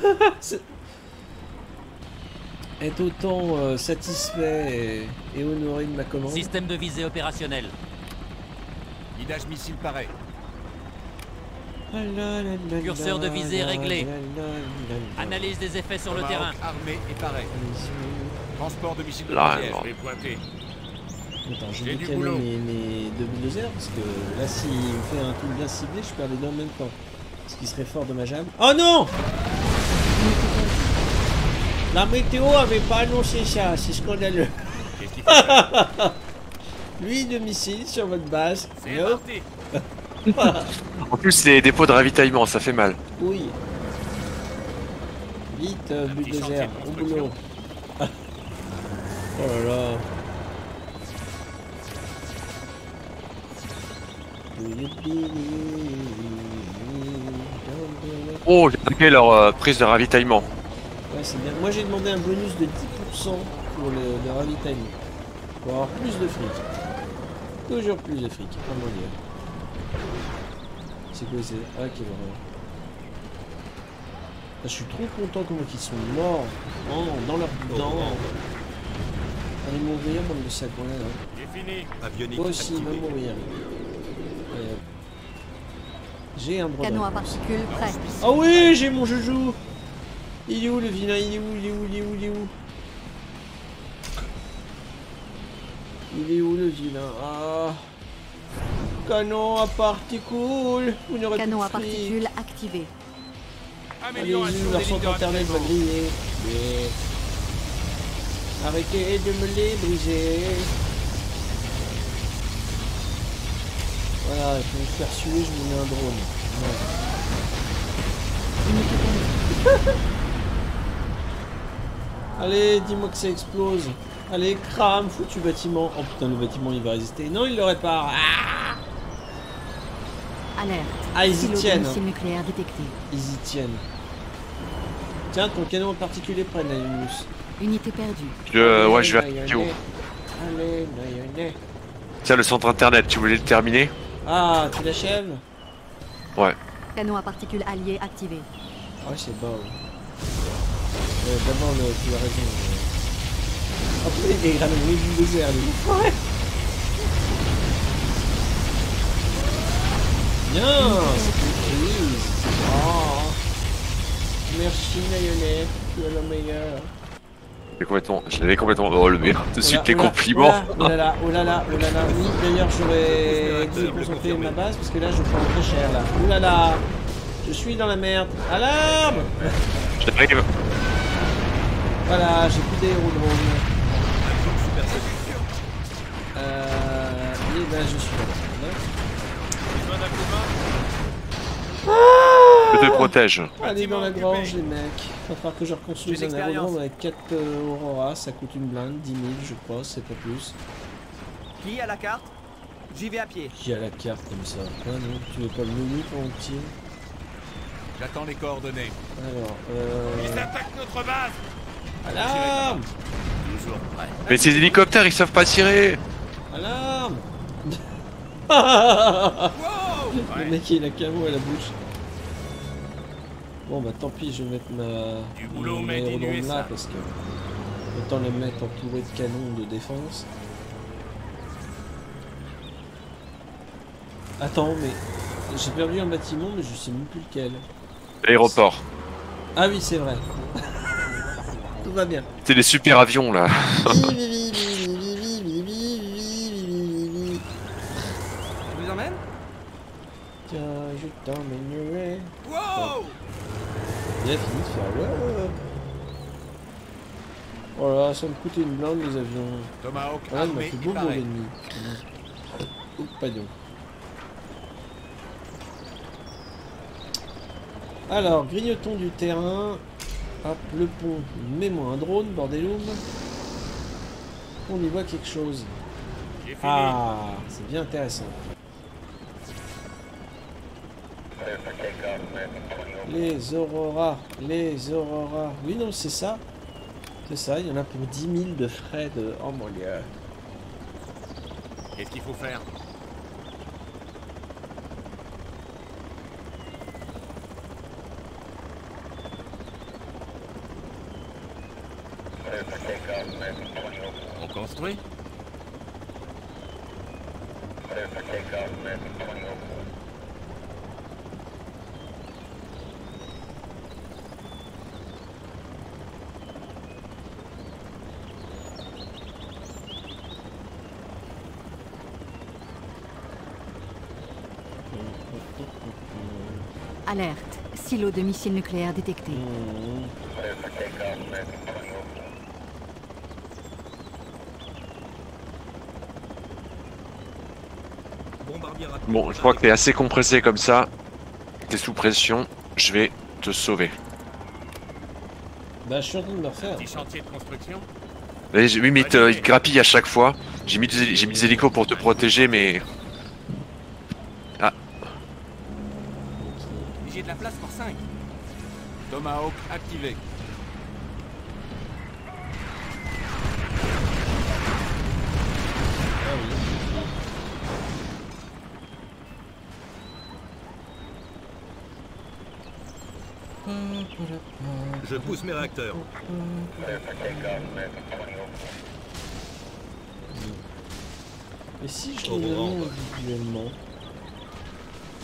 être autant euh, satisfait et, et honoré de ma commande. Système de visée opérationnel. Guidage missile pareil. Curseur de visée réglé. Analyse des effets sur le terrain. armé et pareil. Transport de missiles de Là, piège. non. Je vais pointer. Attends, je J'ai vais boulot. mes, mes deux bulldozers parce que là, s'il me fait un truc bien ciblé, je perds les deux en même temps. Ce qui serait fort dommageable. Oh non La météo avait pas annoncé ça, c'est scandaleux. Qu'est-ce qu'il Lui de missiles sur votre base. C'est parti. En plus, c'est des dépôts de ravitaillement, ça fait mal. Oui. Vite, euh, bulldozer, au boulot. oh là là. Oh, j'ai attaqué leur euh, prise de ravitaillement. Ouais, c'est bien. Moi, j'ai demandé un bonus de 10% pour le, le ravitaillement. Pour avoir plus de fric. Toujours plus de fric. Oh mon dieu. C'est quoi c'est Ah, quelle horreur. Ah, je suis trop content comment ils sont morts. Oh, dans leur dents. Allez mourir, bande de sacs. Voilà, là. J'ai fini. Avionique Toi aussi, va mourir. Hop. J'ai un drone. Canon à en plus. particules prêt. Ah oui, j'ai mon joujou Il est où le vilain? Il est où Il est où Il est où Il est où? Il est où le vilain? Ah Canon à particules Vous n'aurez Canon à plus de fric. particules activé. Amélioration leur centre de internet va griller. Arrêtez de me les briser. Voilà, pour me faire suer, je me mets un drone. Ouais. Allez, dis-moi que ça explose. Allez, crame, foutu bâtiment. Oh putain, le bâtiment il va résister. Non, il le répare. Ah, Alerte. Ah, ils y tiennent. détecté. ils y tiennent. Tiens, ton canon en particulier prenne, Linus. Unité perdue. Je, Euh, ouais, je vais où Allez, mayonnaise. Tiens, le centre internet, tu voulais le terminer Ah, tu l'achèves Canon à particules alliées activé. Ouais, c'est bas. Euh, D'abord, le- tu as raison. euh. Après, il est grave oui, du désert, lui. Ouais. Bien. Oh. Merci, Mayonnaise. Tu es le meilleur. J'ai complètement, je l'avais complètement relevé. Tout de suite, les Oh là, compliments. Oh là là, oh là là, oh là là. Oui, d'ailleurs, j'aurais dû concentrer ma base parce que là, je prends très cher là. Oh là là. Je suis dans la merde. Alarme J'arrive. Voilà, j'ai plus d'aérodrome. Euh... Et ben je suis là. Je te protège. Allez dans la grange les mecs. Il va falloir que je reconstruise un aérodrome avec 4 euh, Aurora, ça coûte une blinde, 10 000 je crois, c'est pas plus. Qui a la carte? J'y vais à pied. Qui a la carte comme ça Ah non, tu veux pas le menu pour le tire J'attends les coordonnées. Alors, euh... Ils attaquent notre base Alarme Toujours prêt. Mais ces hélicoptères, ils savent pas tirer. Alarme Wow Le mec il a camo à la bouche. Bon bah tant pis, je vais mettre ma Du boulot là parce que autant le mettre entouré de canons de défense. Attends mais j'ai perdu un bâtiment mais je sais même plus lequel. L'aéroport. Ah oui c'est vrai. Tout va bien. C'est des super avions là. Je vous emmène Tiens, je t'emmènerai. Wow Il a fini de faire ouais. Oh là, ça me coûtait une blinde les avions. Tomahawk Ah, il m'a fait beau paré. l'ennemi. Oups, pardon. Alors, grignotons du terrain. Hop, le pont. Mets-moi un drone, bordeloum. On y voit quelque chose. Ah, c'est bien intéressant. Les auroras, les auroras. Oui, non, c'est ça. C'est ça, il y en a pour 10 000 de frais de... Oh mon dieu. Qu'est-ce qu'il faut faire? On construit? Alerte. Silo de missiles nucléaires détecté. Mmh. Bon, je crois que t'es assez compressé comme ça. T'es sous pression. Je vais te sauver. Bah, je suis en train de me refaire. Petit chantier de construction Mais j'ai- oui, mais il te- il grappille à chaque fois. J'ai mis, mis des hélicos pour te protéger, mais J'ai de la place pour 5. Tomahawk activé. Je pousse mes réacteurs. Et si je les nomme individuellement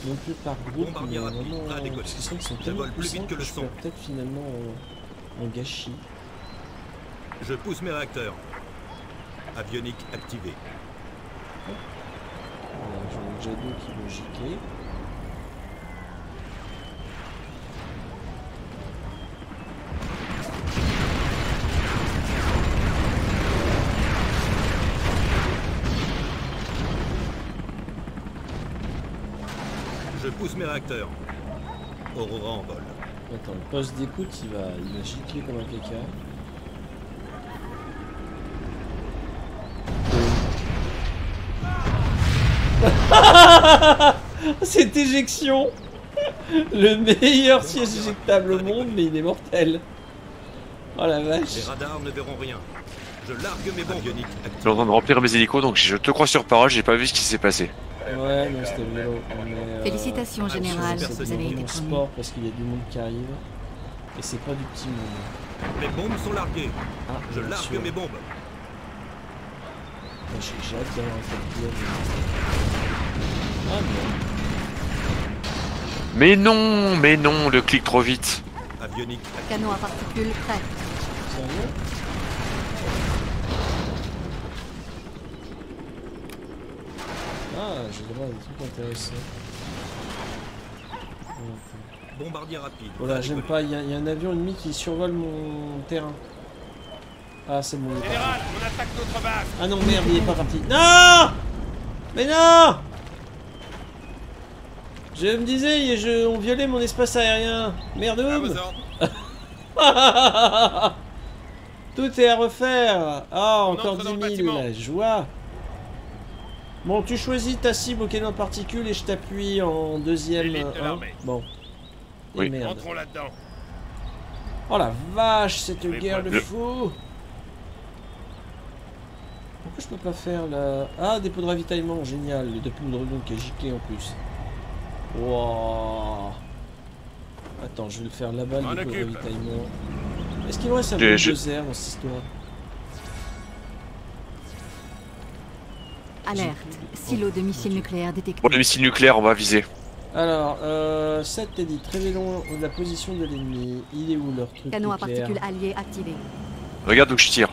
Non plus par groupe, mais vraiment... Parce que c'est qu'ils sont tellement plus vite que le son. peut-être finalement en, gâchis. Je pousse mes réacteurs. Avionique activé. Voilà, j'en ai déjà deux qui vont gicler. Mes réacteurs. Aurora en vol. Attends, le poste d'écoute, il va, il va gicler comme un caca. Cette éjection Le meilleur siège éjectable au monde, mais il est mortel. Oh la Les vache radars ne verront rien. Je largue mes bombes. Je suis en train de remplir mes hélicos, donc je te crois sur parole, j'ai pas vu ce qui s'est passé. Ouais, non, c'était vélo. mais, euh, Félicitations, général. c'est Vous avez du été sport parce qu'il y a du monde qui arrive. Et c'est pas du petit monde. Mes bombes sont larguées. Ah, Je largue sûr. mes bombes. Ah, J'ai hâte d'avoir un. Ah non. Mais non, mais non, le clic trop vite. Avionique. Canon à particules prêt. Sérieux? Ah, j'ai le droit à des trucs intéressants. Bombardier rapide. Voilà, j'aime pas, il y, a un avion ennemi qui survole mon terrain. Ah, c'est bon. Général, on attaque notre base. Ah non, merde, il est pas parti. Non Mais non Je me disais, je, on violait mon espace aérien. Merde. Tout est à refaire. Ah, encore 10 000, la joie. Bon, tu choisis ta cible au canon particules et je t'appuie en deuxième. Hein. Bon. Oui. Merde. là-dedans. Oh la vache, cette guerre de fou. Pourquoi je peux pas faire la... Ah, dépôt de ravitaillement, génial. Le dépôt de ravitaillement qui est giclé en plus. Wow. Attends, je vais le faire là-bas, le dépôt de ravitaillement. Est-ce qu'il me reste un peu de cette histoire? Alerte. Silo de missiles nucléaires détecté. Pour le missile nucléaire, on va viser. Alors, euh, 7 dit révélons la position de l'ennemi. Il est où leur truc Canon à particules alliés activé. Regarde où je tire.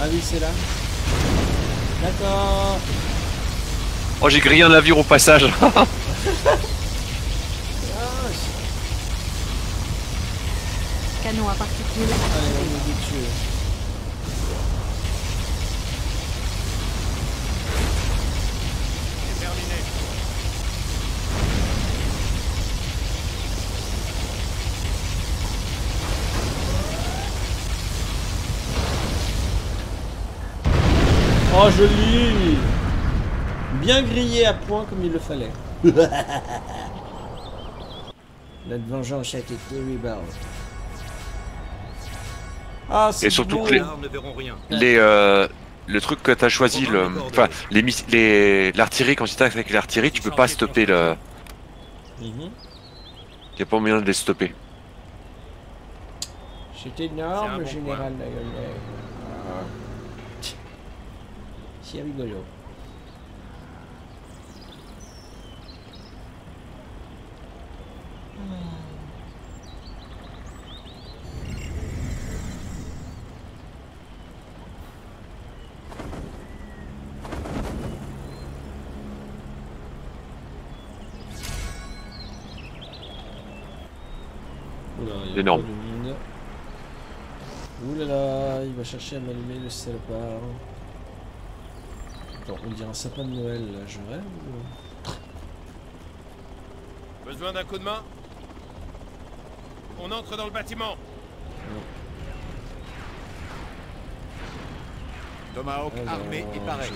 Ah oui, c'est là. D'accord. Oh, j'ai grillé un navire au passage. Canon à particules activé. Oh, joli Bien grillé à point comme il le fallait. Notre vengeance a été terrible. Ah, Et surtout que les, euh, le truc que t'as choisi, le, enfin, les, l'artillerie, quand tu attaques avec l'artillerie, tu peux pas stopper le. Mhm. Y a pas moyen de les stopper. C'est énorme, général c'est rigolo. énorme. Ouh là là, il va chercher à m'allumer le salopard on dirait un sapin de Noël, là. je rêve Besoin d'un coup de main? On entre dans le bâtiment Tomahawk armé et pareil.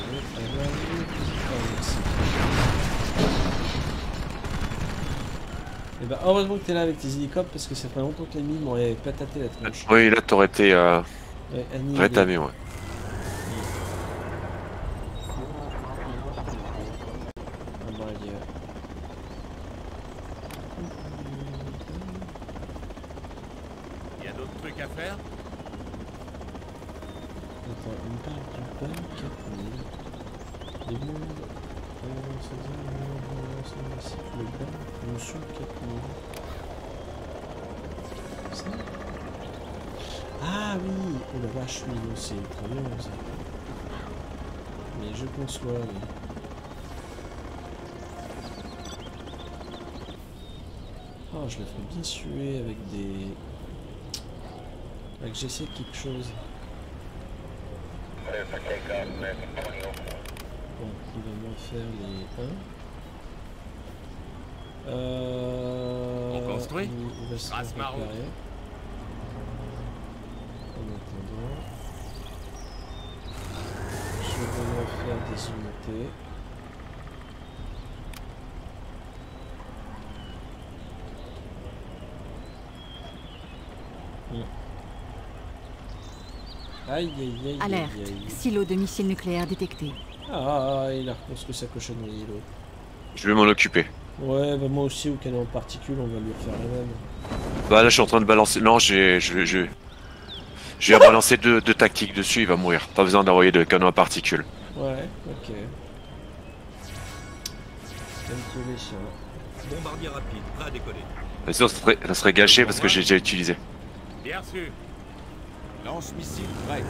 Et bah heureusement que t'es là avec tes hélicoptères parce que ça fait longtemps que l'ennemi m'aurait pataté la tronche. Oui là t'aurais été euh... ouais, rétamé ouais. Oh, je la fais bien suer avec des... Avec j'essaie quelque chose. Bon, il va me faire les 1. Euh, On construit il, va se En attendant. Je vais me faire des unités. Aïe aïe aïe. Alerte. Silo de missiles nucléaires détecté. Ah, il a reconstruit sa cochonnerie, l'autre. Je vais m'en occuper. Ouais, bah moi aussi, au canon en particules, on va lui refaire la même. Bah là, je suis en train de balancer. Non, j'ai. Je, je... J'ai balancé deux, deux, tactiques dessus, il va mourir. Pas besoin d'envoyer de canon à particules. Ouais, ok. Bombardier rapide, prêt à décoller. Mais ça, serait, ça serait gâché parce que j'ai déjà utilisé. Bien sûr. Lance-missile prêt.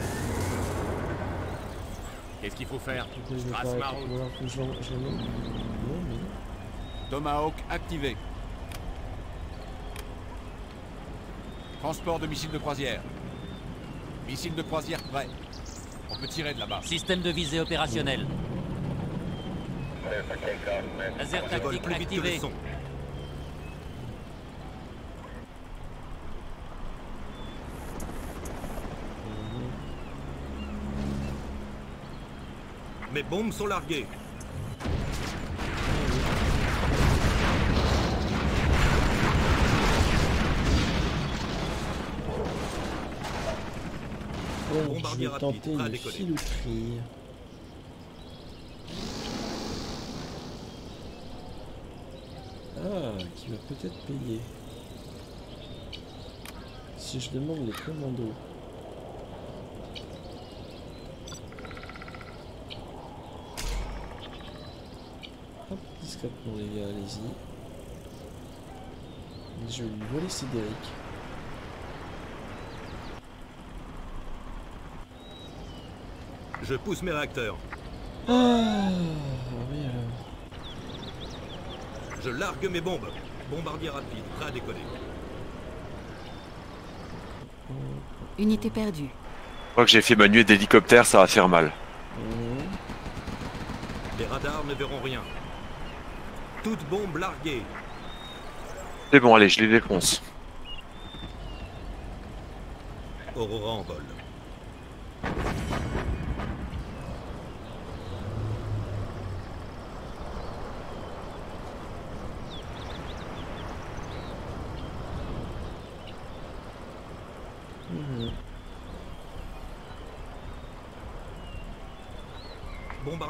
Qu'est-ce qu'il faut faire? Tomahawk activé. Transport de missiles de croisière. Missile de croisière prêt. On peut tirer de là-bas. Système de visée opérationnel. Laser tactique activé. Mes bombes sont larguées. Je vais tenter une filouterie. Ah, qui va peut-être payer. Si je demande les commandos. Hop, discrètement les gars, allez-y. Je vais lui voler Cédric. Je pousse mes réacteurs. Ah, oui alors. Je largue mes bombes. Bombardier rapide, prêt à décoller. Unité perdue. Je crois que j'ai fait ma nuée d'hélicoptère, ça va faire mal. Les radars ne verront rien. Toute bombe larguée. C'est bon, allez, je les défonce. Aurora en vol.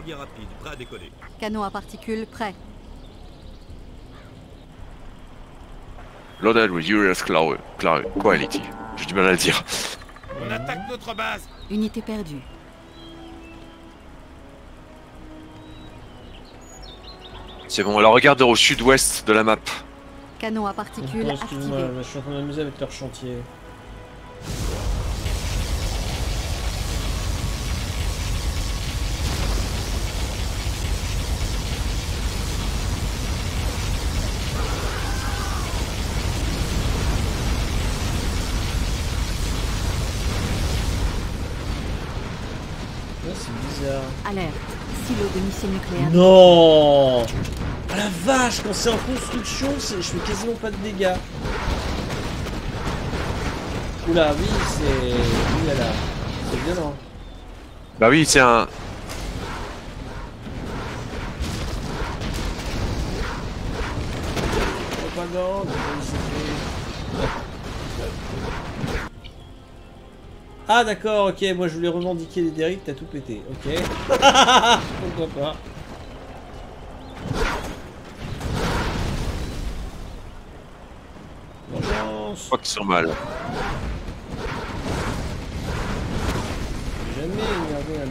Bombardier rapide, prêt à décoller. Canon à particules prêt. Loaded with US Cloud, Cloud Quality. J'ai du mal à le dire. On attaque notre base Unité perdue. C'est bon, alors regarde au sud-ouest de la map. Canon à particules activé. je suis en train de m'amuser avec leur chantier. Bizarre. Alerte. Silo de missiles nucléaires. Non Ah la vache, quand c'est en construction, je fais quasiment pas de dégâts. Oula, oui, c'est... Oui, là, là. C'est violent. Bah oui, c'est un. Ah d'accord, ok, moi je voulais revendiquer les dérives, t'as tout pété, ok. Pourquoi pas. Vengeance Je crois qu'ils sont mal. Jamais énervé un.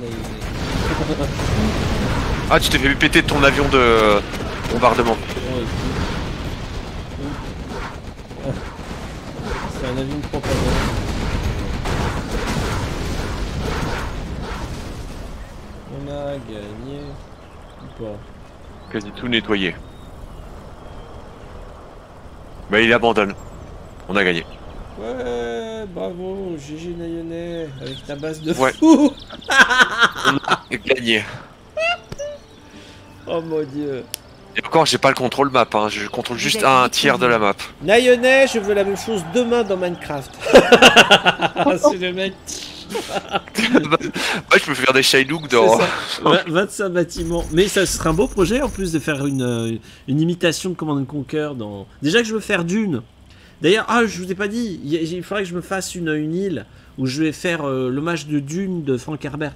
Ah, tu t'es fait péter ton avion de bombardement. C'est un avion de propagande. A gagné ou pas Quasi tout nettoyé. Bah il abandonne. On a gagné. Ouais, bravo, GG Nayonais, avec ta base de Ouais. fou On a gagné. Oh mon dieu Et encore, j'ai pas le contrôle map, hein. je contrôle juste un tiers de la map. Nayonais, je veux la même chose demain dans Minecraft. C'est le mec. Ouais, je peux faire des Shylook C'est dans. ça. Va- 25 bâtiments. Mais ça serait un beau projet en plus de faire une, euh, une imitation de Command Conquer dans. Déjà que je veux faire Dune. D'ailleurs, ah, je vous ai pas dit, il faudrait que je me fasse une, une île où je vais faire euh, l'hommage de Dune de Frank Herbert.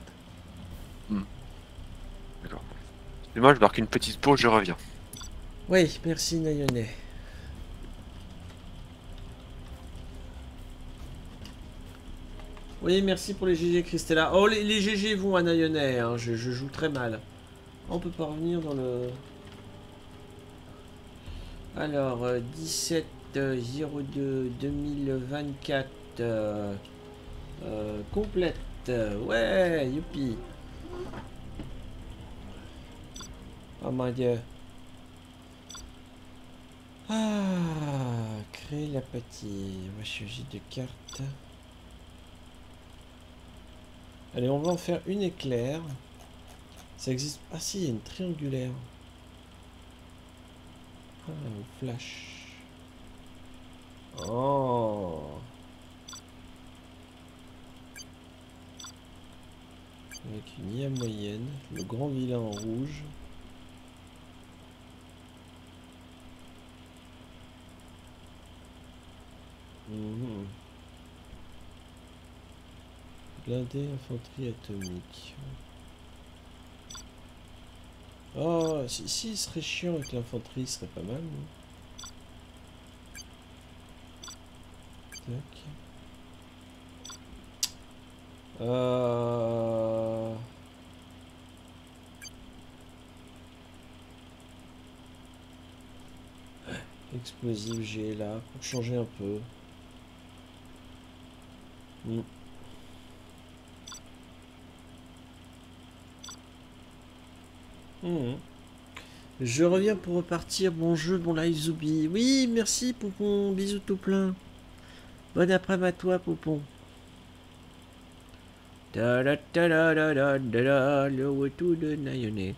Et moi, je marque une petite pause, je reviens. Oui, merci Nayonais. Oui, merci pour les GG Christella. Oh, les, GG vont à Nayonais, hein, je, je joue très mal. On peut pas revenir dans le... Alors, euh, 17 euh, 02 2024 euh, euh, complète. Ouais, youpi. Oh mon dieu. Ah, Créer la partie. On va changer de carte. Allez, on va en faire une éclair. Ça existe. Ah si, il y a une triangulaire. Ah, flash. Oh. Avec une IA moyenne, le grand vilain en rouge. Mmh. Blindé infanterie atomique. Oh, si, si il serait chiant avec l'infanterie, ce serait pas mal. Tac. Euh... Explosif j'ai là pour changer un peu. Hmm. Hmm. Je reviens pour repartir. Bon jeu, bon live Zoubi. Oui, merci Poupon. Bisous tout plein. Bon après-midi à toi, Poupon. Da da da da da da da da le retour de Nayone.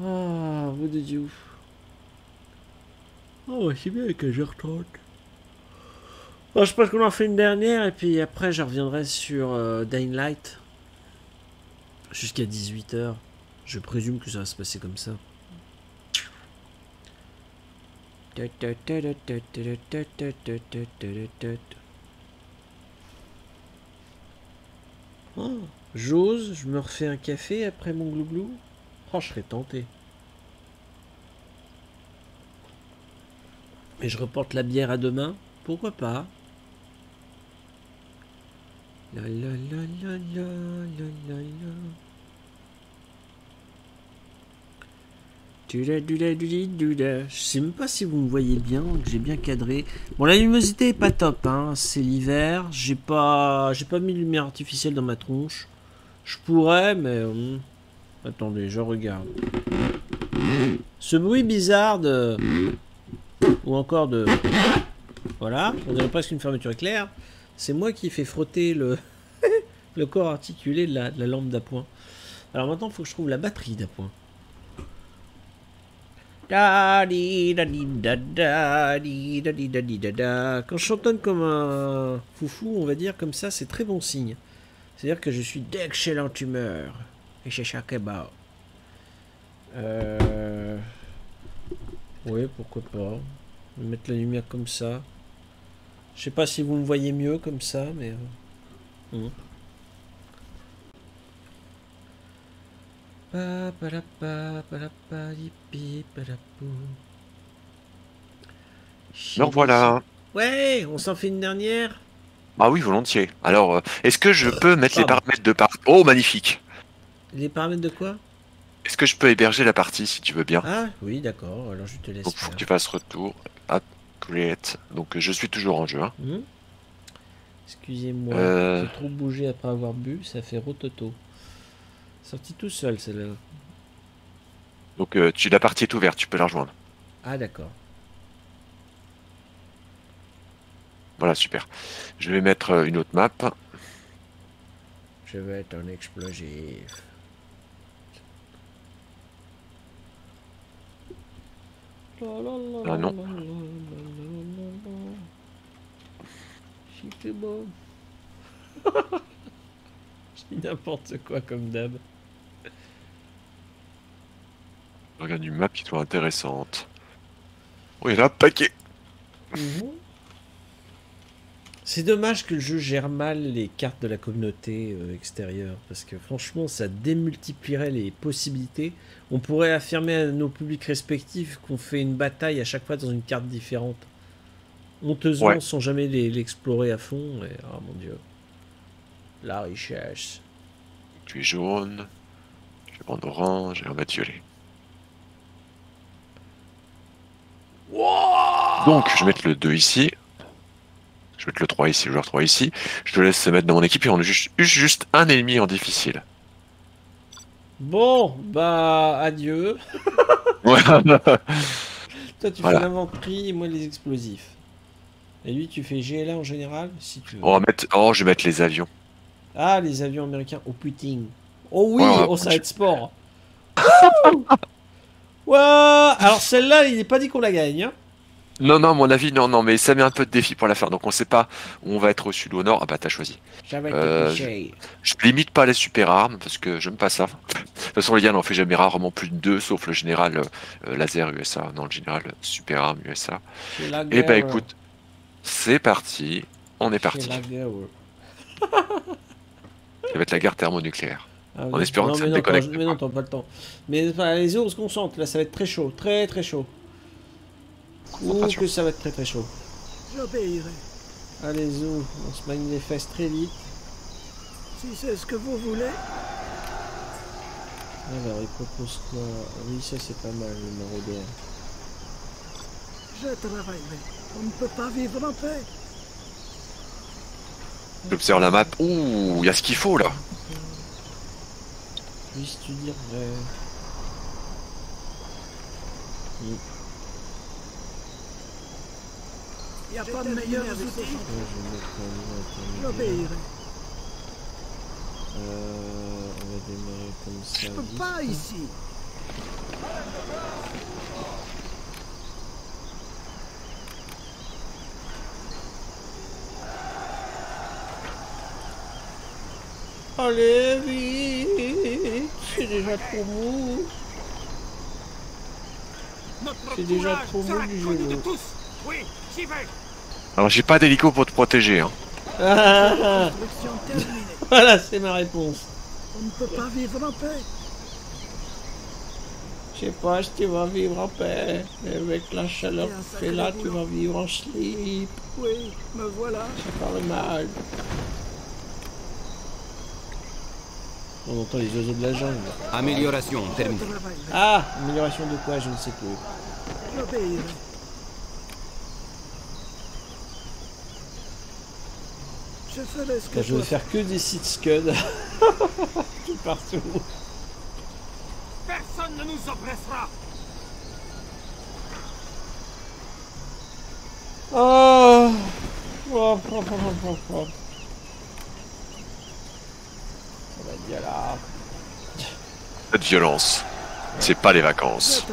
Oh, vous de Dieu. Oh, c'est bien avec 1h30. Bon, je pense qu'on en fait une dernière et puis après je reviendrai sur euh, Dying Light jusqu'à 18h. Je présume que ça va se passer comme ça. Oh, j'ose, je me refais un café après mon glouglou. Oh, je serais tenté. Et je reporte la bière à demain. Pourquoi pas? La la la la la la la la. Je sais même pas si vous me voyez bien, que j'ai bien cadré. Bon, la luminosité est pas top, hein. C'est l'hiver. J'ai pas, j'ai pas mis de lumière artificielle dans ma tronche. Je pourrais, mais hum. attendez, je regarde. Ce bruit bizarre de ou encore de voilà, on dirait presque une fermeture éclair. C'est moi qui fais frotter le le corps articulé de la lampe d'appoint. Alors maintenant, il faut que je trouve la batterie d'appoint. Quand je chantonne comme un foufou, on va dire comme ça, c'est très bon signe. C'est-à-dire que je suis d'excellente humeur. Et chez Shakeba. Euh... Oui, pourquoi pas. Mettre la lumière comme ça. Je sais pas si vous me voyez mieux comme ça, mais... Euh, Donc voilà. Ouais, on s'en fait une dernière. Ah oui, volontiers. Alors, est-ce que je peux mettre les paramètres de part Oh, magnifique. Les paramètres de quoi Est-ce que je peux héberger la partie si tu veux bien Ah oui, d'accord. Alors je te laisse. Donc, faut que tu fasses retour à create. Donc, je suis toujours en jeu. Excusez-moi, euh... j'ai trop bougé après avoir bu, ça fait rototo. Sorti tout seul, celle-là. Donc euh, tu, la partie est ouverte, tu peux la rejoindre. Ah d'accord. Voilà, super. Je vais mettre euh, une autre map. Je vais être un explosif. Ah non. Je dis n'importe quoi comme d'hab. Regarde une map qui soit intéressante. Oh, il y a un paquet mhm. C'est dommage que le jeu gère mal les cartes de la communauté euh, extérieure, parce que franchement, ça démultiplierait les possibilités. On pourrait affirmer à nos publics respectifs qu'on fait une bataille à chaque fois dans une carte différente. Honteusement, sans jamais l'explorer à fond. Et, oh mon dieu. La richesse. Tu es jaune, tu es en orange et en violet. Donc, je vais mettre le 2 ici. Je vais mettre le 3 ici, le joueur 3 ici. Je te laisse se mettre dans mon équipe et on a juste, juste un ennemi en difficile. Bon, bah, adieu. Toi, tu fais l'inventerie et moi les explosifs. Et lui, tu fais GLA en général, si tu veux. On va mettre... Oh, je vais mettre les avions. Ah, les avions américains. Oh putain. Oh oui, oh, ça va être sport. ouais. Alors celle-là, il n'est pas dit qu'on la gagne. Hein. Non, non, à mon avis, non, non, mais ça met un peu de défi pour la faire. Donc on sait pas où on va être au sud ou au nord. Ah bah t'as choisi. Euh, je, je, limite pas les super armes parce que j'aime pas ça. De toute façon, les gars, on fait jamais rarement plus de deux, sauf le général euh, laser USA. Non, le général super arme USA. Et eh bah écoute, c'est parti. On est parti. ça va être la guerre thermonucléaire. Ah en espérant que ça ne déconnecte. Mais non, t'as pas le temps. Mais allez-y, on se concentre. Là, ça va être très chaud. Très, très chaud. Ou que ça va être très très chaud. J'obéirai. Allez-y, on se manifeste très vite. Si c'est ce que vous voulez. Alors, il propose quoi? Oui, ça c'est pas mal, le maraudeur. Je travaillerai. On ne peut pas vivre en paix. J'observe la map. Ouh, il y a ce qu'il faut là. Puisses-tu dire vrai Il n'y a pas de meilleur outils. J'obéirai. Euh, on va démarrer comme ça. Je peux pas ici. Allez, vite déjà trop mou C'est déjà trop mou du jeu. Oui, j'y vais alors j'ai pas d'hélico pour te protéger. Hein. voilà, c'est ma réponse. On ne peut pas vivre en paix. Je sais pas si tu vas vivre en paix. Avec la chaleur que fait là, tu vas vivre en slip. Oui, me voilà. Ça parle mal. On entend les oiseaux de la jungle. Amélioration terminée. Ah, amélioration de quoi Je ne sais plus. Je ferai ce que je vais faire que des sites scud. Tout partout. Personne ne nous oppressera. Oh. Oh, oh, oh, oh Ça va être bien là. Cette violence, c'est pas les vacances.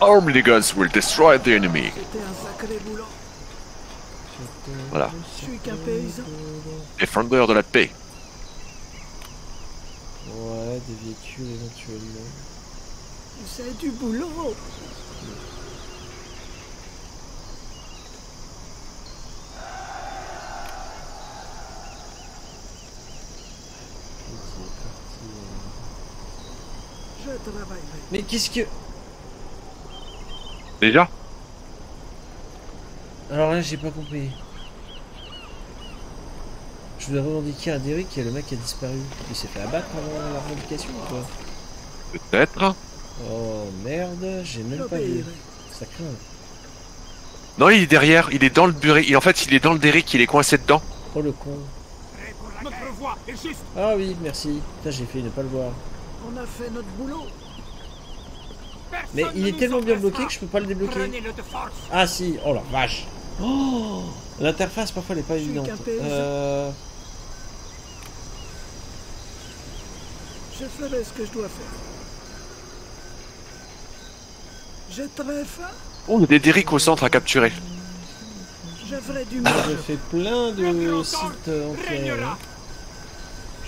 Armed guns will destroy the enemy. Voilà. Défendeur de la paix. Ouais, des véhicules éventuellement. C'est du boulot. Je travaillerai. Mais qu'est-ce que... Déjà Alors là, j'ai pas compris. Je voulais revendiquer à Derek qui est le mec qui a disparu. Il s'est fait abattre avant la revendication ou quoi Peut-être. Oh merde, j'ai même pas vu. Ça craint. Non, il est derrière, il est dans le bureau. En fait, il est dans le Derek, il est coincé dedans. Oh le con. Ah oui, merci. j'ai fait ne pas le voir. On a fait notre boulot. Mais il est tellement bien bloqué que je peux pas le débloquer. Ah si, oh la vache. Oh L'interface parfois elle est pas évidente. Euh... Je ferai ce que je dois faire. J'ai très faim. Oh, il y a des Derrick au centre à capturer. Je ferai du mal. Je fais plein de sites entiers.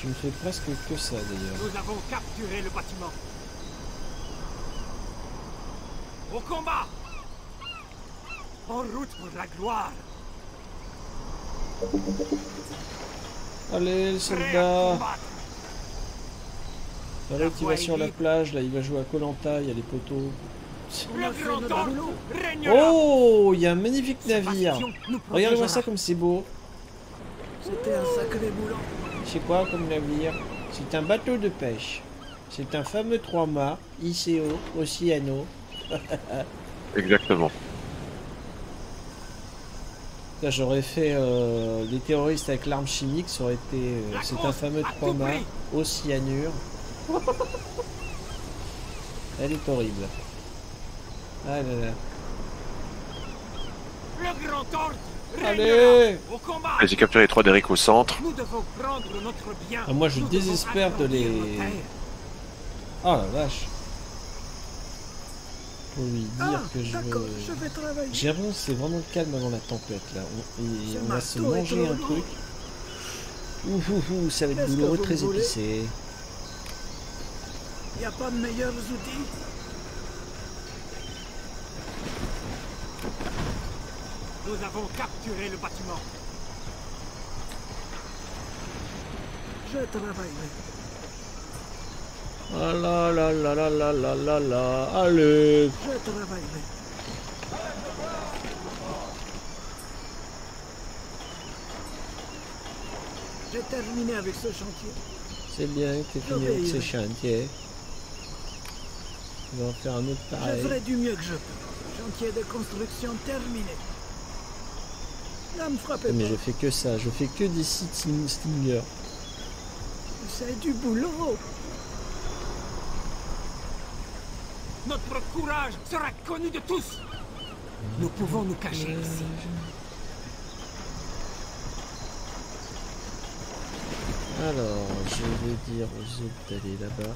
Je ne fais presque que ça d'ailleurs. Nous avons capturé le bâtiment. Au combat En route pour la gloire Allez, le soldat Arrête, il va sur la plage, là, il va jouer à Colanta, il y a les poteaux. Oh, il y a un magnifique navire. Regardez-moi ça comme c'est beau. C'était un sacré boulot. C'est quoi comme navire? C'est un bateau de pêche. C'est un fameux trois-mâts, ICO, Oceano, Exactement. J'aurais fait euh, les terroristes avec l'arme chimique, ça aurait été euh, c'est un fameux trauma au cyanure. Elle est horrible. Ah là là. Le grand ordre Allez J'ai capturé les trois d'Eric au centre. Nous devons prendre notre bien. Ah, moi je désespère de les... Oh la vache Pour lui dire Ah, que je veux... J'ai l'impression que c'est vraiment calme avant la tempête là. On, et Ce on va se manger un truc. Ouf, ça va être douloureux, très épicé. Il n'y a pas de meilleurs outils. Nous avons capturé le bâtiment. Je travaillerai. Ah là là là là là là là là, allez Je travaillerai. J'ai terminé avec ce chantier. C'est bien que tu fini avec ce chantier. Vas en faire un autre Je pareil. ferai du mieux que je peux. Chantier de construction terminé. Me frappez Mais pas. je fais que ça, je fais que des sites Stinger. C'est du boulot. Notre courage sera connu de tous. Nous pouvons nous cacher ici. Alors, je vais dire aux autres d'aller là-bas.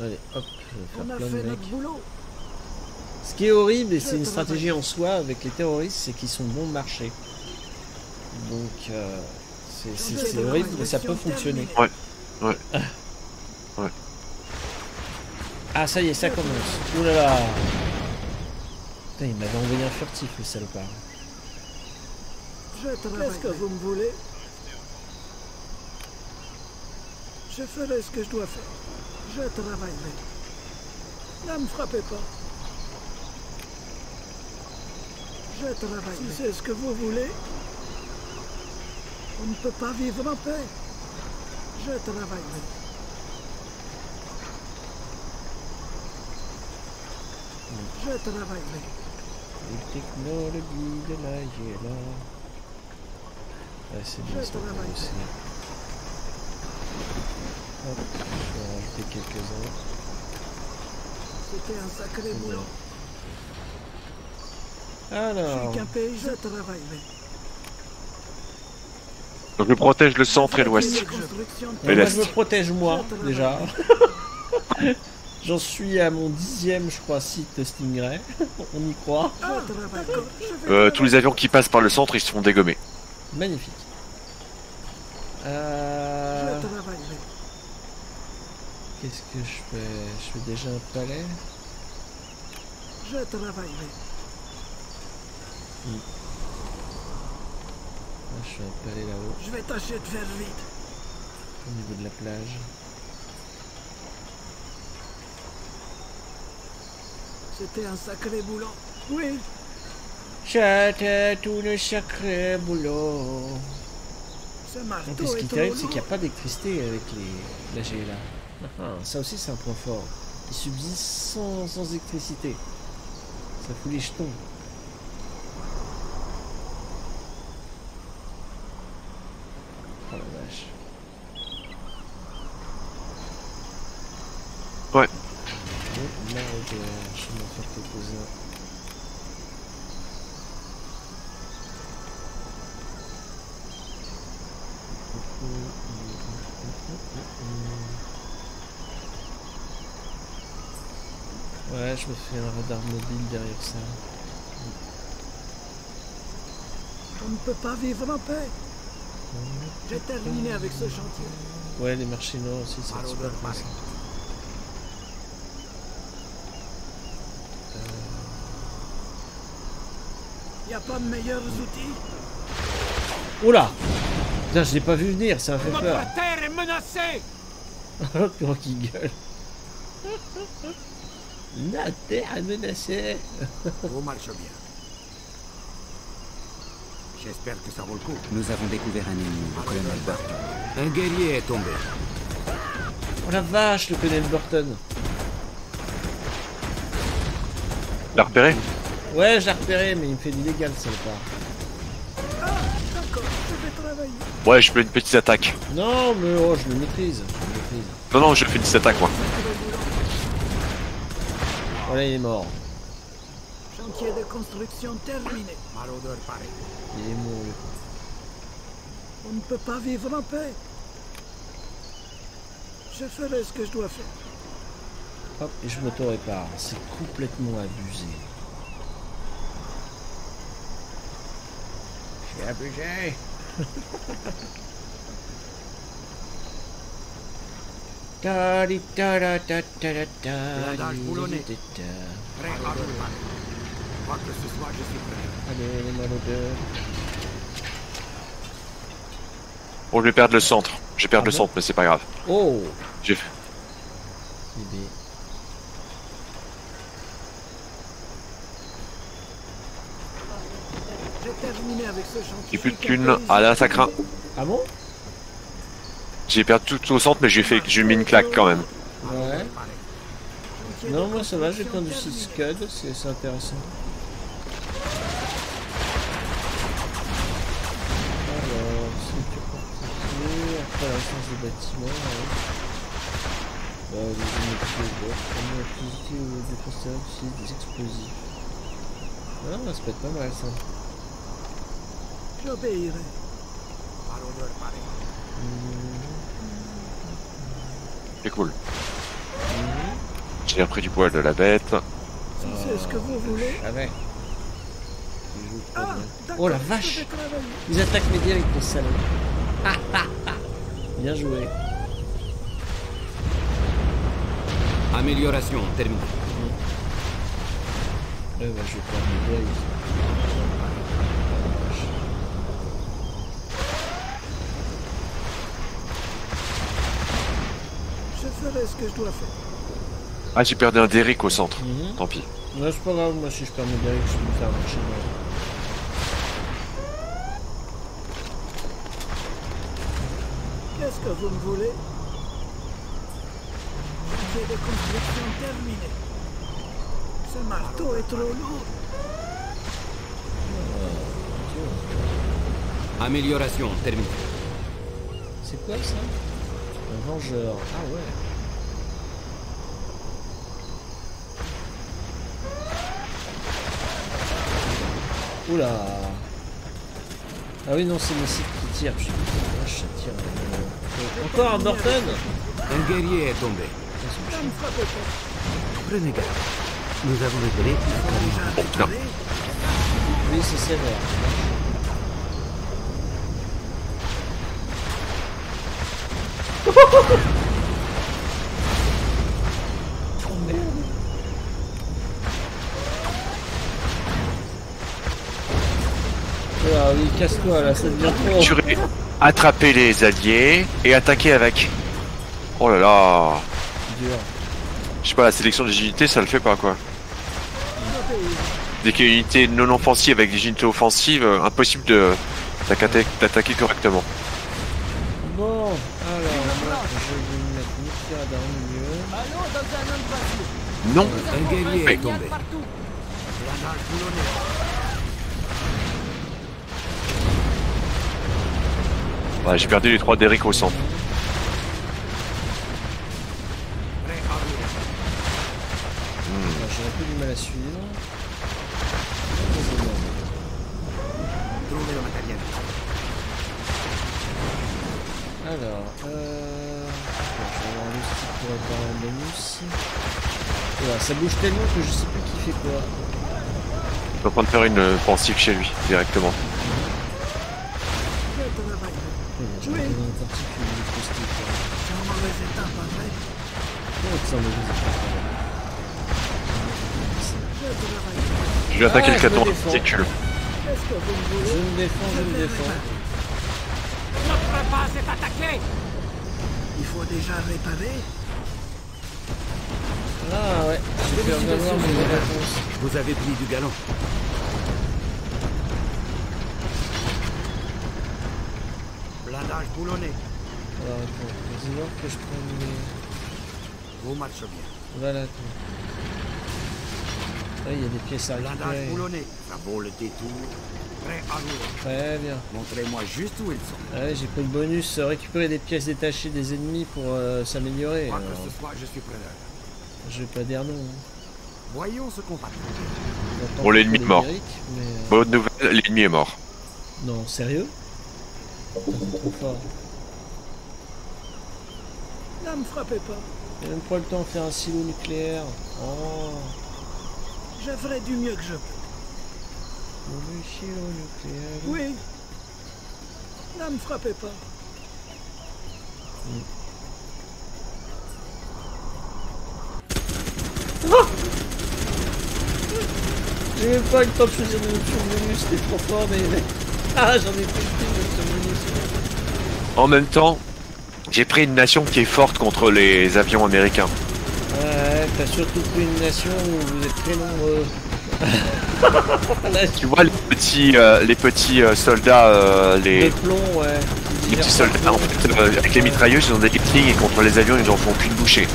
Allez, hop, je On vais faire plein fait de notre mecs. boulot. Ce qui est horrible, et c'est une stratégie en soi avec les terroristes, c'est qu'ils sont bon marché. Donc, euh, c'est- horrible, mais ça peut fonctionner. Ouais, ouais. Ouais. Ah, ça y est, ça commence. Ouh là là Putain, il m'avait envoyé un furtif, le salopard. Je travaille. Qu'est-ce que vous me voulez? Je ferai ce que je dois faire. Je travaillerai. Ne me frappez pas. Je travaille. Si c'est ce que vous voulez, on ne peut pas vivre en paix. Je travaillerai. Je travaillerai. Les technologies de la Yéla. Ah, c'est bien Je ça travaille. aussi. Hop, je vais en rajouter quelques-uns. C'était un sacré boulot. Je Alors. Donc je protège le centre et l'ouest. Et l'Est. je me protège moi, déjà. J'en suis à mon dixième, je crois, site Stingray. On y croit. Je vais Euh, tous les avions qui passent par le centre, ils se font dégommer. Magnifique. Euh. Qu'est-ce que je fais? Je fais déjà un palais? Je travaillerai. Je là-haut, vais tâcher de faire vite. au niveau de la plage. C'était un sacré boulot. Oui, C'était tout le sacré boulot. ce Donc, marteau ce qui est terrible, c'est qu'il n'y a pas d'électricité avec les, la GLA. Ah, ah, ça aussi, c'est un point fort. Ils subsistent sans, sans électricité. Ça fout les jetons. Oh la vache. Ouais. Oh, maraudeur, je vais m'en faire quelques-uns. Ouais, je me fais un radar mobile derrière ça. On ne peut pas vivre en paix. J'ai terminé avec ce chantier. Ouais, les marchés noirs aussi, c'est super Paris. intéressant. Il n'y a pas de meilleurs outils? Oula Putain, je l'ai pas vu venir, ça m'a fait peur. Notre terre est menacée. Comment qu'il gueule La terre est menacée Tout marche bien. J'espère que ça vaut le coup. Nous avons découvert un ennemi, le colonel Burton. Un guerrier est tombé. Oh la vache, le colonel Burton L'as repéré? Ouais, j'ai repéré, mais il me fait du légal, ça le part. Ah, d'accord, je vais travailler. Ouais, je fais une petite attaque. Non, mais oh, je le maîtrise. Je le maîtrise. Non, non, je fais une petite attaque, moi. Voilà, il est mort. Chantier de construction terminé. Il est mort. On ne peut pas vivre en paix. Je ferai ce que je dois faire. Hop, et je m'auto-répare. C'est complètement abusé. Abusé. Da di da da da da da da Blindage di boulonné. di da. Prêt à rouler. Quoi que ce soit, je suis prêt. Allez, les maraudeurs. Bon, je vais perdre le centre. Je vais perdre Ah le bon centre, mais c'est pas grave. Oh J'ai Idée. J'ai plus de thunes. Ah là, ça craint. Ah bon? J'ai perdu tout au centre, mais j'ai fait, j'ai mis une claque quand même. Ouais. Non, moi ça va, j'ai plein de 6 scud, c'est c'est intéressant. Alors, fortifiée, après la chance des bâtiments, ouais. Bah, les unités des explosifs. Ah, ça peut être pas mal ça. J'obéirai. C'est cool. J'ai repris du poil de la bête. Si c'est ce que vous voulez? Ah ouais. Ah, Oh la vache. Ils attaquent mes avec ton salon. Bien joué. Amélioration terminée. Ouais, bah, je vais perdre mes dés. Je ferai ce que je dois faire. Ah, j'ai perdu un Derrick au centre. Mhm. Tant pis. Non, c'est pas grave, moi si je perds mes dés, je peux me faire marcher. Qu'est-ce que vous me voulez Chantier de construction terminé. Ce marteau est trop lourd. Amélioration terminée. C'est quoi ça? Un vengeur. Ah ouais. Oula Ah oui non c'est mes sites qui tirent. Vache, ça tire. euh, Encore un Burton Un guerrier est tombé. Prenez garde. Nous avons révélé Oh. Oui c'est sévère. Casse-toi là, ça devient trop. Attraper les alliés et attaquer avec. Oh là là. Je sais pas, la sélection des unités, ça le fait pas quoi. Dès qu'il y a une unité non offensive avec des unités offensives, euh, impossible de d'attaquer correctement. Bon, alors moi je vais me mettre milieu. Dans un embrasure. Non. Un guerrier Mais- Ouais, j'ai perdu les trois Derrick au centre. J'ai un peu du mal à suivre. Alors, euh... je vais avoir pour bonus. Voilà, ça bouge tellement que je sais plus qui fait quoi. Je suis en train de faire une offensive chez lui directement. C'est un mauvais état, pas vrai Oh, c'est un mauvais. Je. Je vais attaquer Ah, le je caton défends. ridicule. Je me défends, je me défends. Notre base est attaquée. Il faut déjà réparer. Ah ouais, je vais faire avoir mes réponses. Vous avez pris du galon. Blindage boulonné. Alors attends, vas-y voir que je prenne les... Vous marche bien. Voilà, attends. il y a des pièces à récupérer. boulonné, ça vaut le détour. Prêt à Très bien. Montrez-moi juste où ils sont. Ouais, j'ai pris le bonus, récupérer des pièces détachées des ennemis pour euh, s'améliorer. Quoi que ce soit, je suis preneur. Je vais pas dire non. hein. Voyons ce trouver. Bon, l'ennemi est mort. mais, euh, Bonne nouvelle, l'ennemi est mort. Non, sérieux? Trop fort. Ne me frappez pas. J'ai même pas le temps de faire un silo nucléaire. Oh, ferai du mieux que je peux. le silo nucléaire. Oui. Ne me frappez pas. J'ai même pas eu le temps de choisir de bonus, c'était trop fort, mais... Ah, j'en ai plus de bonus. En même temps, j'ai pris une nation qui est forte contre les avions américains. Ouais, t'as surtout pris une nation où vous êtes très nombreux. Là, Tu vois les petits, euh, les petits euh, soldats, euh, les, de plomb, ouais. les petits soldats en fait, avec les mitrailleuses, ils ont des Gatling et contre les avions, ils en font qu'une bouchée.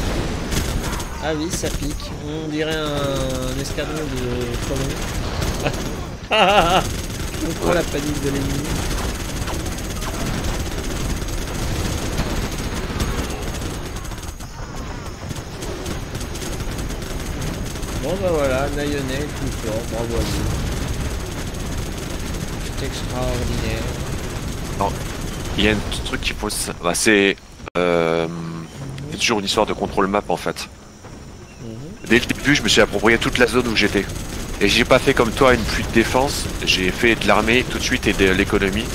Ah oui, ça pique. On dirait un, un escadron de colons. On prend la panique de l'ennemi. Bon bah voilà, Nayonet le plus fort, bravo à vous. C'est extraordinaire. Non, il y a un truc faut. s- Bah, c'est. Euh, c'est toujours une histoire de contrôle map en fait. Dès le début, je me suis approprié toute la zone où j'étais. Et j'ai pas fait comme toi une pluie de défense, j'ai fait de l'armée tout de suite et de l'économie.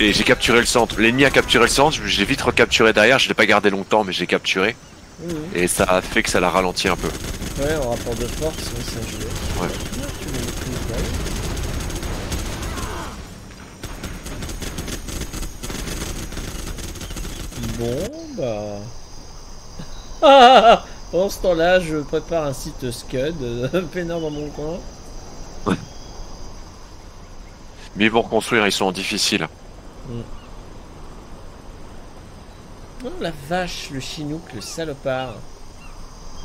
Et j'ai capturé le centre. L'ennemi a capturé le centre, j'ai vite recapturé derrière, je l'ai pas gardé longtemps mais j'ai capturé. Mhm. Et ça a fait que ça l'a ralenti un peu. Ouais, en rapport de force, ouais, ça joue. Ouais. Ah, ouais. Bon, bah. Pendant ce temps-là, je prépare un site Scud, euh, peinard dans mon coin. Mais pour construire, ils sont difficiles. Oh la vache, le chinook, le salopard.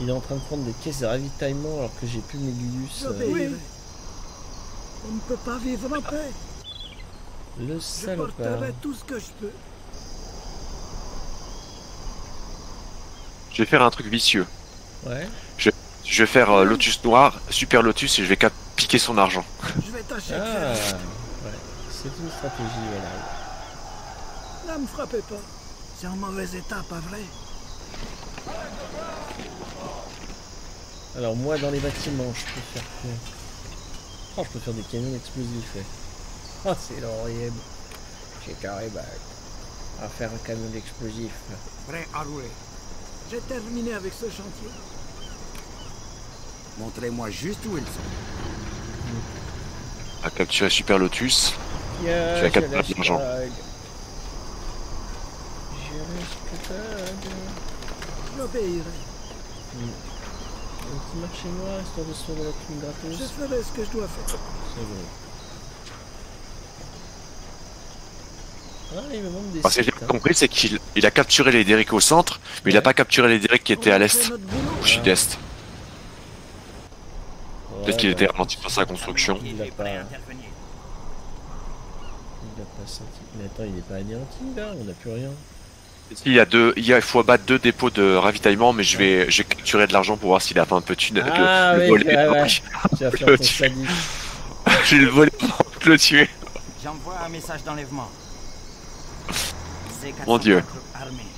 Il est en train de prendre des caisses de ravitaillement alors que j'ai plus mes Lulus. euh, J'obéirai. On ne peut pas vivre en paix. le Je salopard. porterai tout ce que je peux. Je vais faire un truc vicieux. Ouais. Je, je vais faire euh, Lotus Noir, Super Lotus et je vais cap- piquer son argent. Je vais tâcher Ah, de faire. ouais. C'est une stratégie, voilà. Ne me frappez pas. C'est en mauvais état, pas vrai Alors moi dans les bâtiments, je peux faire quoi Oh, je peux faire des camions explosifs. ouais. Oh, c'est l'horrible. J'ai carré. On va faire un camion d'explosifs. Prêt à rouler. J'ai terminé avec ce chantier. Montrez-moi juste où ils sont. À capturer Super Lotus. Yeah, capturer lâche de l'argent. Tag. Je lâche tag. J'obéirai. Un petit marché noir histoire de se faire de la thune Je ferai ce que je dois faire. C'est bon. Ah, il me manque des Parce que j'ai hein. compris, c'est qu'il il a capturé les Derrick au centre, mais il a pas capturé les Derrick qui étaient à l'est, au sud-est. Peut-être qu'il Ouais, était ralenti dans sa construction. Il a pas. Il a pas senti. Mais attends, il est pas anéanti là, on n'a plus rien. Il y a deux, il y a, il faut abattre deux dépôts de ravitaillement, mais je vais, j'ai capturé de l'argent pour voir s'il a fait un peu de thune. le- Ah le oui, volet. ouais, ouais. Tu vas faire Le ton le volé pour le tuer. J'envoie un message d'enlèvement. Mon dieu.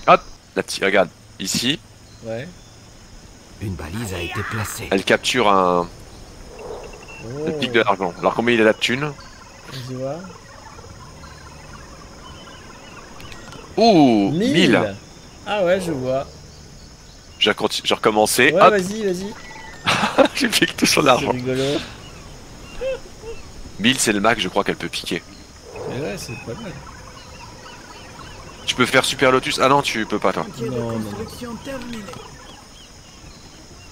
Hop, la petite, regarde, ici, Ouais. Une balise a été placée. elle capture un, Oh. elle pique de l'argent. Alors combien il a de thune? Vas-y voir. Ouh, 1000 1000 Ah ouais, je vois. J'ai recommencé, Ouais, vas-y, vas-y. j'ai piqué tout son C'est argent. rigolo. 1000 c'est le max, je crois qu'elle peut piquer. Mais ouais, c'est pas mal. Tu peux faire Super Lotus? Ah non, tu peux pas toi. Non.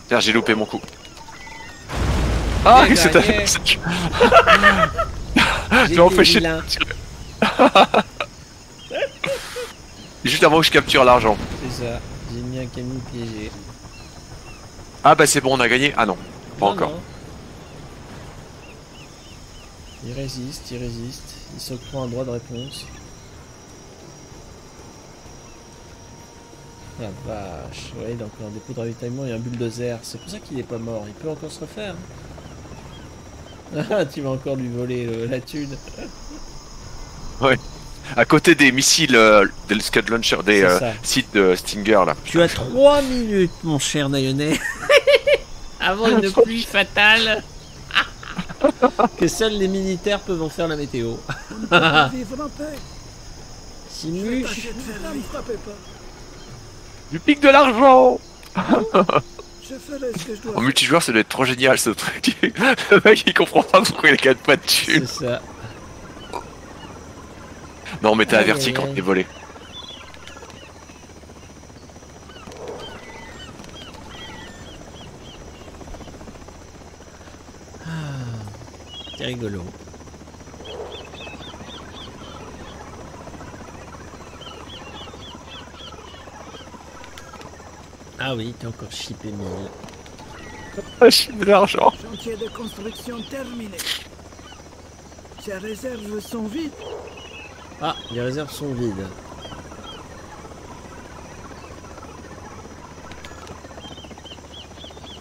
Tiens, j'ai loupé mon coup. Ah, c'est gagné. J'ai J'ai empêché. Juste avant que je capture l'argent. C'est ça. J'ai mis un camion piégé. Ah bah c'est bon, on a gagné. Ah non, pas encore. Il résiste, il résiste. Il se prend un droit de réponse. La vache. Ouais, donc un dépôt de ravitaillement et un bulldozer. C'est pour ça qu'il est pas mort. Il peut encore se refaire. Ah, tu vas encore lui voler euh, la thune. Ouais. À côté des missiles euh, des Scud Launcher, des euh, sites de Stinger là. Tu as 3 minutes, mon cher Nayonet. Avant une pluie fatale. que seuls les militaires peuvent en faire la météo. Simuche. Du pic de l'argent En multijoueur, ça doit être trop génial ce truc. Le mec il comprend pas pourquoi il a 4 pas de C'est ça. Non, mais t'es averti quand t'es volé. Ah, c'est rigolo. Ah oui, t'es encore chippé 1000. Ah, je de l'argent. Chantier de construction terminé. Ces réserves sont vides. Ah, les réserves sont vides.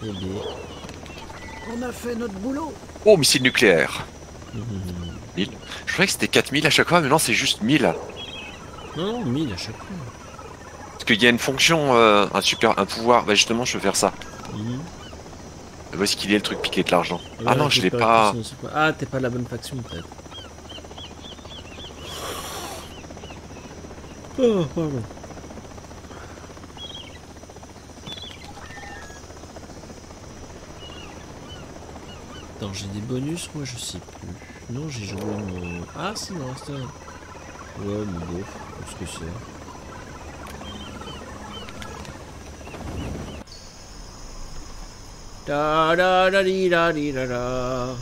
Eh bien. On a fait notre boulot. Oh, missile nucléaire. 1000. Je croyais que c'était 4000 à chaque fois, mais non, c'est juste 1000. Non, 1000 à chaque fois. Parce qu'il y a une fonction, euh, un super, un pouvoir. Bah justement, je vais faire ça. Voici qu'il est le truc piqué de l'argent? ah non, je l'ai pas. Ah, t'es pas la bonne faction peut-être. Oh, pardon. Attends, j'ai des bonus, moi je sais plus. Non, j'ai joué mon... Ah si, non, c'est Ouais, mais bon, ce que c'est. Da da da di da di da da.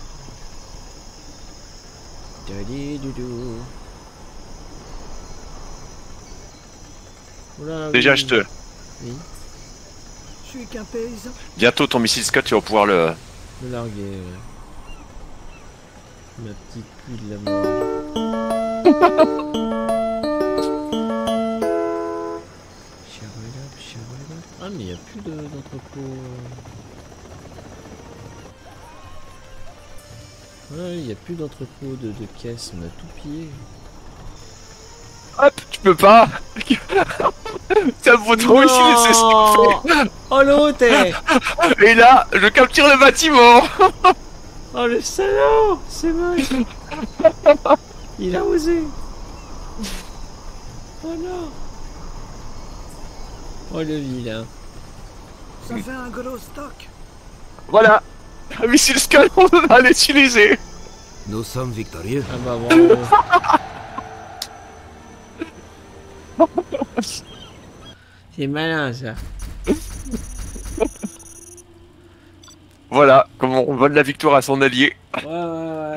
Di. Déjà, je te. Oui. Je suis qu'un paysan. Bientôt, ton missile Scott, tu vas pouvoir le. Le larguer, ouais. Ma petite pluie de la mort. Ah, mais il n'y a plus d'entrepôt. Ouais, il n'y a plus d'entrepôt de, de caisses, on a tout pillé. Hop, tu peux pas C'est un bouton ici, c'est ce qu'il fait. Oh l'autre Et là, je capture le bâtiment. Oh le salaud C'est moche. Il a osé. Oh non. Oh le vilain. Ça fait un gros stock. Voilà. Un missile Skull, on va l'utiliser Nous sommes victorieux. Ah bah bravo C'est malin ça. Voilà, comment on vole la victoire à son allié. Ouais, ouais, ouais.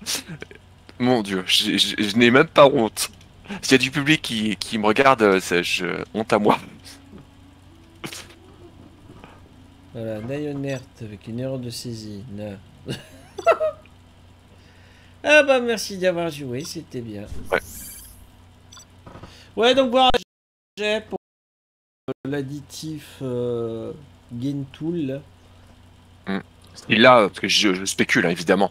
Mon dieu, je, je- je n'ai même pas honte. S'il y a du public qui, qui me regarde, euh, c'est je, honte à moi. Voilà, Nayonert avec une erreur de saisie. Ah bah merci d'avoir joué, c'était bien. Ouais. Ouais, donc voilà, j'ai pour l'additif euh, Gain Tool. Il là, parce que je, je spécule, hein, évidemment.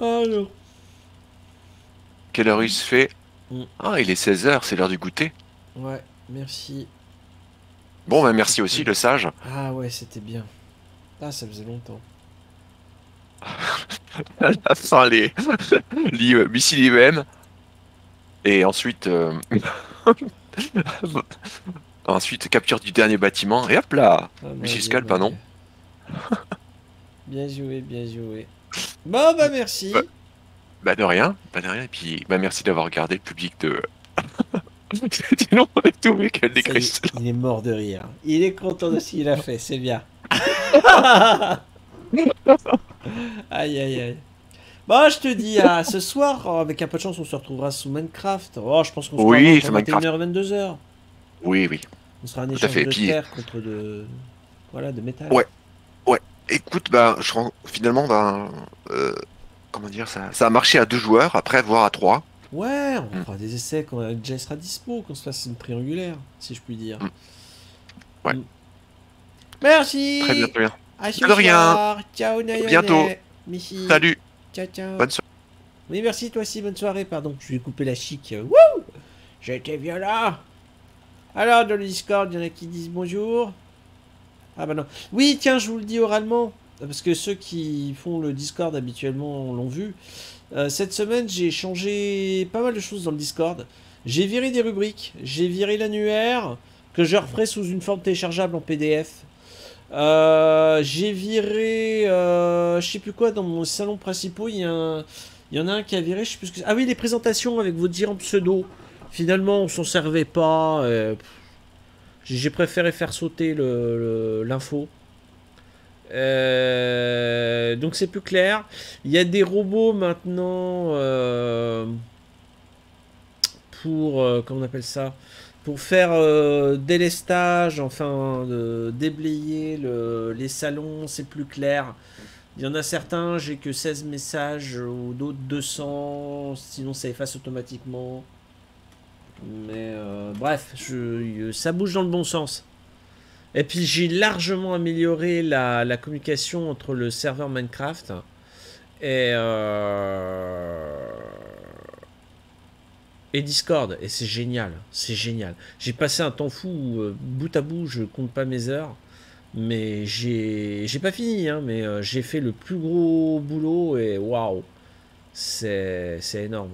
Alors. Quelle heure il se fait Mm. Ah, il est 16h, c'est l'heure du goûter. Ouais, merci. Bon, bah merci aussi, le sage. Ah ouais, c'était bien. Ah, ça faisait longtemps. la fin, les, euh, missiles IEM. Et ensuite. euh, ensuite, capture du dernier bâtiment. Et hop là Ah, Missile ah non. Bien joué, bien joué. Bon bah merci. Bah de rien, bah de rien. Et puis, bah merci d'avoir regardé le public de. Sinon, on est tout avec Ça y est, cristaux. il est mort de rire. Il est content de ce qu'il a fait, c'est bien. aïe aïe aïe. Bon, je te dis à ce soir, avec un peu de chance, on se retrouvera sous Minecraft. Oh, je pense qu'on se Oui, c'est entre Minecraft. 21h 22h. Oui, oui. On sera un échange fait, de puis- terre contre de. Voilà, de métal. Ouais. Ouais. Écoute, bah, je finalement, bah, euh, comment dire, ça, ça a marché à deux joueurs, après, voire à trois. Ouais, on hmm. fera des essais quand Jay sera dispo, qu'on se fasse une triangulaire, si je puis dire. Hmm. Ouais. Merci. Très bien, très bien. À de rien. Ciao, Nayone. Bientôt. Salut. Ciao, ciao. Bonne soirée. Oui, merci toi aussi, bonne soirée, pardon. Je vais couper la chic. Wouh J'ai été violent. Alors, dans le Discord, il y en a qui disent bonjour. Ah bah non. Oui, tiens, je vous le dis oralement, parce que ceux qui font le Discord habituellement l'ont vu. Euh, cette semaine, j'ai changé pas mal de choses dans le Discord. J'ai viré des rubriques, j'ai viré l'annuaire, que je referai sous une forme téléchargeable en PDF. Euh, j'ai viré, euh, je sais plus quoi, dans mon salon principal, il y, en a un qui a viré, je sais plus ce que Ah oui, les présentations avec vos différents pseudos. Finalement, on s'en servait pas. Euh, j'ai préféré faire sauter l'info. Euh, donc c'est plus clair. Il y a des robots maintenant pour comment on appelle ça? Pour faire délestage, enfin déblayer les salons, c'est plus clair. Il y en a certains, j'ai que 16 messages ou d'autres 200, sinon ça efface automatiquement. Mais euh, bref, je, ça bouge dans le bon sens. Et puis j'ai largement amélioré la, communication entre le serveur Minecraft et, euh, et Discord. Et c'est génial, c'est génial. J'ai passé un temps fou, euh, bout à bout, je compte pas mes heures. Mais j'ai pas fini, hein, mais j'ai fait le plus gros boulot et waouh, c'est énorme.